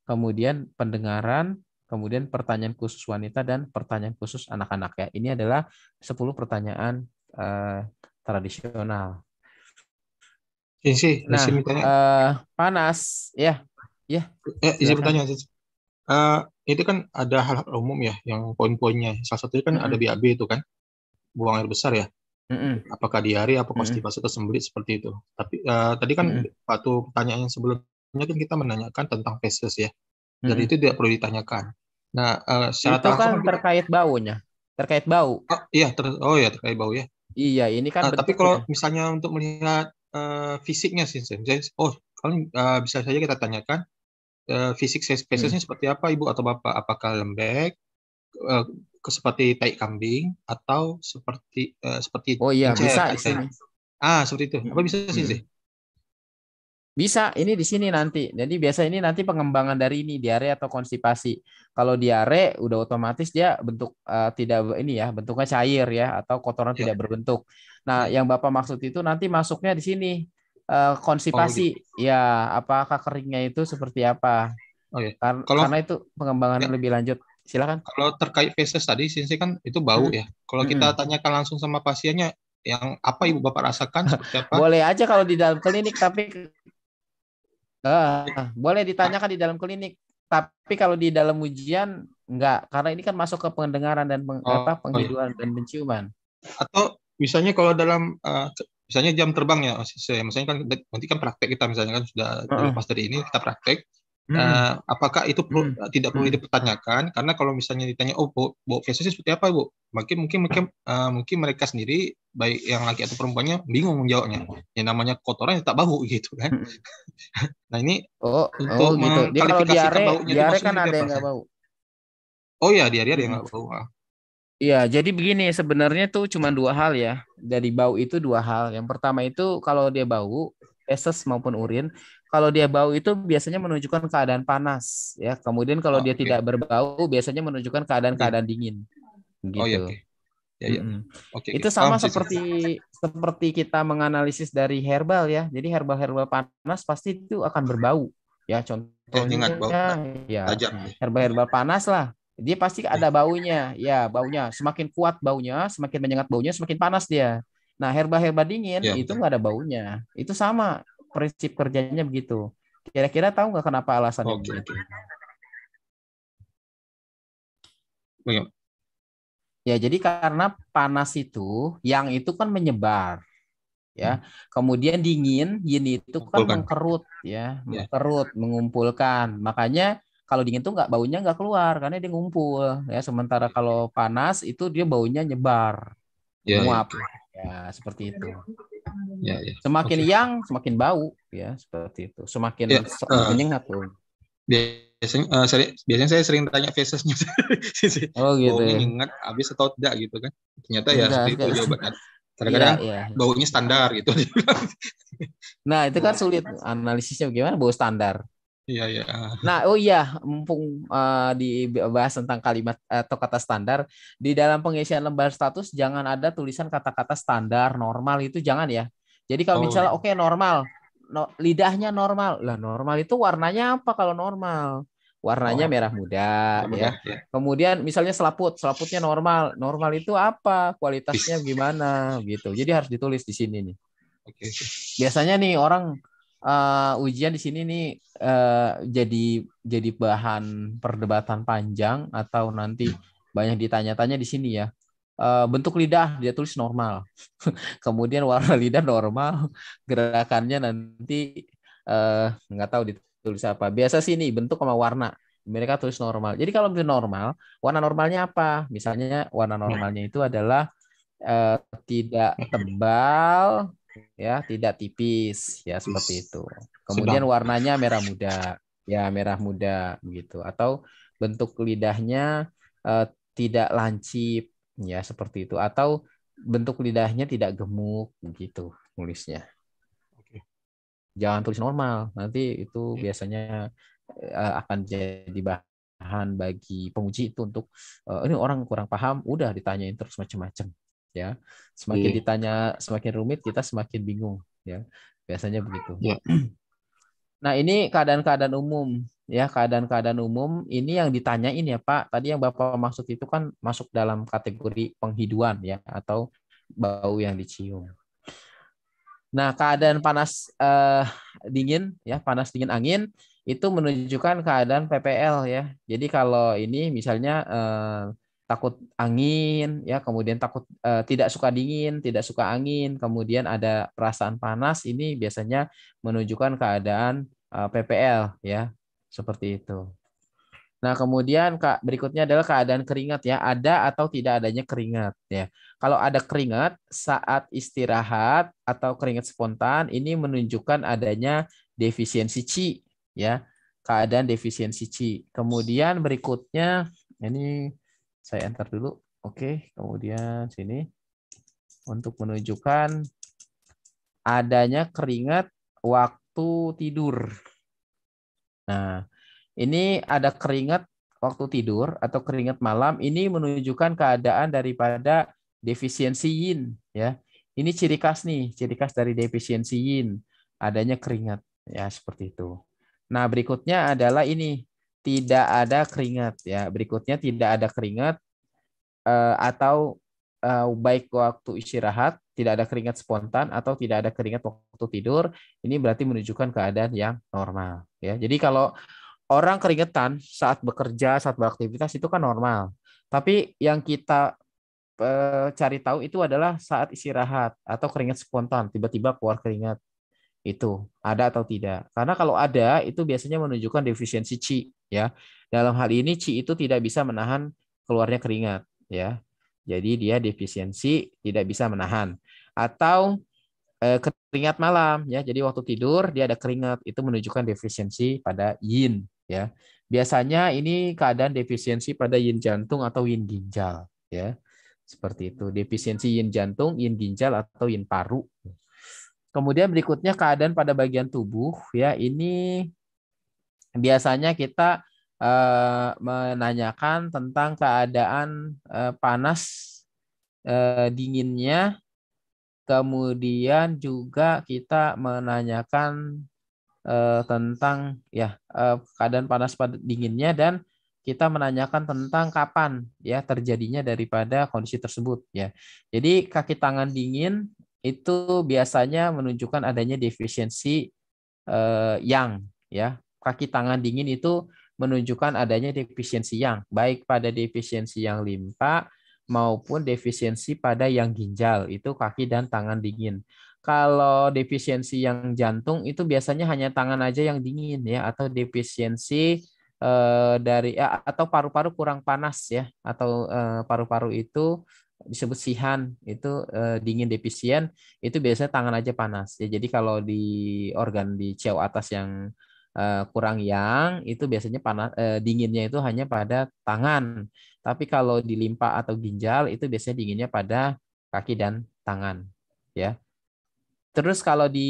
kemudian pendengaran, kemudian pertanyaan khusus wanita dan pertanyaan khusus anak-anak ya. Ini adalah 10 pertanyaan uh, tradisional. Isi, nah, uh, panas, ya, ya. Ya, izin bertanya. Uh, itu kan ada hal, hal umum ya, yang poin-poinnya. Salah satunya kan mm -hmm. ada BAB itu kan buang air besar ya. Mm-mm. Apakah diare, apa konstipasi atau sembelit seperti itu. Tapi uh, tadi kan mm waktu pertanyaan yang sebelumnya kan kita menanyakan tentang feses ya. Dan mm itu tidak perlu ditanyakan. Nah, uh, secara itu kan terkait baunya. Terkait bau. Oh iya, ter oh ya terkait bau ya. Iya, ini kan. Uh, tapi kalau misalnya untuk melihat uh, fisiknya sih, oh kalau uh, bisa saja kita tanyakan uh, fisik fesesnya hmm. seperti apa ibu atau bapak? Apakah lembek, uh, seperti tai kambing atau seperti uh, seperti Oh iya, bisa. Ah, seperti itu. Apa bisa sih sih? Bisa, ini di sini nanti. Jadi biasa ini nanti pengembangan dari ini diare atau konstipasi. Kalau diare udah otomatis dia bentuk uh, tidak ini ya, bentuknya cair ya atau kotoran ya. tidak berbentuk. Nah, ya. yang Bapak maksud itu nanti masuknya di sini uh, konstipasi. Oh, gitu. Ya, apakah keringnya itu seperti apa? Oh, iya. Karena, Kalau, karena itu pengembangan ya. lebih lanjut silakan. Kalau terkait feses tadi, sih kan itu bau hmm. ya. Kalau hmm. kita tanyakan langsung sama pasiennya, yang apa ibu bapak rasakan seperti apa? Boleh aja kalau di dalam klinik, tapi uh, boleh ditanyakan di dalam klinik. Tapi kalau di dalam ujian enggak, karena ini kan masuk ke pendengaran dan peng, oh, apa, penghidupan oh, iya. dan penciuman. Atau misalnya kalau dalam uh, misalnya jam terbang ya, misalnya kan nanti kan praktek kita misalnya kan sudah uh -uh. lepas dari ini kita praktek Hmm. Uh, apakah itu perlu, hmm. tidak perlu hmm. dipertanyakan? Karena kalau misalnya ditanya, oh bau, bau feses seperti apa bu? Mungkin mungkin mungkin uh, mungkin mereka sendiri baik yang laki atau perempuannya bingung menjawabnya. Yang namanya kotoran tak bau gitu kan. Hmm. nah ini oh, untuk oh, gitu. Dia kalau diare, diare kan ada yang nggak bau. Oh ya diare ada yang nggak bau. Ah. Iya, jadi begini sebenarnya tuh cuma dua hal ya. Dari bau itu dua hal. Yang pertama itu kalau dia bau, feses maupun urin, kalau dia bau itu biasanya menunjukkan keadaan panas ya. Kemudian kalau oh, dia okay. tidak berbau biasanya menunjukkan keadaan-keadaan iya. dingin. Gitu. Oh iya. Okay. Ya, ya. Mm Okay, itu sama seperti seperti kita menganalisis dari herbal ya. Jadi herbal-herbal panas pasti itu akan berbau. Ya contohnya ya, ya herbal-herbal panas lah. Dia pasti ada baunya. Ya baunya semakin kuat baunya, semakin menyengat baunya, semakin panas dia. Nah herbal-herbal dingin ya, itu nggak ada baunya. Itu sama prinsip kerjanya begitu. Kira-kira tahu nggak kenapa alasannya begitu? Bagaimana? Ya, jadi karena panas itu, yang itu kan menyebar, ya. Kemudian dingin, yin itu kan Mengumpulkan. mengkerut, ya, Ya. mengkerut, mengumpulkan. Makanya kalau dingin tuh nggak baunya nggak keluar karena dia ngumpul, ya. Sementara kalau panas itu dia baunya nyebar, Ya, ya. Ya, seperti itu. Ya, ya. Semakin Oke. yang, semakin bau, ya, seperti itu. Semakin Ya, menyengat tuh. Biasanya, seri- biasanya saya sering tanya fesesnya. Oh gitu. ya. habis atau tidak gitu kan. Ternyata ya Enggak, seperti itu jawabannya. Kadang-kadang iya. baunya standar gitu. Nah, itu kan sulit analisisnya bagaimana bau standar. Iya, iya. Nah, oh iya, mumpung eh, dibahas tentang kalimat eh, atau kata standar, di dalam pengisian lembar status jangan ada tulisan kata-kata standar, normal itu jangan ya. Jadi kalau Oh, misalnya iya. oke normal, no- lidahnya normal, lah normal itu warnanya apa kalau normal? Warnanya Oh. merah muda, ya. ya. Kemudian misalnya selaput, selaputnya normal, normal itu apa? Kualitasnya gimana? Gitu. Jadi harus ditulis di sini nih Oke, oke. biasanya nih orang eh, ujian di sini nih eh, jadi jadi bahan perdebatan panjang atau nanti banyak ditanya-tanya di sini ya. Eh, bentuk lidah dia tulis normal. Kemudian warna lidah normal, gerakannya nanti eh, nggak tahu ditulis apa. Biasa sih nih bentuk sama warna. Mereka tulis normal. Jadi kalau normal, warna normalnya apa? Misalnya warna normalnya itu adalah eh, tidak tebal, ya tidak tipis. Ya seperti itu. Kemudian Sedang. warnanya merah muda. Ya merah muda begitu. Atau bentuk lidahnya eh, tidak lancip. Ya seperti itu. Atau bentuk lidahnya tidak gemuk begitu nulisnya. Oke. jangan tulis normal. Nanti itu biasanya eh, akan jadi bahan bagi penguji itu untuk eh, ini orang kurang paham udah ditanyain terus macam-macam ya. Semakin Iya. ditanya semakin rumit kita semakin bingung ya. Biasanya begitu. Iya. nah ini keadaan-keadaan umum ya. Keadaan-keadaan umum ini yang ditanyain ya Pak. Tadi yang Bapak maksud itu kan masuk dalam kategori penghiduan ya atau bau yang dicium. Nah keadaan panas eh, dingin ya panas dingin angin itu menunjukkan keadaan PPL ya. Jadi kalau ini misalnya eh, takut angin ya kemudian takut eh, tidak suka dingin tidak suka angin kemudian ada perasaan panas ini biasanya menunjukkan keadaan eh, PPL ya seperti itu. Nah kemudian kak berikutnya adalah keadaan keringat ya ada atau tidak adanya keringat ya. Kalau ada keringat saat istirahat atau keringat spontan ini menunjukkan adanya defisiensi Qi ya keadaan defisiensi Qi kemudian berikutnya ini saya enter dulu. Oke, kemudian sini untuk menunjukkan adanya keringat waktu tidur. Nah, ini ada keringat waktu tidur atau keringat malam ini menunjukkan keadaan daripada defisiensi yin ya. Ini ciri khas nih, ciri khas dari defisiensi yin, adanya keringat ya seperti itu. Nah, berikutnya adalah ini tidak ada keringat ya. Berikutnya tidak ada keringat eh, atau eh, baik waktu istirahat, tidak ada keringat spontan atau tidak ada keringat waktu tidur, ini berarti menunjukkan keadaan yang normal ya. Jadi kalau orang keringetan saat bekerja, saat beraktivitas itu kan normal. Tapi yang kita eh, cari tahu itu adalah saat istirahat atau keringat spontan, tiba-tiba keluar keringat itu ada atau tidak. Karena kalau ada itu biasanya menunjukkan defisiensi Qi ya. Dalam hal ini Qi itu tidak bisa menahan keluarnya keringat ya. Jadi dia defisiensi tidak bisa menahan atau eh, keringat malam ya. Jadi waktu tidur dia ada keringat itu menunjukkan defisiensi pada yin ya. Biasanya ini keadaan defisiensi pada yin jantung atau yin ginjal ya. Seperti itu. Defisiensi yin jantung, yin ginjal atau yin paru. Kemudian berikutnya keadaan pada bagian tubuh ya ini biasanya kita eh, menanyakan tentang keadaan eh, panas eh, dinginnya kemudian juga kita menanyakan tentang ya keadaan panas pada dinginnya dan kita menanyakan tentang kapan ya terjadinya daripada kondisi tersebut ya. Jadi kaki tangan dingin itu biasanya menunjukkan adanya defisiensi eh, yang ya kaki tangan dingin itu menunjukkan adanya defisiensi yang baik pada defisiensi yang limpa maupun defisiensi pada yang ginjal itu kaki dan tangan dingin. Kalau defisiensi yang jantung itu biasanya hanya tangan aja yang dingin ya atau defisiensi eh, dari ya, atau paru-paru kurang panas ya atau eh, paru-paru itu disebut sihan itu eh, dingin defisien itu biasanya tangan aja panas. Ya jadi kalau di organ di ciau atas yang eh, kurang yang itu biasanya panas eh, dinginnya itu hanya pada tangan. Tapi kalau di limpa atau ginjal itu biasanya dinginnya pada kaki dan tangan ya. Terus kalau di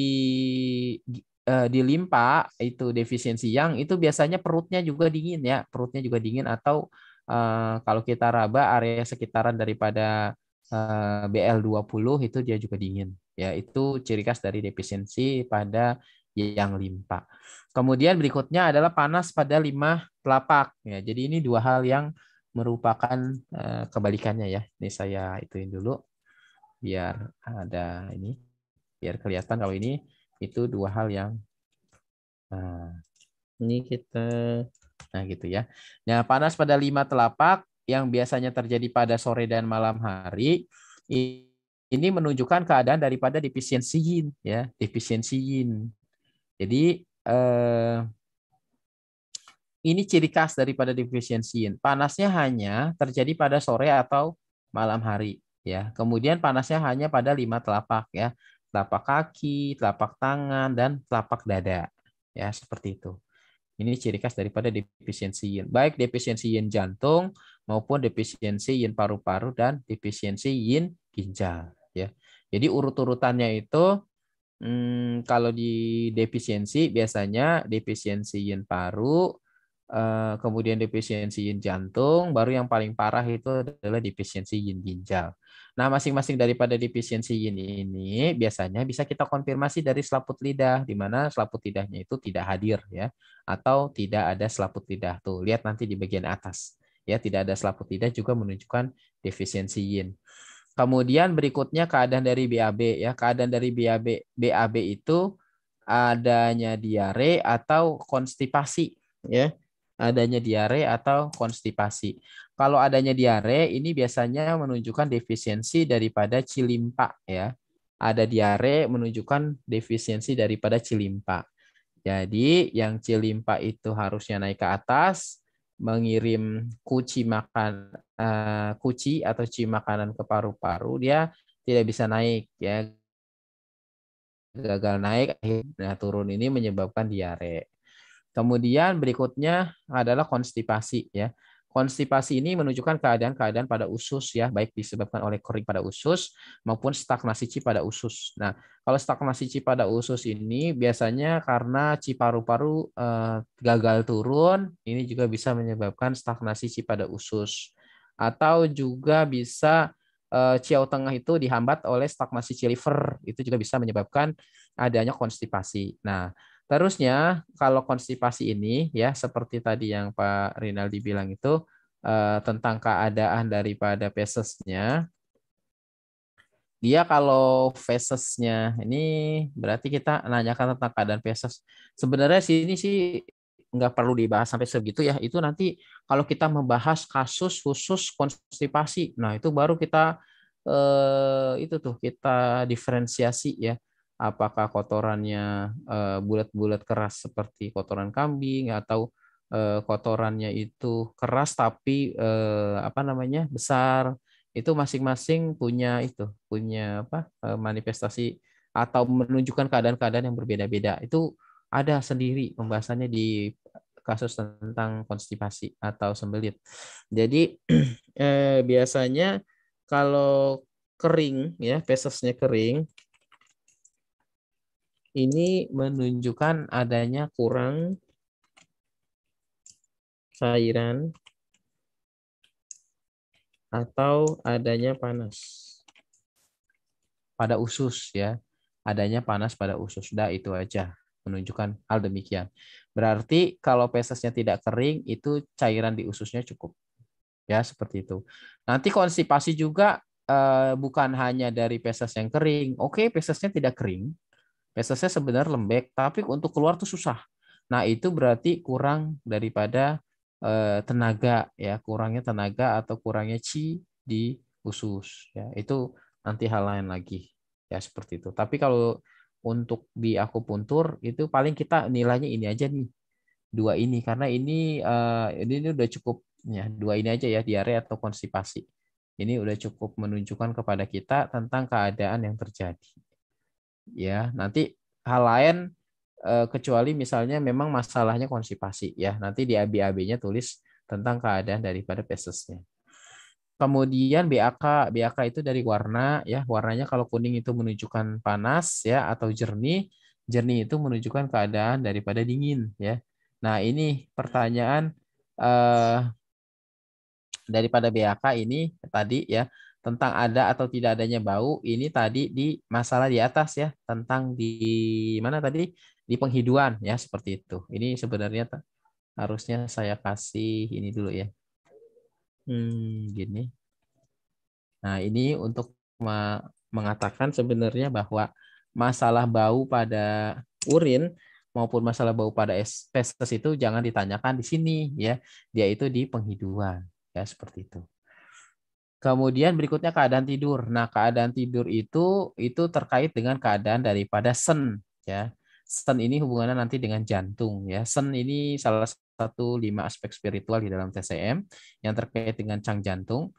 uh, di limpa itu defisiensi yang itu biasanya perutnya juga dingin ya, perutnya juga dingin atau uh, kalau kita raba area sekitaran daripada uh, BL20 itu dia juga dingin. Ya, itu ciri khas dari defisiensi pada yang limpa. Kemudian berikutnya adalah panas pada lima telapak. Ya, jadi ini dua hal yang merupakan uh, kebalikannya ya. Ini saya ituin dulu biar ada ini biar kelihatan kalau ini itu dua hal yang nah, ini kita nah gitu ya. Nah, panas pada lima telapak yang biasanya terjadi pada sore dan malam hari ini menunjukkan keadaan daripada defisiensi yin ya, defisiensi yin. Jadi eh, ini ciri khas daripada defisiensi yin. Panasnya hanya terjadi pada sore atau malam hari ya. Kemudian panasnya hanya pada lima telapak ya telapak kaki, telapak tangan, dan telapak dada. Ya, seperti itu. Ini ciri khas daripada defisiensi yin. Baik defisiensi yin jantung maupun defisiensi yin paru-paru dan defisiensi yin ginjal. Ya. Jadi urut-urutannya itu hmm, kalau di defisiensi biasanya defisiensi yin paru, kemudian defisiensi yin jantung, baru yang paling parah itu adalah defisiensi yin ginjal. Nah, masing-masing daripada defisiensi yin ini biasanya bisa kita konfirmasi dari selaput lidah, di mana selaput lidahnya itu tidak hadir ya, atau tidak ada selaput lidah. Tuh, lihat nanti di bagian atas. Ya, tidak ada selaput lidah juga menunjukkan defisiensi yin. Kemudian berikutnya keadaan dari BAB ya. Keadaan dari BAB BAB itu adanya diare atau konstipasi ya. Adanya diare atau konstipasi. Kalau adanya diare, ini biasanya menunjukkan defisiensi daripada cilimpa ya. Ada diare menunjukkan defisiensi daripada cilimpa. Jadi yang cilimpa itu harusnya naik ke atas, mengirim kuci makan uh, kuci atau ci makanan ke paru-paru, dia tidak bisa naik ya. Gagal naik, nah turun ini menyebabkan diare. Kemudian berikutnya adalah konstipasi ya. Konstipasi ini menunjukkan keadaan-keadaan pada usus ya, baik disebabkan oleh kering pada usus maupun stagnasi ci pada usus. Nah, kalau stagnasi ci pada usus ini biasanya karena ci paru-paru eh, gagal turun, ini juga bisa menyebabkan stagnasi ci pada usus. Atau juga bisa eh, ciau tengah itu dihambat oleh stagnasi ci liver, itu juga bisa menyebabkan adanya konstipasi. Nah, Terusnya kalau konstipasi ini ya seperti tadi yang Pak Rinaldi bilang itu eh, tentang keadaan daripada fesesnya. Dia kalau fesesnya ini berarti kita nanyakan tentang keadaan feses. Sebenarnya sini sih nggak perlu dibahas sampai segitu ya. Itu nanti kalau kita membahas kasus khusus konstipasi, nah itu baru kita eh, itu tuh kita diferensiasi ya apakah kotorannya eh, bulat-bulat keras seperti kotoran kambing atau eh, kotorannya itu keras tapi eh, apa namanya besar itu masing-masing punya itu punya apa manifestasi atau menunjukkan keadaan-keadaan yang berbeda-beda. Itu ada sendiri pembahasannya di kasus tentang konstipasi atau sembelit. Jadi biasanya kalau kering ya fesesnya kering ini menunjukkan adanya kurang cairan atau adanya panas pada usus ya. Adanya panas pada usus. Dah itu aja menunjukkan hal demikian. Berarti kalau fesesnya tidak kering itu cairan di ususnya cukup. Ya seperti itu. Nanti konstipasi juga eh, bukan hanya dari feses yang kering. Oke fesesnya tidak kering Fesesnya sebenarnya lembek, tapi untuk keluar tuh susah. Nah, itu berarti kurang daripada eh, tenaga ya, kurangnya tenaga atau kurangnya Qi di usus ya. Itu nanti hal lain lagi ya seperti itu. Tapi kalau untuk di akupuntur itu paling kita nilainya ini aja nih. Dua ini karena ini ini, ini udah cukup ya, dua ini aja ya diare atau konstipasi. Ini udah cukup menunjukkan kepada kita tentang keadaan yang terjadi. Ya, nanti hal lain uh, kecuali misalnya memang masalahnya konstipasi ya. Nanti di AB-AB-nya tulis tentang keadaan daripada pesesnya. Kemudian BAK, BAK itu dari warna ya. Warnanya kalau kuning itu menunjukkan panas ya atau jernih. Jernih itu menunjukkan keadaan daripada dingin ya. Nah, ini pertanyaan eh, daripada BAK ini tadi ya tentang ada atau tidak adanya bau ini tadi di masalah di atas ya tentang di mana tadi di penghiduan ya seperti itu. Ini sebenarnya harusnya saya kasih ini dulu ya. Hmm, gini. Nah, ini untuk mengatakan sebenarnya bahwa masalah bau pada urin maupun masalah bau pada feses itu jangan ditanyakan di sini ya. Dia itu di penghiduan ya seperti itu. Kemudian berikutnya keadaan tidur. Nah, keadaan tidur itu itu terkait dengan keadaan daripada sen ya. Sen ini hubungannya nanti dengan jantung ya. Sen ini salah satu lima aspek spiritual di dalam TCM yang terkait dengan cang jantung.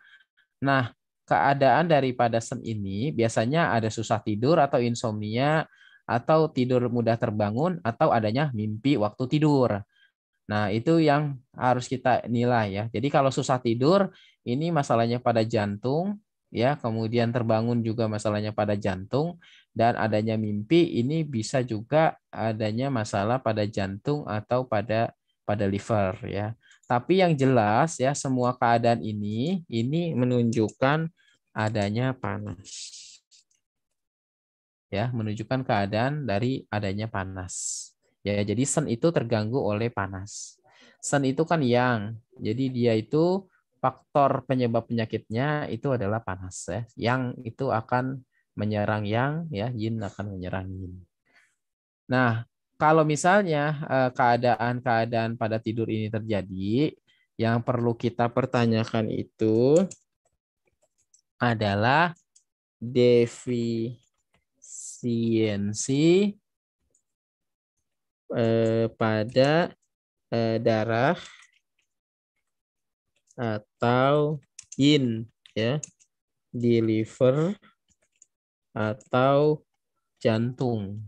Nah, keadaan daripada sen ini biasanya ada susah tidur atau insomnia atau tidur mudah terbangun atau adanya mimpi waktu tidur. Nah, itu yang harus kita nilai ya. Jadi kalau susah tidur ini masalahnya pada jantung ya, kemudian terbangun juga masalahnya pada jantung dan adanya mimpi ini bisa juga adanya masalah pada jantung atau pada pada liver ya. Tapi yang jelas ya semua keadaan ini ini menunjukkan adanya panas. Ya, menunjukkan keadaan dari adanya panas. Ya, jadi sen itu terganggu oleh panas. Sen itu kan yang. Jadi dia itu faktor penyebab penyakitnya itu adalah panas ya. Yang itu akan menyerang yang ya, yin akan menyerang yin. Nah, kalau misalnya eh, keadaan-keadaan pada tidur ini terjadi, yang perlu kita pertanyakan itu adalah defisiensi eh, pada eh, darah atau yin ya. Di liver atau jantung.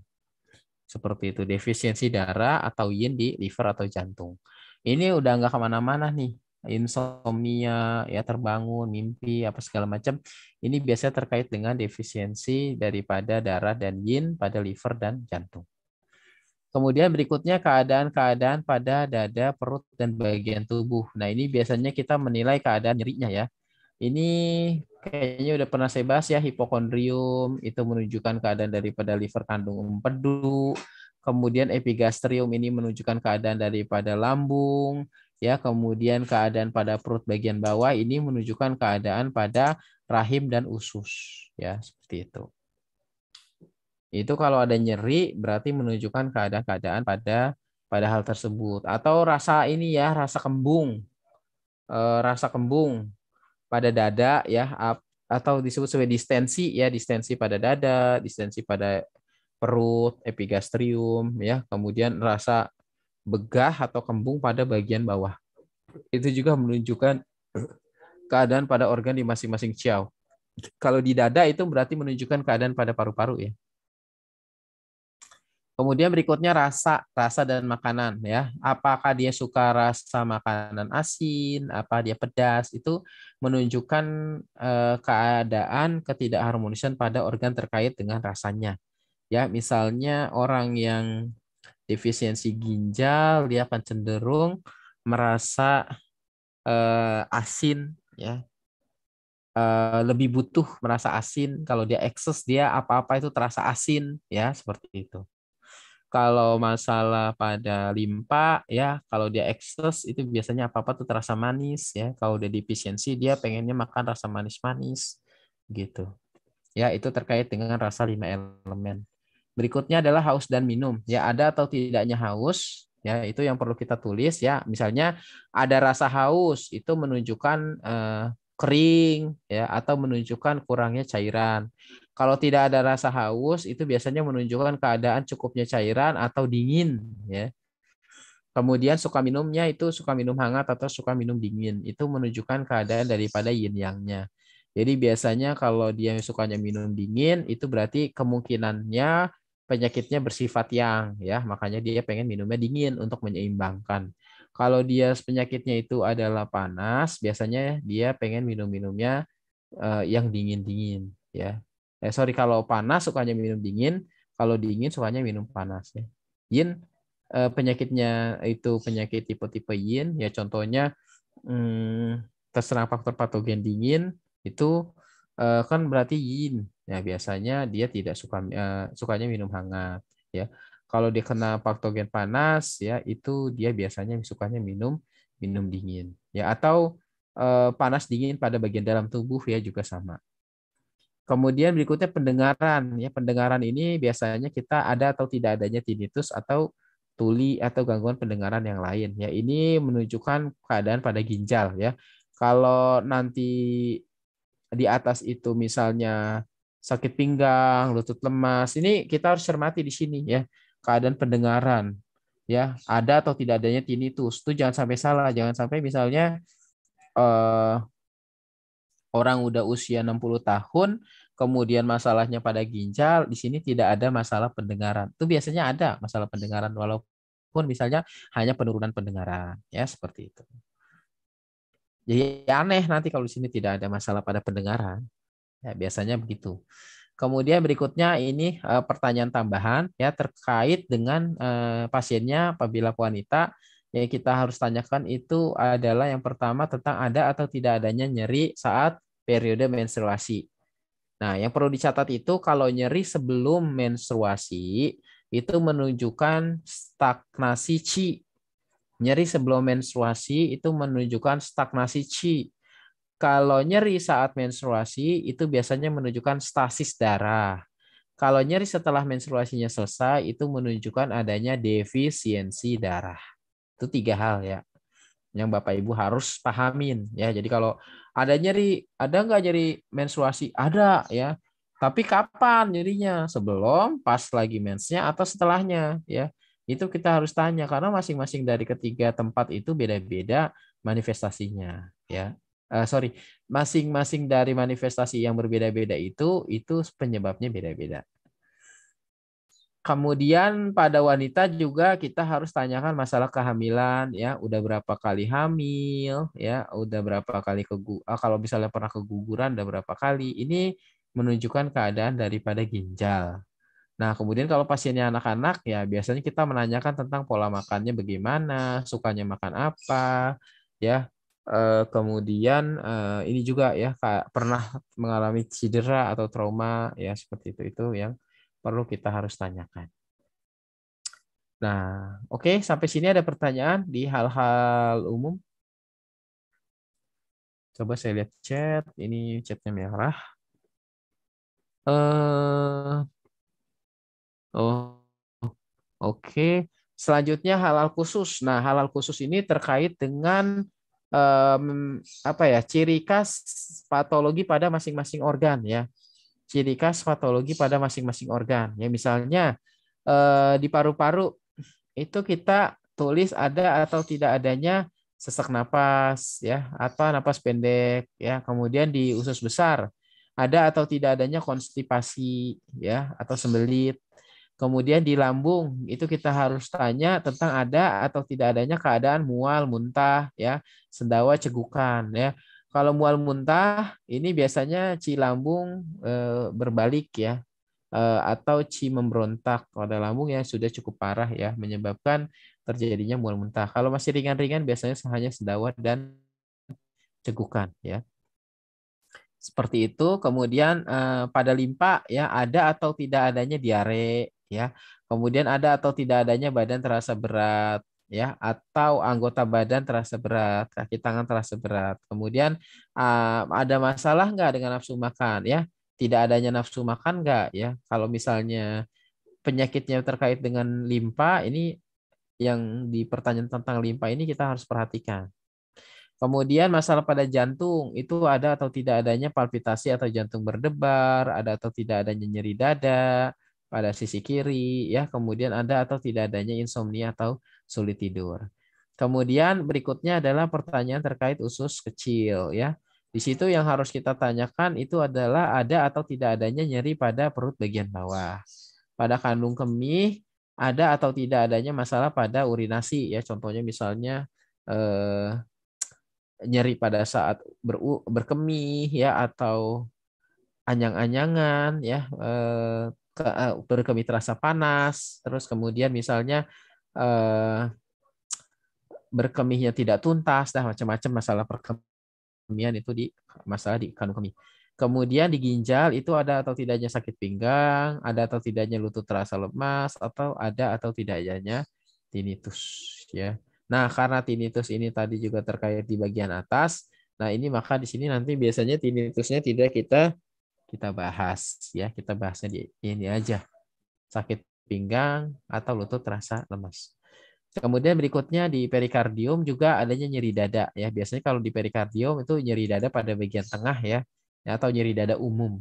Seperti itu defisiensi darah atau yin di liver atau jantung. Ini udah nggak ke mana-mana nih. Insomnia ya terbangun mimpi apa segala macam. Ini biasanya terkait dengan defisiensi daripada darah dan yin pada liver dan jantung Kemudian berikutnya keadaan-keadaan pada dada, perut, dan bagian tubuh. Nah ini biasanya kita menilai keadaan nyerinya ya. Ini kayaknya udah pernah saya bahas ya, hipokondrium itu menunjukkan keadaan daripada liver kandung empedu, kemudian epigastrium ini menunjukkan keadaan daripada lambung, ya kemudian keadaan pada perut bagian bawah ini menunjukkan keadaan pada rahim dan usus, ya seperti itu. Itu kalau ada nyeri berarti menunjukkan keadaan-keadaan pada pada hal tersebut atau rasa ini ya, rasa kembung. E, rasa kembung pada dada ya atau disebut sebagai distensi ya, distensi pada dada, distensi pada perut, epigastrium, ya, kemudian rasa begah atau kembung pada bagian bawah. Itu juga menunjukkan keadaan pada organ di masing-masing ciao. Kalau di dada itu berarti menunjukkan keadaan pada paru-paru ya. Kemudian berikutnya rasa, rasa dan makanan ya. Apakah dia suka rasa makanan asin, apa dia pedas, itu menunjukkan eh, keadaan ketidakharmonisan pada organ terkait dengan rasanya. Ya, misalnya orang yang defisiensi ginjal dia akan cenderung merasa uh, asin ya. Uh, lebih butuh merasa asin kalau dia ekses dia apa-apa itu terasa asin ya seperti itu. Kalau masalah pada limpa ya kalau dia ekses itu biasanya apa-apa tuh terasa manis ya. Kalau dia defisiensi dia pengennya makan rasa manis-manis gitu. Ya, itu terkait dengan rasa lima elemen. Berikutnya adalah haus dan minum. Ya ada atau tidaknya haus Ya, itu yang perlu kita tulis ya. Misalnya ada rasa haus, itu menunjukkan eh, kering ya atau menunjukkan kurangnya cairan. Kalau tidak ada rasa haus, itu biasanya menunjukkan keadaan cukupnya cairan atau dingin ya. Kemudian suka minumnya itu suka minum hangat atau suka minum dingin. Itu menunjukkan keadaan daripada yin yang-nya. Jadi biasanya kalau dia sukanya minum dingin, itu berarti kemungkinannya penyakitnya bersifat yang ya makanya dia pengen minumnya dingin untuk menyeimbangkan kalau dia penyakitnya itu adalah panas biasanya dia pengen minum minumnya uh, yang dingin dingin ya. Eh, sorry kalau panas sukanya minum dingin kalau dingin sukanya minum panas ya. Yin uh, penyakitnya itu penyakit tipe-tipe yin ya contohnya hmm, terserang faktor patogen dingin itu uh, kan berarti yin. Ya, biasanya dia tidak suka uh, sukanya minum hangat ya. Kalau dia kena patogen panas ya itu dia biasanya sukanya minum minum dingin ya atau uh, panas dingin pada bagian dalam tubuh ya juga sama. Kemudian berikutnya pendengaran ya. Pendengaran ini biasanya kita ada atau tidak adanya tinnitus atau tuli atau gangguan pendengaran yang lain ya. Ini menunjukkan keadaan pada ginjal ya. Kalau nanti di atas itu misalnya sakit pinggang, lutut lemas. Ini kita harus cermati di sini ya. Keadaan pendengaran ya, ada atau tidak adanya tinnitus. Itu jangan sampai salah, jangan sampai misalnya eh, orang udah usia 60 tahun kemudian masalahnya pada ginjal, di sini tidak ada masalah pendengaran. Itu biasanya ada masalah pendengaran walaupun misalnya hanya penurunan pendengaran ya seperti itu. Jadi aneh nanti kalau di sini tidak ada masalah pada pendengaran. Ya, biasanya begitu. Kemudian berikutnya ini uh, pertanyaan tambahan ya terkait dengan uh, pasiennya apabila wanita yang kita harus tanyakan itu adalah yang pertama tentang ada atau tidak adanya nyeri saat periode menstruasi. Nah, yang perlu dicatat itu kalau nyeri sebelum menstruasi itu menunjukkan stagnasi qi. Nyeri sebelum menstruasi itu menunjukkan stagnasi qi. Kalau nyeri saat menstruasi itu biasanya menunjukkan stasis darah. Kalau nyeri setelah menstruasinya selesai itu menunjukkan adanya defisiensi darah. Itu tiga hal ya yang Bapak Ibu harus pahamin ya. Jadi kalau ada nyeri, ada nggak nyeri menstruasi? Ada ya. Tapi kapan nyerinya? Sebelum, pas lagi mensnya atau setelahnya ya. Itu kita harus tanya karena masing-masing dari ketiga tempat itu beda-beda manifestasinya ya uh, sorry, masing-masing dari manifestasi yang berbeda-beda itu itu penyebabnya beda-beda. Kemudian pada wanita juga kita harus tanyakan masalah kehamilan ya, udah berapa kali hamil ya, udah berapa kali kegu ah, kalau misalnya pernah keguguran udah berapa kali. Ini menunjukkan keadaan daripada ginjal. Nah, kemudian kalau pasiennya anak-anak ya biasanya kita menanyakan tentang pola makannya bagaimana, sukanya makan apa, ya Eh, kemudian eh, ini juga ya pernah mengalami cedera atau trauma ya seperti itu itu yang perlu kita harus tanyakan. Nah, oke okay, sampai sini ada pertanyaan di hal-hal umum. Coba saya lihat chat, ini chatnya merah. Uh, oh, oke. Okay. Selanjutnya halal khusus. Nah, halal khusus ini terkait dengan um, apa ya ciri khas patologi pada masing-masing organ ya. Ciri khas patologi pada masing-masing organ. Ya misalnya uh, di paru-paru itu kita tulis ada atau tidak adanya sesak napas ya atau napas pendek ya. Kemudian di usus besar ada atau tidak adanya konstipasi ya atau sembelit Kemudian di lambung itu kita harus tanya tentang ada atau tidak adanya keadaan mual, muntah, ya, sendawa, cegukan, ya. Kalau mual muntah ini biasanya ci lambung e, berbalik ya, e, atau ci memberontak pada lambung yang sudah cukup parah ya, menyebabkan terjadinya mual muntah. Kalau masih ringan-ringan biasanya hanya sendawa dan cegukan ya seperti itu kemudian eh, pada limpa ya ada atau tidak adanya diare ya. Kemudian ada atau tidak adanya badan terasa berat ya atau anggota badan terasa berat, kaki tangan terasa berat. Kemudian uh, ada masalah nggak dengan nafsu makan ya? Tidak adanya nafsu makan nggak ya? Kalau misalnya penyakitnya terkait dengan limpa ini yang di pertanyaan tentang limpa ini kita harus perhatikan. Kemudian masalah pada jantung itu ada atau tidak adanya palpitasi atau jantung berdebar, ada atau tidak adanya nyeri dada pada sisi kiri, ya. Kemudian ada atau tidak adanya insomnia atau sulit tidur. Kemudian berikutnya adalah pertanyaan terkait usus kecil, ya. Di situ yang harus kita tanyakan itu adalah ada atau tidak adanya nyeri pada perut bagian bawah. Pada kandung kemih ada atau tidak adanya masalah pada urinasi, ya. Contohnya misalnya eh, nyeri pada saat ber, berkemih ya atau anyang-anyangan ya eh, ke, eh, berkemih terasa panas terus kemudian misalnya eh, berkemihnya tidak tuntas dah macam-macam masalah perkemihan itu di masalah di kandung kemih. Kemudian di ginjal itu ada atau tidaknya sakit pinggang, ada atau tidaknya lutut terasa lemas, atau ada atau tidaknya tinnitus. Ya, Nah, karena tinnitus ini tadi juga terkait di bagian atas, nah ini maka di sini nanti biasanya tinnitusnya tidak kita kita bahas ya, kita bahasnya di ini aja. Sakit pinggang atau lutut terasa lemas. Kemudian berikutnya di perikardium juga adanya nyeri dada ya. Biasanya kalau di perikardium itu nyeri dada pada bagian tengah ya, atau nyeri dada umum.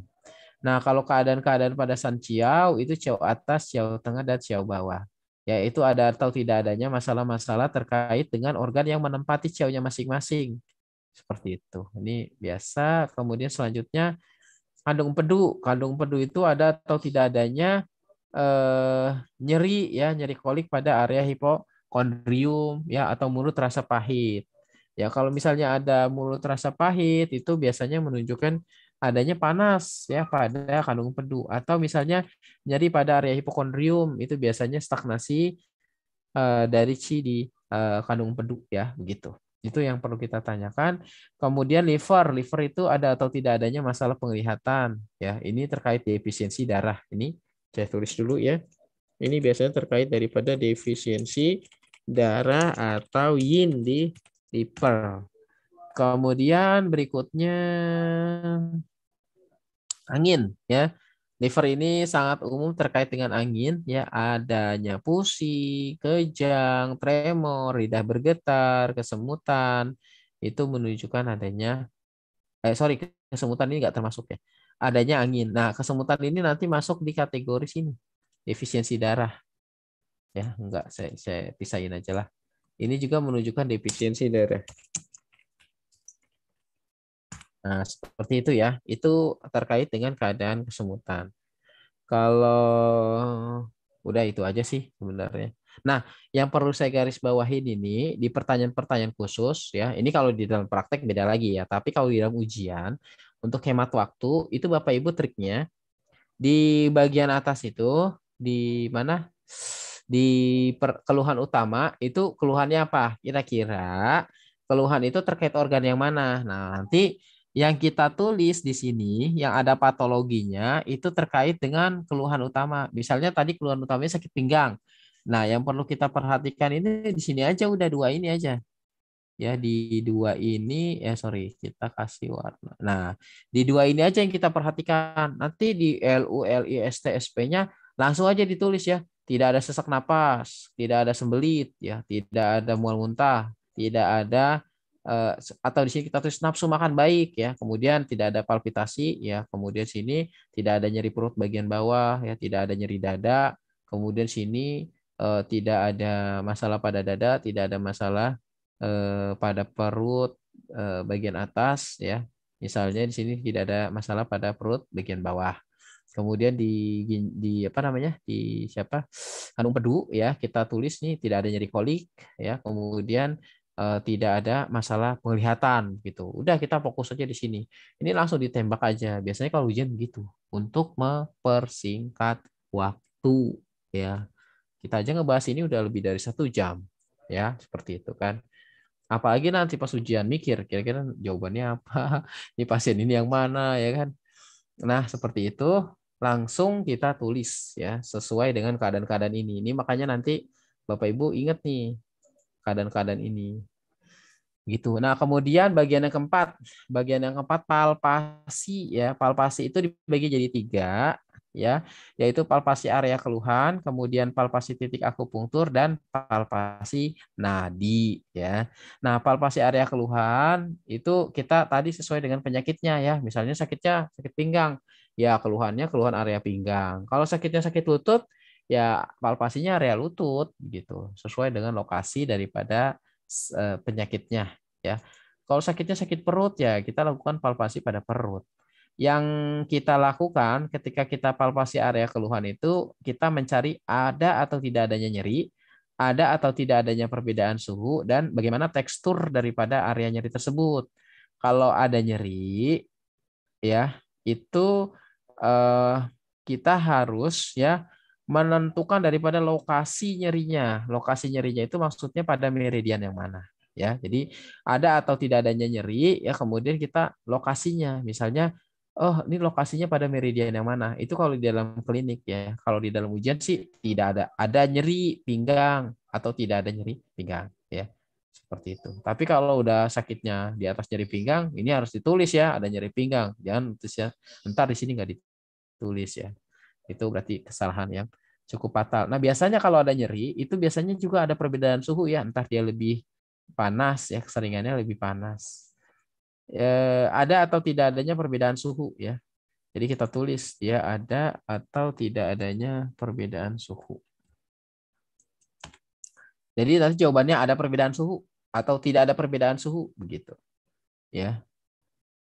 Nah, kalau keadaan-keadaan pada San Ciao itu ciao atas, ciao tengah, dan ciao bawah yaitu ada atau tidak adanya masalah-masalah terkait dengan organ yang menempati ciaunya masing-masing. Seperti itu. Ini biasa. Kemudian selanjutnya kandung pedu. Kandung pedu itu ada atau tidak adanya eh, nyeri ya, nyeri kolik pada area hipokondrium ya atau mulut terasa pahit. Ya, kalau misalnya ada mulut terasa pahit itu biasanya menunjukkan adanya panas ya pada kandung pedu atau misalnya nyeri pada area hipokondrium itu biasanya stagnasi uh, dari chi di uh, kandung pedu ya begitu. Itu yang perlu kita tanyakan. Kemudian liver, liver itu ada atau tidak adanya masalah penglihatan ya. Ini terkait defisiensi darah. Ini saya tulis dulu ya. Ini biasanya terkait daripada defisiensi darah atau yin di liver. Kemudian berikutnya angin ya. Liver ini sangat umum terkait dengan angin ya, adanya pusing, kejang, tremor, lidah bergetar, kesemutan itu menunjukkan adanya eh sorry kesemutan ini enggak termasuk ya. Adanya angin. Nah, kesemutan ini nanti masuk di kategori sini. Defisiensi darah. Ya, enggak saya saya pisahin aja lah. Ini juga menunjukkan defisiensi darah. Nah, seperti itu ya. Itu terkait dengan keadaan kesemutan. Kalau udah itu aja sih sebenarnya. Nah, yang perlu saya garis bawahi ini di pertanyaan-pertanyaan khusus ya. Ini kalau di dalam praktek beda lagi ya. Tapi kalau di dalam ujian untuk hemat waktu itu Bapak Ibu triknya di bagian atas itu di mana? Di per, keluhan utama itu keluhannya apa? Kira-kira keluhan itu terkait organ yang mana? Nah, nanti yang kita tulis di sini yang ada patologinya itu terkait dengan keluhan utama. Misalnya tadi keluhan utamanya sakit pinggang. Nah, yang perlu kita perhatikan ini di sini aja udah dua ini aja. Ya, di dua ini ya sorry, kita kasih warna. Nah, di dua ini aja yang kita perhatikan. Nanti di LU LI ST SP-nya langsung aja ditulis ya. Tidak ada sesak napas, tidak ada sembelit ya, tidak ada mual muntah, tidak ada atau di sini kita tulis nafsu makan baik ya, kemudian tidak ada palpitasi ya, kemudian sini tidak ada nyeri perut bagian bawah ya, tidak ada nyeri dada, kemudian sini eh, tidak ada masalah pada dada, tidak ada masalah eh, pada perut eh, bagian atas ya. Misalnya di sini tidak ada masalah pada perut bagian bawah. Kemudian di di apa namanya? di siapa? kandung pedu ya, kita tulis nih tidak ada nyeri kolik ya. Kemudian uh, tidak ada masalah penglihatan gitu. Udah kita fokus aja di sini. Ini langsung ditembak aja. Biasanya kalau ujian begitu untuk mempersingkat waktu ya. Kita aja ngebahas ini udah lebih dari satu jam ya seperti itu kan. Apalagi nanti pas ujian mikir kira-kira jawabannya apa, ini pasien ini yang mana ya kan. Nah seperti itu langsung kita tulis ya sesuai dengan keadaan-keadaan ini. Ini makanya nanti Bapak Ibu ingat nih keadaan-keadaan ini. Gitu. Nah, kemudian bagian yang keempat, bagian yang keempat palpasi ya. Palpasi itu dibagi jadi tiga. ya, yaitu palpasi area keluhan, kemudian palpasi titik akupunktur dan palpasi nadi ya. Nah, palpasi area keluhan itu kita tadi sesuai dengan penyakitnya ya. Misalnya sakitnya sakit pinggang, ya keluhannya keluhan area pinggang. Kalau sakitnya sakit lutut, ya palpasinya area lutut gitu, sesuai dengan lokasi daripada eh, penyakitnya ya. Kalau sakitnya sakit perut ya kita lakukan palpasi pada perut yang kita lakukan ketika kita palpasi area keluhan itu kita mencari ada atau tidak adanya nyeri, ada atau tidak adanya perbedaan suhu dan bagaimana tekstur daripada area nyeri tersebut. Kalau ada nyeri ya, itu eh, kita harus ya menentukan daripada lokasi nyerinya. Lokasi nyerinya itu maksudnya pada meridian yang mana ya. Jadi ada atau tidak adanya nyeri ya kemudian kita lokasinya misalnya oh ini lokasinya pada meridian yang mana? Itu kalau di dalam klinik ya. Kalau di dalam ujian sih tidak ada. Ada nyeri pinggang atau tidak ada nyeri pinggang ya. Seperti itu. Tapi kalau udah sakitnya di atas nyeri pinggang, ini harus ditulis ya, ada nyeri pinggang. Jangan tulis ya. Entar di sini nggak ditulis ya. Itu berarti kesalahan yang cukup fatal. Nah, biasanya kalau ada nyeri, itu biasanya juga ada perbedaan suhu ya, entah dia lebih panas ya, keseringannya lebih panas eh, ada atau tidak adanya perbedaan suhu ya. Jadi kita tulis dia ada atau tidak adanya perbedaan suhu. Jadi nanti jawabannya ada perbedaan suhu atau tidak ada perbedaan suhu begitu. Ya.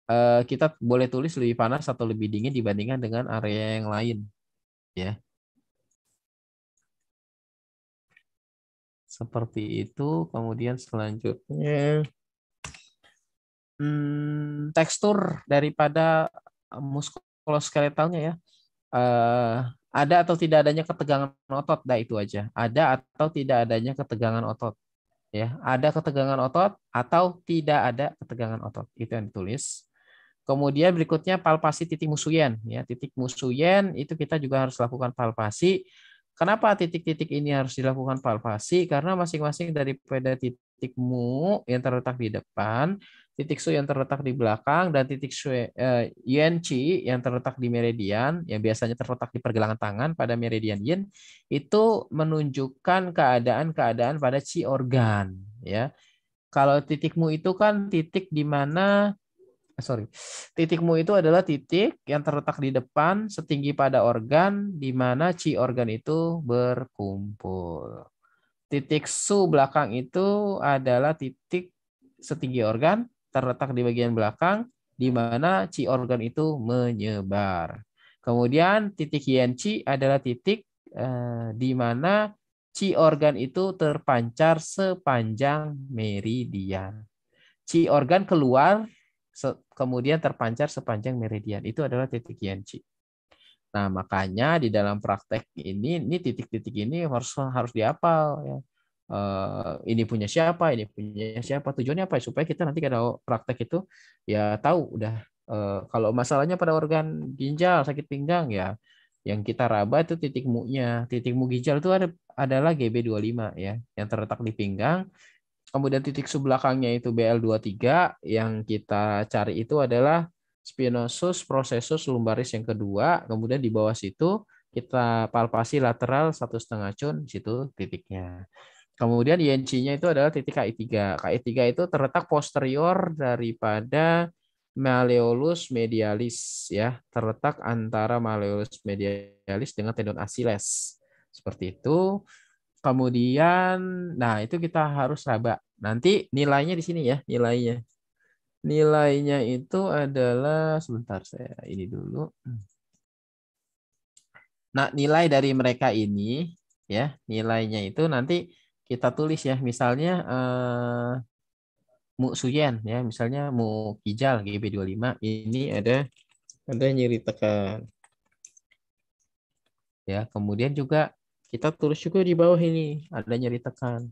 Eh, kita boleh tulis lebih panas atau lebih dingin dibandingkan dengan area yang lain. Ya. Seperti itu. Kemudian selanjutnya hmm, tekstur daripada eh, muskuloskeletalnya ya. Uh, ada atau tidak adanya ketegangan otot, dah itu aja. Ada atau tidak adanya ketegangan otot. Ya, ada ketegangan otot atau tidak ada ketegangan otot. Itu yang ditulis. Kemudian berikutnya palpasi titik musuyen ya. Titik musuyen itu kita juga harus lakukan palpasi. Kenapa titik-titik ini harus dilakukan palpasi? Karena masing-masing daripada titik mu yang terletak di depan titik su yang terletak di belakang dan titik su uh, eh, yin chi yang terletak di meridian yang biasanya terletak di pergelangan tangan pada meridian yin itu menunjukkan keadaan-keadaan pada chi organ ya. Kalau titikmu itu kan titik di mana eh, sorry titikmu itu adalah titik yang terletak di depan setinggi pada organ di mana chi organ itu berkumpul. Titik su belakang itu adalah titik setinggi organ terletak di bagian belakang di mana ci organ itu menyebar. Kemudian titik Yenci adalah titik eh, di mana ci organ itu terpancar sepanjang meridian. Ci organ keluar kemudian terpancar sepanjang meridian. Itu adalah titik Yenci. Nah, makanya di dalam praktek ini ini titik-titik ini harus harus dihafal ya uh, ini punya siapa, ini punya siapa. Tujuannya apa? Supaya kita nanti kalau praktek itu ya tahu udah uh, kalau masalahnya pada organ ginjal, sakit pinggang ya yang kita raba itu titik mu-nya. Titik mu ginjal itu ada adalah GB25 ya, yang terletak di pinggang. Kemudian titik belakangnya itu BL23 yang kita cari itu adalah spinosus processus lumbaris yang kedua. Kemudian di bawah situ kita palpasi lateral satu setengah cun situ titiknya. Kemudian INC-nya itu adalah titik KI3. KI3 itu terletak posterior daripada malleolus medialis ya, terletak antara malleolus medialis dengan tendon Achilles. Seperti itu. Kemudian nah itu kita harus raba. Nanti nilainya di sini ya, nilainya. Nilainya itu adalah sebentar saya ini dulu. Nah, nilai dari mereka ini ya, nilainya itu nanti kita tulis ya misalnya eh, Mu Suyen ya misalnya Mu Kijal GB25 ini ada ada nyeri tekan ya kemudian juga kita tulis juga di bawah ini ada nyeri tekan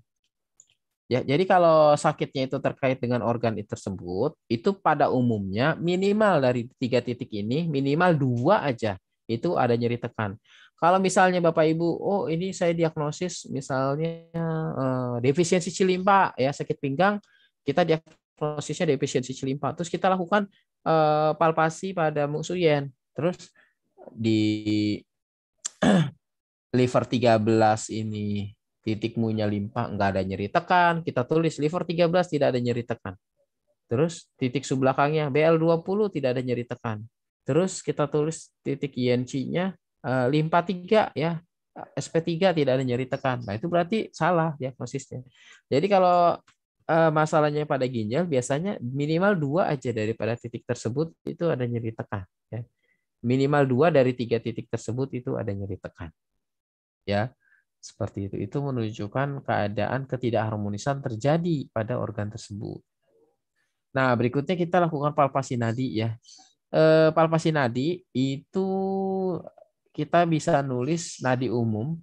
ya jadi kalau sakitnya itu terkait dengan organ tersebut itu pada umumnya minimal dari tiga titik ini minimal dua aja itu ada nyeri tekan kalau misalnya Bapak Ibu, oh ini saya diagnosis misalnya uh, defisiensi cilimpa ya sakit pinggang, kita diagnosisnya defisiensi cilimpa. Terus kita lakukan uh, palpasi pada musuyen. Terus di liver 13 ini titik mu-nya limpa nggak ada nyeri tekan, kita tulis liver 13 tidak ada nyeri tekan. Terus titik subbelakangnya BL20 tidak ada nyeri tekan. Terus kita tulis titik INC-nya uh, limpa 3 ya. SP3 tidak ada nyeri tekan. Nah, itu berarti salah diagnosisnya. Jadi kalau uh, masalahnya pada ginjal biasanya minimal dua aja daripada titik tersebut itu ada nyeri tekan ya. Minimal dua dari tiga titik tersebut itu ada nyeri tekan. Ya. Seperti itu. Itu menunjukkan keadaan ketidakharmonisan terjadi pada organ tersebut. Nah, berikutnya kita lakukan palpasi nadi ya. E, palpasi nadi itu kita bisa nulis nadi umum.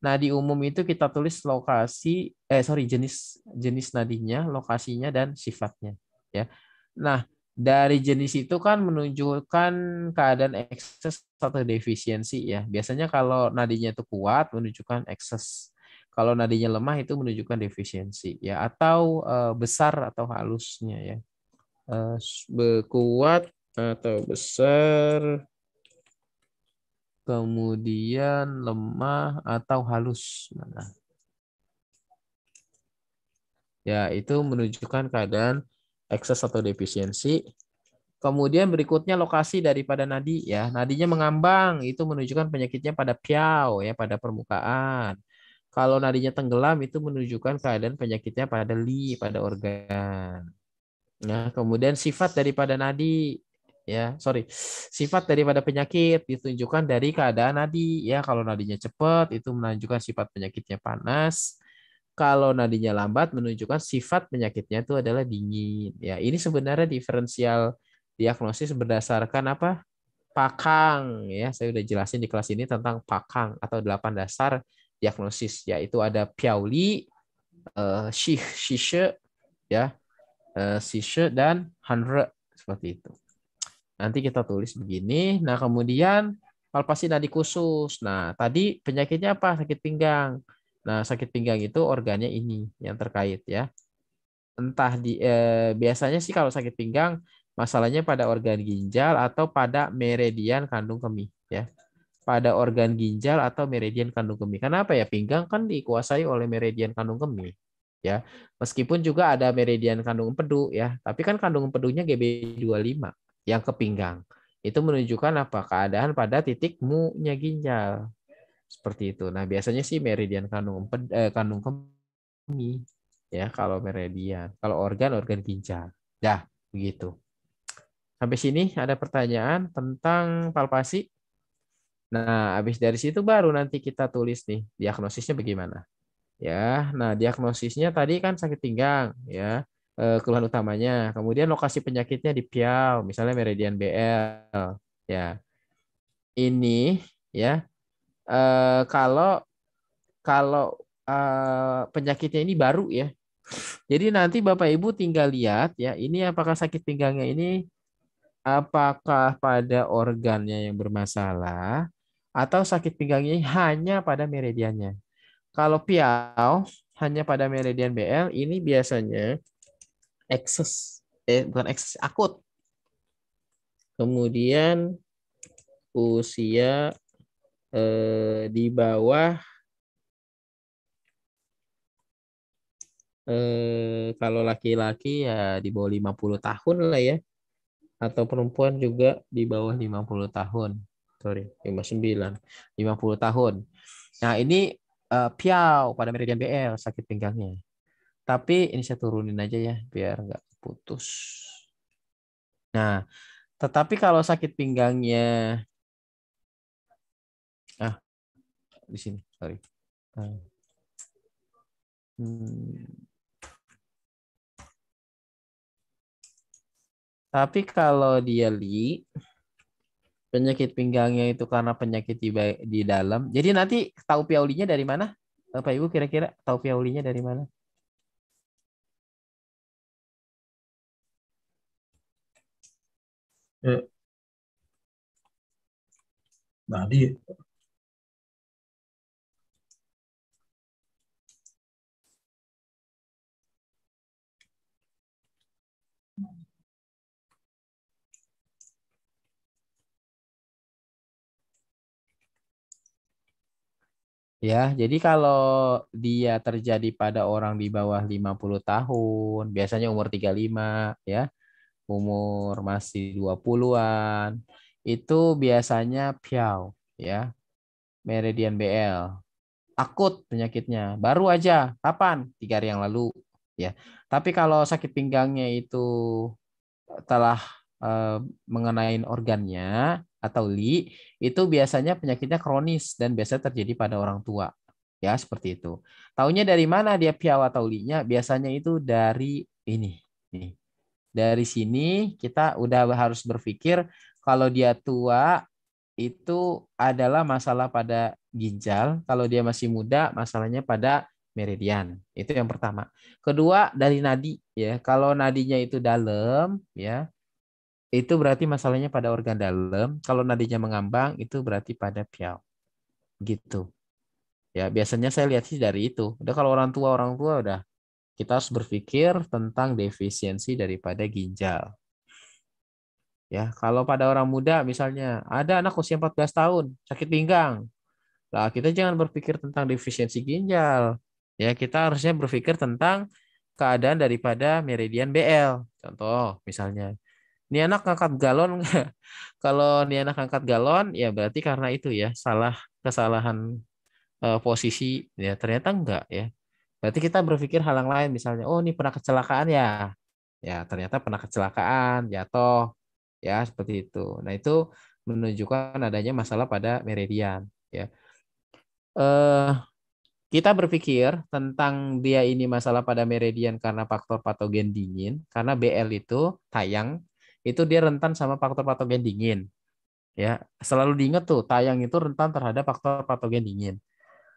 Nadi umum itu kita tulis lokasi eh sorry jenis jenis nadinya, lokasinya dan sifatnya ya. Nah, dari jenis itu kan menunjukkan keadaan ekses atau defisiensi ya. Biasanya kalau nadinya itu kuat menunjukkan ekses. Kalau nadinya lemah itu menunjukkan defisiensi ya atau uh, besar atau halusnya ya. Uh, kuat atau besar kemudian lemah atau halus mana ya itu menunjukkan keadaan ekses atau defisiensi kemudian berikutnya lokasi daripada nadi ya. Nadinya mengambang itu menunjukkan penyakitnya pada piau ya pada permukaan. Kalau nadinya tenggelam itu menunjukkan keadaan penyakitnya pada li pada organ. Nah kemudian sifat daripada nadi ya sorry sifat daripada penyakit ditunjukkan dari keadaan nadi ya. Kalau nadinya cepat itu menunjukkan sifat penyakitnya panas kalau nadinya lambat menunjukkan sifat penyakitnya itu adalah dingin ya ini sebenarnya diferensial diagnosis berdasarkan apa pakang ya saya udah jelasin di kelas ini tentang pakang atau delapan dasar diagnosis yaitu ada Piauli, uh, Shishe, ya, uh, dan Hanre seperti itu. Nanti kita tulis begini. Nah, kemudian palpasi nadi khusus. Nah, tadi penyakitnya apa? Sakit pinggang. Nah, sakit pinggang itu organnya ini yang terkait ya. Entah di eh, biasanya sih kalau sakit pinggang masalahnya pada organ ginjal atau pada meridian kandung kemih ya. Pada organ ginjal atau meridian kandung kemih. Kenapa ya? Pinggang kan dikuasai oleh meridian kandung kemih ya. Meskipun juga ada meridian kandung empedu ya, tapi kan kandung empedunya GB25 yang ke pinggang. Itu menunjukkan apa? Keadaan pada titik mu-nya ginjal. Seperti itu. Nah, biasanya sih meridian kandung eh, kandung kemih ya kalau meridian. Kalau organ organ ginjal. Dah, begitu. Sampai sini ada pertanyaan tentang palpasi. Nah, habis dari situ baru nanti kita tulis nih diagnosisnya bagaimana. Ya, nah diagnosisnya tadi kan sakit pinggang ya. Eh, keluhan utamanya. Kemudian lokasi penyakitnya di piau, misalnya meridian BL. Ya, ini ya eh, kalau kalau eh, penyakitnya ini baru ya. Jadi nanti Bapak Ibu tinggal lihat ya, ini apakah sakit pinggangnya ini apakah pada organnya yang bermasalah atau sakit pinggangnya hanya pada meridiannya. Kalau piau hanya pada meridian BL ini biasanya ekses eh bukan ekses akut. Kemudian usia eh, di bawah eh, kalau laki-laki ya di bawah 50 tahun lah ya. Atau perempuan juga di bawah 50 tahun. Sorry, 59. 50 tahun. Nah, ini uh, piau pada meridian BL sakit pinggangnya. Tapi ini saya turunin aja ya biar nggak putus. Nah, tetapi kalau sakit pinggangnya ah di sini, sorry. Ah. Hmm. Tapi kalau dia li penyakit pinggangnya itu karena penyakit di, di dalam. Jadi nanti tahu piaulinya dari mana? Bapak Ibu kira-kira tahu piaulinya dari mana? eh, Nadi Ya, jadi kalau dia terjadi pada orang di bawah 50 tahun, biasanya umur 35 ya, umur masih 20-an, itu biasanya piau ya. Meridian BL. Akut penyakitnya, baru aja kapan? Tiga hari yang lalu ya. Tapi kalau sakit pinggangnya itu telah eh, mengenai organnya atau li itu biasanya penyakitnya kronis dan biasa terjadi pada orang tua ya seperti itu tahunya dari mana dia piau atau linya biasanya itu dari ini nih dari sini kita udah harus berpikir kalau dia tua itu adalah masalah pada ginjal kalau dia masih muda masalahnya pada meridian. Itu yang pertama. Kedua dari nadi ya. Kalau nadinya itu dalam ya, itu berarti masalahnya pada organ dalam. Kalau nadinya mengambang itu berarti pada piau. Gitu. Ya, biasanya saya lihat sih dari itu. Udah kalau orang tua orang tua udah kita harus berpikir tentang defisiensi daripada ginjal. Ya, kalau pada orang muda misalnya ada anak usia 14 tahun sakit pinggang. Nah, kita jangan berpikir tentang defisiensi ginjal. Ya, kita harusnya berpikir tentang keadaan daripada meridian BL. Contoh, misalnya, ini anak ngangkat galon Kalau ini anak ngangkat galon, ya berarti karena itu ya, salah kesalahan uh, posisi. Ya, ternyata enggak ya. Berarti kita berpikir hal yang lain, misalnya, oh ini pernah kecelakaan ya. Ya, ternyata pernah kecelakaan, jatuh. Ya, seperti itu. Nah, itu menunjukkan adanya masalah pada meridian. Ya. Eh, kita berpikir tentang dia ini masalah pada meridian karena faktor patogen dingin, karena BL itu tayang itu dia rentan sama faktor patogen dingin. Ya, selalu diingat tuh, tayang itu rentan terhadap faktor patogen dingin.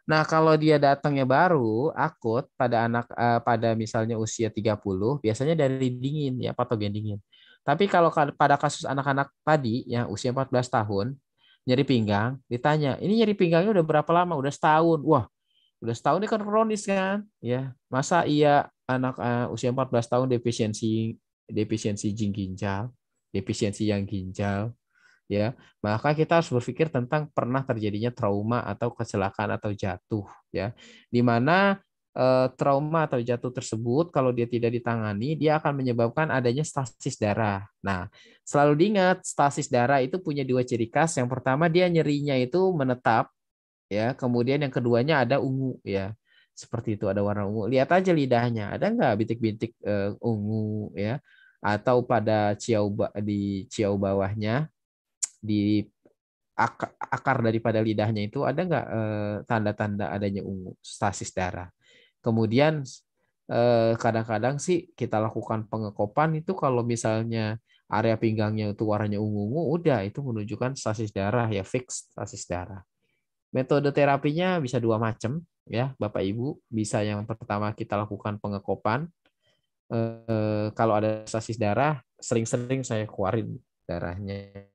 Nah, kalau dia datangnya baru akut pada anak eh, pada misalnya usia 30, biasanya dari dingin ya, patogen dingin. Tapi kalau pada kasus anak-anak tadi yang usia 14 tahun, nyeri pinggang, ditanya, "Ini nyeri pinggangnya udah berapa lama?" Udah setahun. Wah, udah setahun ini kan kronis kan ya masa iya anak uh, usia 14 tahun defisiensi defisiensi zinc ginjal defisiensi yang ginjal ya. Maka kita harus berpikir tentang pernah terjadinya trauma atau kecelakaan atau jatuh ya. Di mana eh, trauma atau jatuh tersebut kalau dia tidak ditangani dia akan menyebabkan adanya stasis darah. Nah selalu diingat stasis darah itu punya dua ciri khas. Yang pertama dia nyerinya itu menetap ya. Kemudian yang keduanya ada ungu ya. Seperti itu ada warna ungu. Lihat aja lidahnya. Ada nggak bintik-bintik uh, ungu ya atau pada ciau di ciau bawahnya di akar, daripada lidahnya itu ada nggak uh, tanda-tanda adanya ungu stasis darah kemudian kadang kadang-kadang sih kita lakukan pengekopan itu kalau misalnya area pinggangnya itu warnanya ungu-ungu udah itu menunjukkan stasis darah ya fix stasis darah Metode terapinya bisa dua macam ya, Bapak Ibu. Bisa yang pertama kita lakukan pengekopan. Eh, kalau ada stasis darah, sering-sering saya keluarin darahnya.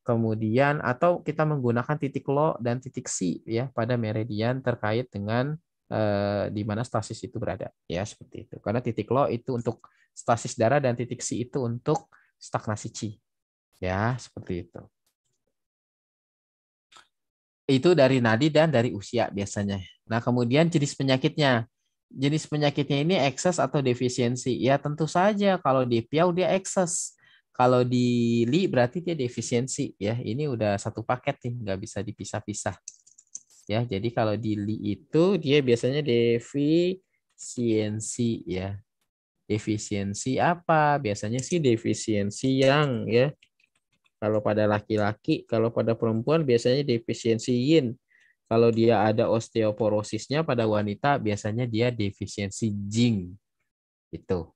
Kemudian atau kita menggunakan titik lo dan titik si ya pada meridian terkait dengan eh, di mana stasis itu berada ya seperti itu. Karena titik lo itu untuk stasis darah dan titik si itu untuk stagnasi chi. Ya, seperti itu itu dari nadi dan dari usia biasanya. Nah, kemudian jenis penyakitnya. Jenis penyakitnya ini ekses atau defisiensi. Ya, tentu saja kalau di piau dia ekses. Kalau di li berarti dia defisiensi ya. Ini udah satu paket nih, nggak bisa dipisah-pisah. Ya, jadi kalau di li itu dia biasanya defisiensi ya. Defisiensi apa? Biasanya sih defisiensi yang ya kalau pada laki-laki, kalau pada perempuan biasanya defisiensi yin. Kalau dia ada osteoporosisnya pada wanita biasanya dia defisiensi jing. Itu.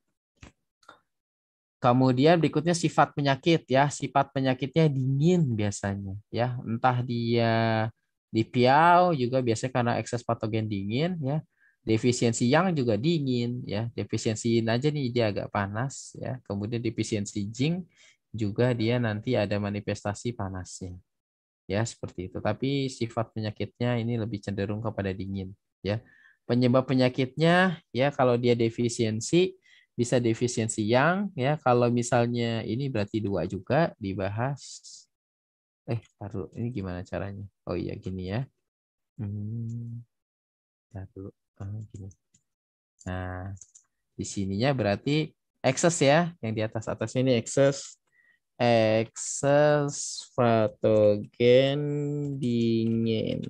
Kemudian berikutnya sifat penyakit ya. Sifat penyakitnya dingin biasanya ya. Entah dia di piau juga biasanya karena ekses patogen dingin ya. Defisiensi yang juga dingin ya. Defisiensi aja nih dia agak panas ya. Kemudian defisiensi jing juga dia nanti ada manifestasi panasnya. Ya, seperti itu. Tapi sifat penyakitnya ini lebih cenderung kepada dingin, ya. Penyebab penyakitnya ya kalau dia defisiensi bisa defisiensi yang ya kalau misalnya ini berarti dua juga dibahas eh taruh ini gimana caranya oh iya gini ya Hmm. Dulu. Oh, gini. Nah, di sininya berarti excess ya, yang di atas atas ini excess excess patogen dingin.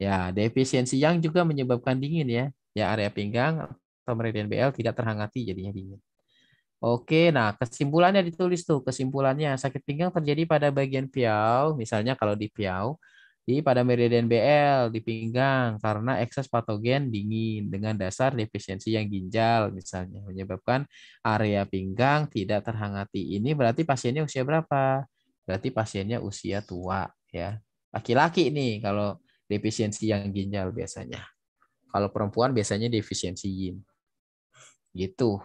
Ya, defisiensi yang juga menyebabkan dingin ya. Ya, area pinggang atau meridian BL tidak terhangati jadinya dingin. Oke, nah kesimpulannya ditulis tuh. Kesimpulannya sakit pinggang terjadi pada bagian piau, misalnya kalau di piau, di pada meridian BL di pinggang karena ekses patogen dingin dengan dasar defisiensi yang ginjal misalnya menyebabkan area pinggang tidak terhangati. Ini berarti pasiennya usia berapa? Berarti pasiennya usia tua ya. Laki-laki nih kalau defisiensi yang ginjal biasanya. Kalau perempuan biasanya defisiensi yin. Gitu.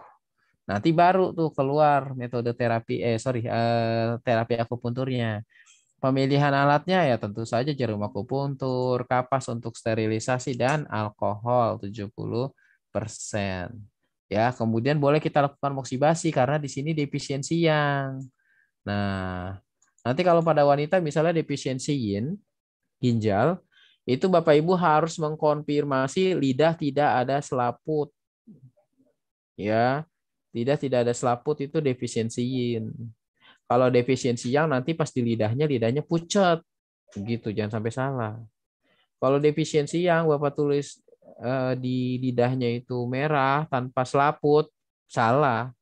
Nanti baru tuh keluar metode terapi eh sorry eh, terapi akupunturnya. Pemilihan alatnya ya tentu saja jarum akupuntur, kapas untuk sterilisasi dan alkohol 70%. Ya, kemudian boleh kita lakukan moksibasi karena di sini defisiensi yang. Nah, nanti kalau pada wanita misalnya defisiensi yin, ginjal, itu Bapak Ibu harus mengkonfirmasi lidah tidak ada selaput. Ya, lidah tidak ada selaput itu defisiensi yin. Kalau defisiensi yang nanti pas di lidahnya lidahnya pucat. Begitu, jangan sampai salah. Kalau defisiensi yang Bapak tulis eh, di lidahnya itu merah tanpa selaput, salah.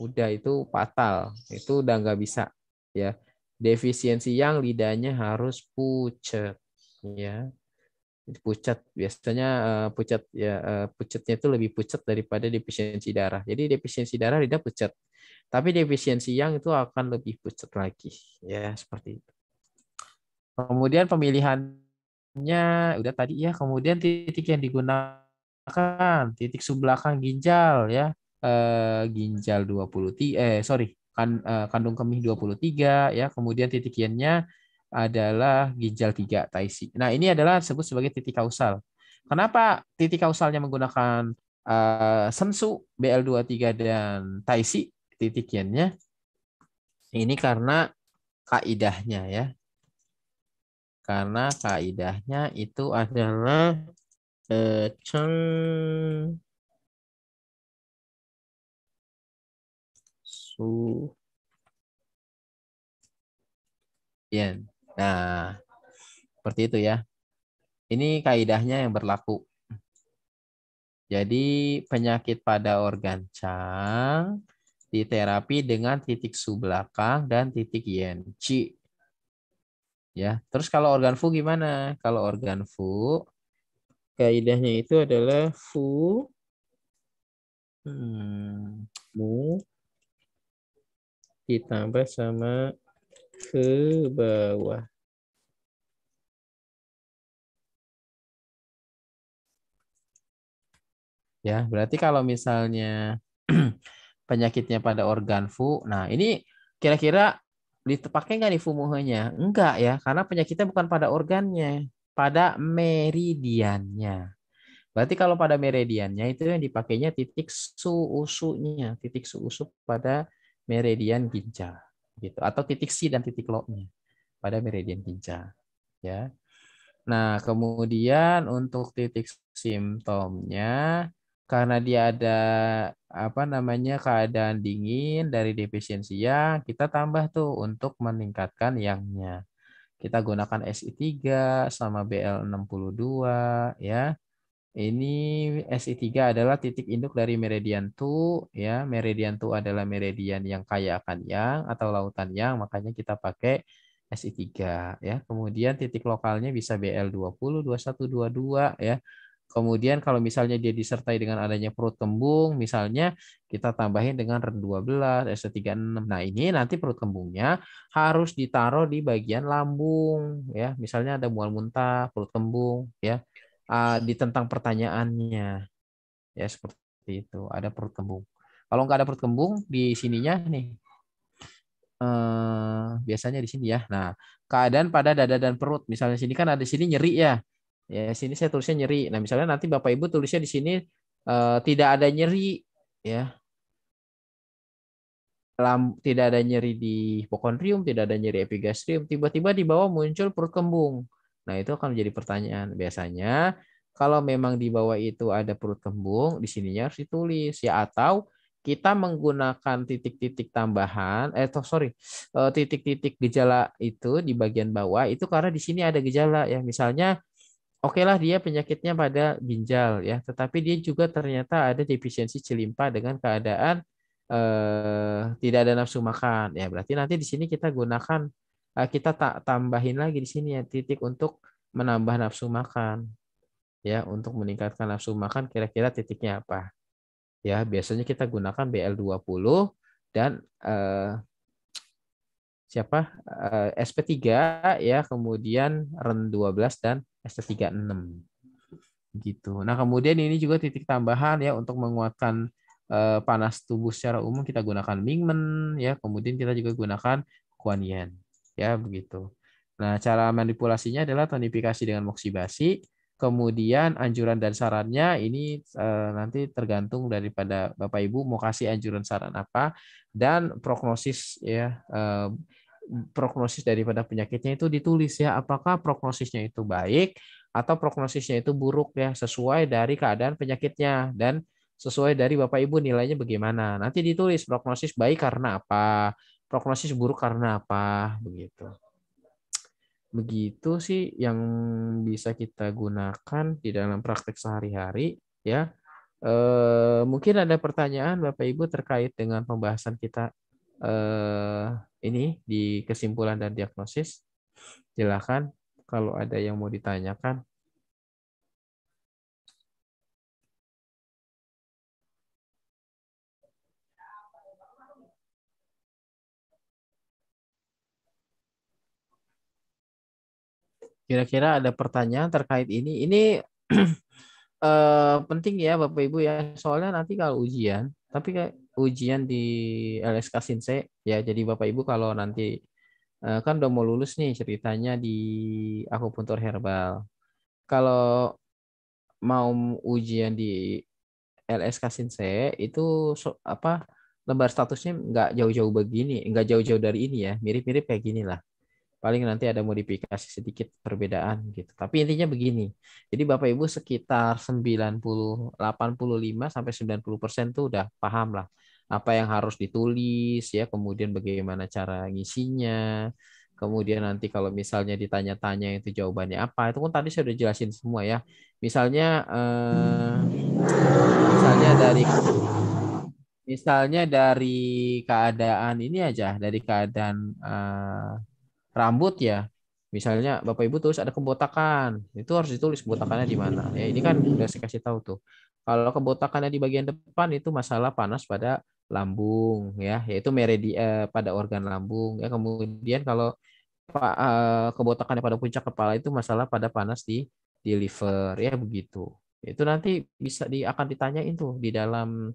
Udah itu fatal. Itu udah nggak bisa ya. Defisiensi yang lidahnya harus pucat ya pucat biasanya uh, pucat ya uh, pucatnya itu lebih pucat daripada defisiensi darah jadi defisiensi darah lidah pucat tapi defisiensi yang itu akan lebih pucat lagi. Ya seperti itu. Kemudian pemilihannya udah tadi ya. Kemudian titik yang digunakan titik subbelakang ginjal ya. Uh, ginjal 20 eh sorry kan, uh, kandung kemih 23 ya. Kemudian titik nya adalah ginjal 3 taisi. Nah, ini adalah disebut sebagai titik kausal. Kenapa titik kausalnya menggunakan uh, sensu, BL23 dan taisi titik nya? Ini karena kaidahnya ya. Karena kaidahnya itu adalah uh, ceng su yen. Nah, seperti itu ya. Ini kaidahnya yang berlaku. Jadi penyakit pada organ cang diterapi dengan titik su belakang dan titik yen ci. Ya, terus kalau organ fu gimana? Kalau organ fu kaidahnya itu adalah fu hmm, mu ditambah sama ke bawah. Ya, berarti kalau misalnya penyakitnya pada organ fu, nah ini kira-kira dipakai nggak nih fumuhnya? Enggak ya, karena penyakitnya bukan pada organnya, pada meridiannya. Berarti kalau pada meridiannya itu yang dipakainya titik su usunya, titik su usu pada meridian ginjal gitu atau titik C dan titik low-nya pada meridian ginjal ya. Nah, kemudian untuk titik simptomnya karena dia ada apa namanya keadaan dingin dari defisiensi yang kita tambah tuh untuk meningkatkan yangnya. Kita gunakan SI3 sama BL62 ya. Ini SI3 adalah titik induk dari meridian tu ya. Meridian tu adalah meridian yang kaya akan yang atau lautan yang, makanya kita pakai SI3 ya. Kemudian titik lokalnya bisa BL20, 21, 22 ya. Kemudian kalau misalnya dia disertai dengan adanya perut kembung, misalnya kita tambahin dengan REN 12, ST36. Nah, ini nanti perut kembungnya harus ditaruh di bagian lambung ya. Misalnya ada mual muntah, perut kembung ya uh, ditentang pertanyaannya. Ya seperti itu. Ada perut kembung. Kalau nggak ada perut kembung di sininya nih. Uh, biasanya di sini ya. Nah, keadaan pada dada dan perut. Misalnya sini kan ada sini nyeri ya. Ya, sini saya tulisnya nyeri. Nah, misalnya nanti Bapak Ibu tulisnya di sini uh, tidak ada nyeri ya. Lam, tidak ada nyeri di hipokondrium, tidak ada nyeri epigastrium, tiba-tiba di bawah muncul perut kembung. Nah, itu akan menjadi pertanyaan. Biasanya kalau memang di bawah itu ada perut kembung, di sininya harus ditulis ya atau kita menggunakan titik-titik tambahan, eh sorry, eh, titik-titik gejala itu di bagian bawah itu karena di sini ada gejala ya. Misalnya, oke okay lah dia penyakitnya pada ginjal ya, tetapi dia juga ternyata ada defisiensi celimpa dengan keadaan eh, tidak ada nafsu makan. Ya. Berarti nanti di sini kita gunakan eh, kita tak tambahin lagi di sini ya titik untuk menambah nafsu makan. Ya untuk meningkatkan nafsu makan kira-kira titiknya apa? Ya biasanya kita gunakan BL20 dan eh, siapa? Eh, SP3 ya kemudian REN 12 dan ST36 gitu. Nah, kemudian ini juga titik tambahan ya untuk menguatkan eh, panas tubuh secara umum kita gunakan Mingmen ya, kemudian kita juga gunakan Kuan Yin ya begitu. Nah, cara manipulasinya adalah tonifikasi dengan moksibasi Kemudian anjuran dan sarannya ini uh, nanti tergantung daripada Bapak Ibu mau kasih anjuran saran apa dan prognosis ya uh, prognosis daripada penyakitnya itu ditulis ya. Apakah prognosisnya itu baik atau prognosisnya itu buruk ya sesuai dari keadaan penyakitnya dan sesuai dari Bapak Ibu nilainya bagaimana. Nanti ditulis prognosis baik karena apa, prognosis buruk karena apa begitu. Begitu sih yang bisa kita gunakan di dalam praktek sehari-hari ya. Eh, mungkin ada pertanyaan bapak ibu terkait dengan pembahasan kita eh, ini di kesimpulan dan diagnosis silakan kalau ada yang mau ditanyakan Kira-kira ada pertanyaan terkait ini. Ini eh, penting ya Bapak Ibu ya. Soalnya nanti kalau ujian, tapi ujian di LSK Sinse ya. Jadi Bapak Ibu kalau nanti eh, kan udah mau lulus nih ceritanya di akupuntur herbal. Kalau mau ujian di LSK Sinse itu so, apa lembar statusnya nggak jauh-jauh begini, nggak jauh-jauh dari ini ya, mirip-mirip kayak gini lah paling nanti ada modifikasi sedikit perbedaan gitu. Tapi intinya begini. Jadi Bapak Ibu sekitar 90 85 sampai 90% persen tuh udah paham lah apa yang harus ditulis ya, kemudian bagaimana cara ngisinya. Kemudian nanti kalau misalnya ditanya-tanya itu jawabannya apa, itu kan tadi saya udah jelasin semua ya. Misalnya eh, misalnya dari misalnya dari keadaan ini aja, dari keadaan eh, rambut ya misalnya bapak ibu tulis ada kebotakan itu harus ditulis kebotakannya di mana ya ini kan udah saya kasih tahu tuh kalau kebotakannya di bagian depan itu masalah panas pada lambung ya yaitu meredi eh, pada organ lambung ya kemudian kalau eh, kebotakannya pada puncak kepala itu masalah pada panas di di liver ya begitu itu nanti bisa di akan ditanyain tuh di dalam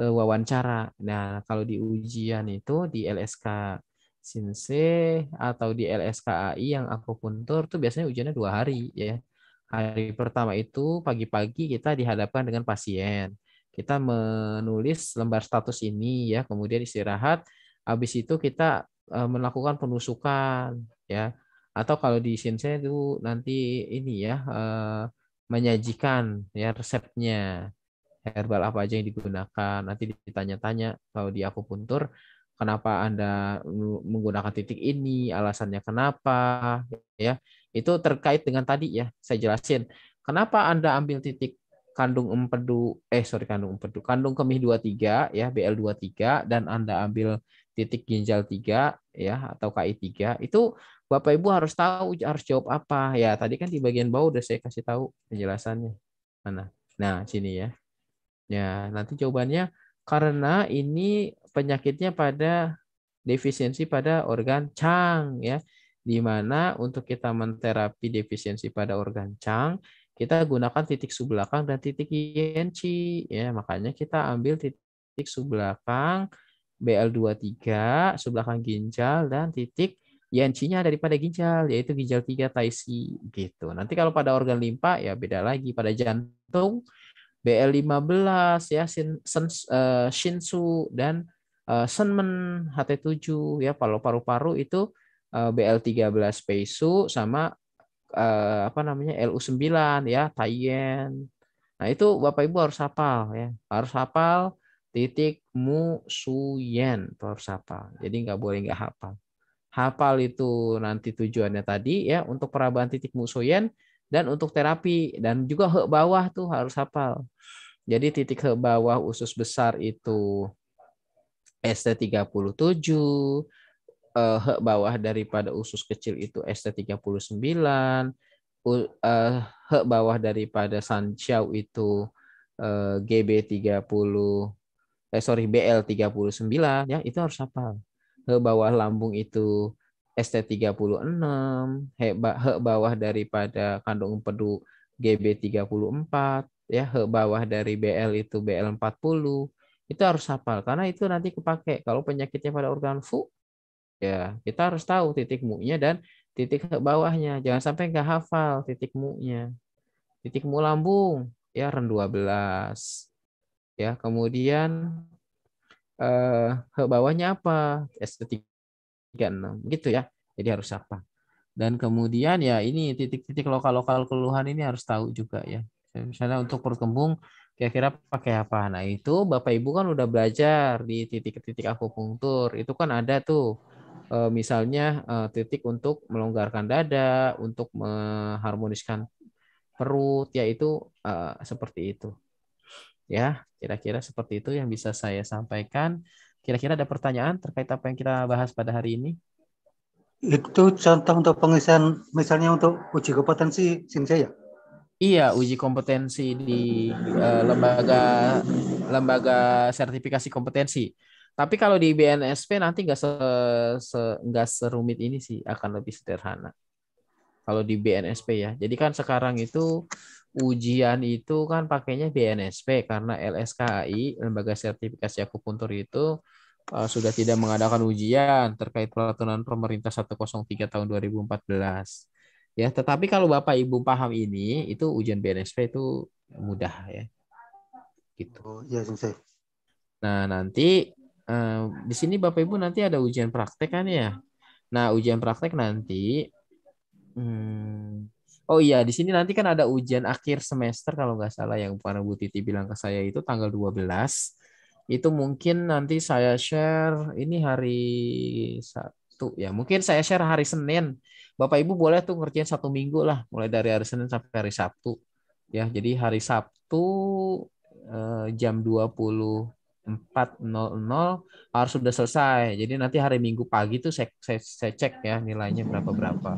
eh, wawancara nah kalau di ujian itu di LSK Sinse atau di LSKAI yang akupuntur tuh biasanya ujiannya dua hari ya. Hari pertama itu pagi-pagi kita dihadapkan dengan pasien. Kita menulis lembar status ini ya, kemudian istirahat. Habis itu kita eh, melakukan penusukan ya. Atau kalau di Sinse itu nanti ini ya eh, menyajikan ya resepnya herbal apa aja yang digunakan. Nanti ditanya-tanya kalau di akupuntur kenapa Anda menggunakan titik ini, alasannya kenapa, ya. Itu terkait dengan tadi ya, saya jelasin. Kenapa Anda ambil titik kandung empedu, eh sorry kandung empedu, kandung kemih 23 ya, BL23 dan Anda ambil titik ginjal 3 ya atau KI 3 itu Bapak Ibu harus tahu harus jawab apa. Ya, tadi kan di bagian bawah udah saya kasih tahu penjelasannya. Mana? Nah, sini ya. Ya, nanti jawabannya karena ini penyakitnya pada defisiensi pada organ cang ya di mana untuk kita menterapi defisiensi pada organ cang kita gunakan titik subbelakang dan titik yenci ya. Makanya kita ambil titik subbelakang BL23 subbelakang ginjal dan titik yencinya daripada ginjal yaitu ginjal 3 taisi gitu. Nanti kalau pada organ limpa ya beda lagi. Pada jantung BL15 ya eh, Shinsu dan uh, Senmen HT7 ya. Paru-paru itu uh, BL13 Peisu sama uh, apa namanya LU9 ya Taiyen nah itu Bapak Ibu harus hafal ya. Harus hafal titik mu su yen itu harus hafal. Jadi nggak boleh nggak hafal. Hafal itu nanti tujuannya tadi ya untuk perabaan titik mu su yen dan untuk terapi. Dan juga hak bawah tuh harus hafal. Jadi titik hak bawah usus besar itu ST37 uh, bawah daripada usus kecil itu ST39, uh, hak bawah daripada Sanxiao itu uh, GB30 eh sorry BL39 ya itu harus hafal. Hak bawah lambung itu ST36, hak bawah daripada kandung empedu GB34 ya, hak bawah dari BL itu BL40 itu harus hafal karena itu nanti kepake kalau penyakitnya pada organ fu ya kita harus tahu titik mu-nya dan titik ke bawahnya. Jangan sampai nggak hafal titik mu-nya. Titik mu lambung ya ren 12 ya kemudian eh ke bawahnya apa? ST36 gitu ya. Jadi harus apa dan kemudian ya ini titik-titik lokal-lokal keluhan ini harus tahu juga ya. Misalnya untuk perut kembung kira-kira pakai apa? Nah itu bapak ibu kan udah belajar di titik-titik akupunktur. Itu kan ada tuh misalnya eh, titik untuk melonggarkan dada, untuk mengharmoniskan perut, yaitu uh, seperti itu. Ya, kira-kira seperti itu yang bisa saya sampaikan. Kira-kira ada pertanyaan terkait apa yang kita bahas pada hari ini? Itu contoh untuk pengisian misalnya untuk uji kompetensi Sinsei ya? Iya, uji kompetensi di uh, lembaga lembaga sertifikasi kompetensi. Tapi kalau di BNSP nanti nggak se, se serumit ini sih, akan lebih sederhana. Kalau di BNSP ya. Jadi kan sekarang itu ujian itu kan pakainya BNSP karena LSKI lembaga sertifikasi akupuntur itu uh, sudah tidak mengadakan ujian terkait peraturan pemerintah 103 tahun 2014. Ya, tetapi kalau Bapak Ibu paham ini, itu ujian BNSP itu mudah ya. Gitu. Oh, iya, saya. Nah, nanti Eh, di sini Bapak Ibu nanti ada ujian praktek kan ya. Nah, ujian praktek nanti hmm, Oh iya, di sini nanti kan ada ujian akhir semester kalau nggak salah yang para Bu Titi bilang ke saya itu tanggal 12. Itu mungkin nanti saya share ini hari Sabtu ya. Mungkin saya share hari Senin. Bapak Ibu boleh tuh ngerjain satu minggu lah, mulai dari hari Senin sampai hari Sabtu. Ya, jadi hari Sabtu eh, jam 20 4.00 harus sudah selesai. Jadi nanti hari Minggu pagi tuh saya, saya, saya cek ya nilainya berapa berapa.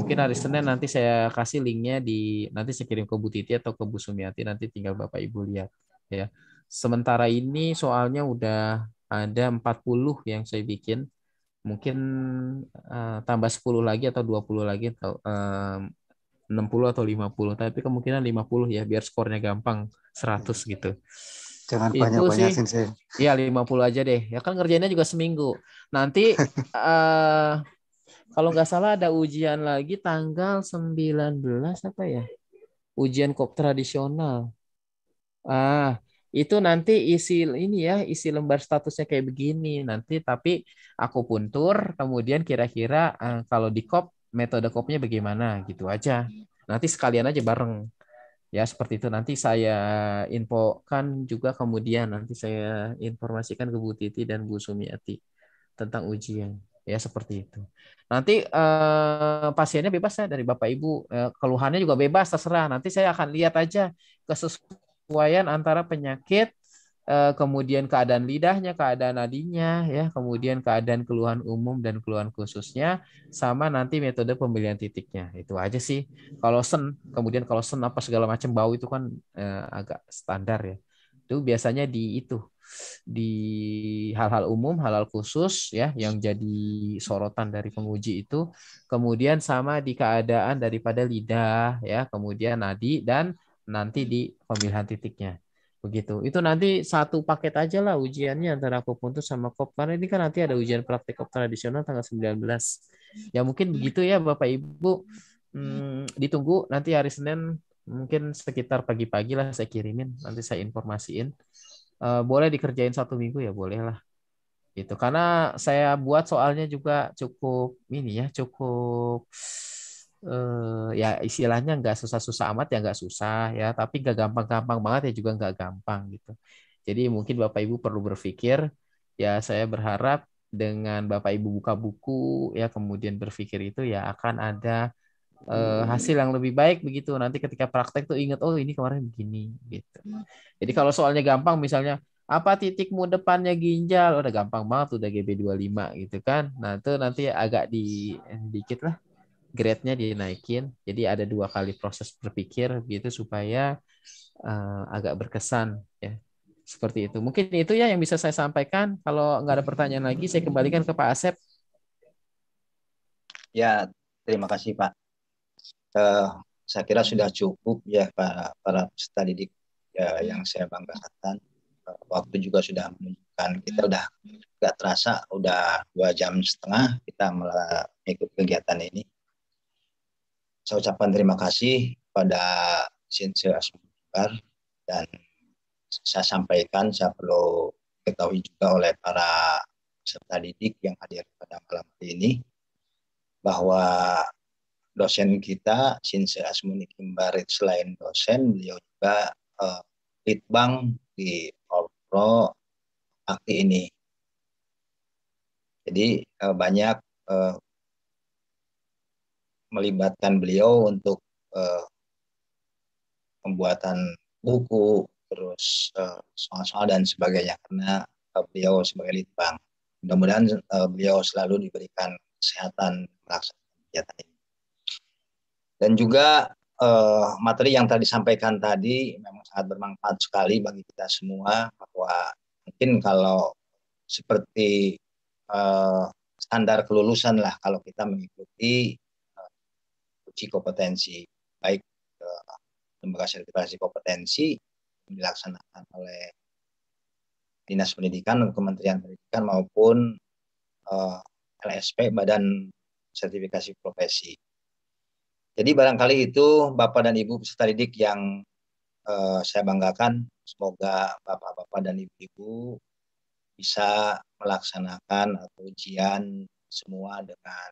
Mungkin hari Senin nanti saya kasih linknya di nanti saya kirim ke Bu Titi atau ke Bu Sumiati nanti tinggal Bapak Ibu lihat ya. Sementara ini soalnya udah ada 40 yang saya bikin. Mungkin uh, tambah 10 lagi atau 20 lagi atau uh, 60 atau 50 tapi kemungkinan 50 ya biar skornya gampang 100 gitu. Jangan banyak-banyak sih. Iya 50 aja deh. Ya kan ngerjainnya juga seminggu. Nanti uh, kalau nggak salah ada ujian lagi tanggal 19 apa ya? Ujian kop tradisional. Ah, itu nanti isi ini ya, isi lembar statusnya kayak begini. Nanti tapi aku puntur, kemudian kira-kira uh, kalau di kop metode kopnya bagaimana gitu aja. Nanti sekalian aja bareng ya seperti itu. Nanti saya infokan juga kemudian nanti saya informasikan ke Bu Titi dan Bu Sumiati tentang ujian. Ya seperti itu. Nanti eh, pasiennya bebas ya dari bapak ibu. Eh, keluhannya juga bebas terserah. Nanti saya akan lihat aja kesesuaian antara penyakit kemudian keadaan lidahnya, keadaan nadinya, ya, kemudian keadaan keluhan umum dan keluhan khususnya, sama nanti metode pembelian titiknya. Itu aja sih. Kalau sen, kemudian kalau sen apa segala macam bau itu kan eh, agak standar ya. Itu biasanya di itu di hal-hal umum, hal-hal khusus ya yang jadi sorotan dari penguji itu. Kemudian sama di keadaan daripada lidah ya, kemudian nadi dan nanti di pemilihan titiknya begitu. Itu nanti satu paket aja lah ujiannya antara akupuntur sama kop karena ini kan nanti ada ujian praktik kop tradisional tanggal 19. Ya mungkin begitu ya Bapak Ibu. Hmm, ditunggu nanti hari Senin mungkin sekitar pagi-pagi lah saya kirimin nanti saya informasiin. Uh, boleh dikerjain satu minggu ya boleh lah gitu karena saya buat soalnya juga cukup ini ya cukup eh, ya istilahnya nggak susah-susah amat ya nggak susah ya, tapi nggak gampang-gampang banget ya juga nggak gampang gitu. Jadi mungkin Bapak Ibu perlu berpikir ya saya berharap dengan Bapak Ibu buka buku ya kemudian berpikir itu ya akan ada eh, hasil yang lebih baik begitu. Nanti ketika praktek tuh ingat oh ini kemarin begini gitu. Jadi kalau soalnya gampang misalnya apa titikmu depannya ginjal udah gampang banget udah GB25 gitu kan. Nah, itu nanti agak di dikit lah grade-nya dinaikin. Jadi ada dua kali proses berpikir gitu supaya uh, agak berkesan ya. Seperti itu. Mungkin itu ya yang bisa saya sampaikan. Kalau nggak ada pertanyaan lagi, saya kembalikan ke Pak Asep. Ya, terima kasih Pak. Uh, saya kira sudah cukup ya Pak para peserta didik ya, yang saya banggakan. Uh, waktu juga sudah menunjukkan kita udah nggak terasa udah dua jam setengah kita mengikuti kegiatan ini saya ucapkan terima kasih pada Sinse Asmubar dan saya sampaikan, saya perlu ketahui juga oleh para peserta didik yang hadir pada malam hari ini bahwa dosen kita Sinse Asmuni Kimbarit selain dosen beliau juga uh, litbang di Polpro akti ini. Jadi uh, banyak uh, melibatkan beliau untuk uh, pembuatan buku terus uh, soal-soal dan sebagainya. Karena uh, beliau sebagai litbang mudah-mudahan uh, beliau selalu diberikan kesehatan melaksanakan kegiatan ini. Dan juga uh, materi yang tadi disampaikan tadi memang sangat bermanfaat sekali bagi kita semua bahwa mungkin kalau seperti uh, standar kelulusan lah kalau kita mengikuti uji kompetensi baik uh, lembaga sertifikasi kompetensi dilaksanakan oleh Dinas Pendidikan Kementerian Pendidikan maupun uh, eh, LSP Badan Sertifikasi Profesi. Jadi barangkali itu Bapak dan Ibu peserta didik yang uh, saya banggakan. Semoga Bapak-Bapak dan Ibu-Ibu bisa melaksanakan atau ujian semua dengan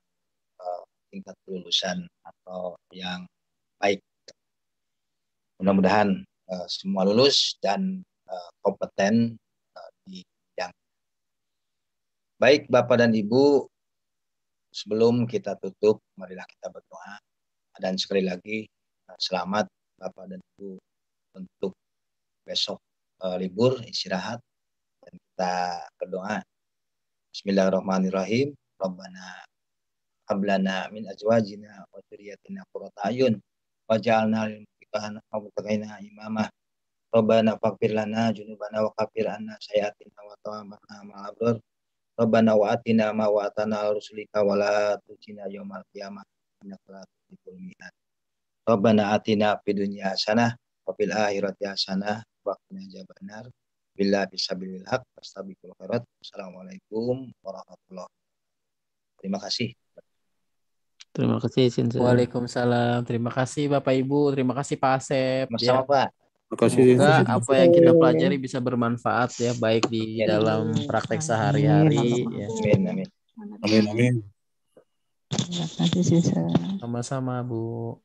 tingkat kelulusan atau yang baik. Mudah-mudahan uh, semua lulus dan uh, kompeten uh, di bidang. Baik Bapak dan Ibu, sebelum kita tutup, marilah kita berdoa. Dan sekali lagi, selamat Bapak dan Ibu untuk besok uh, libur, istirahat. Dan kita berdoa. Bismillahirrahmanirrahim. Rabbana hablana min azwajina wa dzurriyyatina qurrata ayun waj'alna lil muttaqina imamah. Rabbana faghfir lana junubana wa kafir anna sayatina wa tawammana ma'al abrar. Rabbana wa atina ma wa atana rusulika wa la tujina yawmal qiyamah innaka la tuhibbul mi'ad Rabbana atina fid dunya hasanah wa fil akhirati hasanah wa qina adzabannar. Billahi bisabilil haq wastabiqul khairat. Assalamualaikum warahmatullahi Terima kasih. Terima kasih Sinse. Waalaikumsalam. Terima kasih Bapak Ibu. Terima kasih Pak Asep. Sama ya. Pak. Terima kasih. Semoga apa yang kita pelajari bisa bermanfaat ya baik di dalam praktek sehari-hari. Ya. Amin. Amin. Amin. Amin. Terima kasih Sama-sama Bu.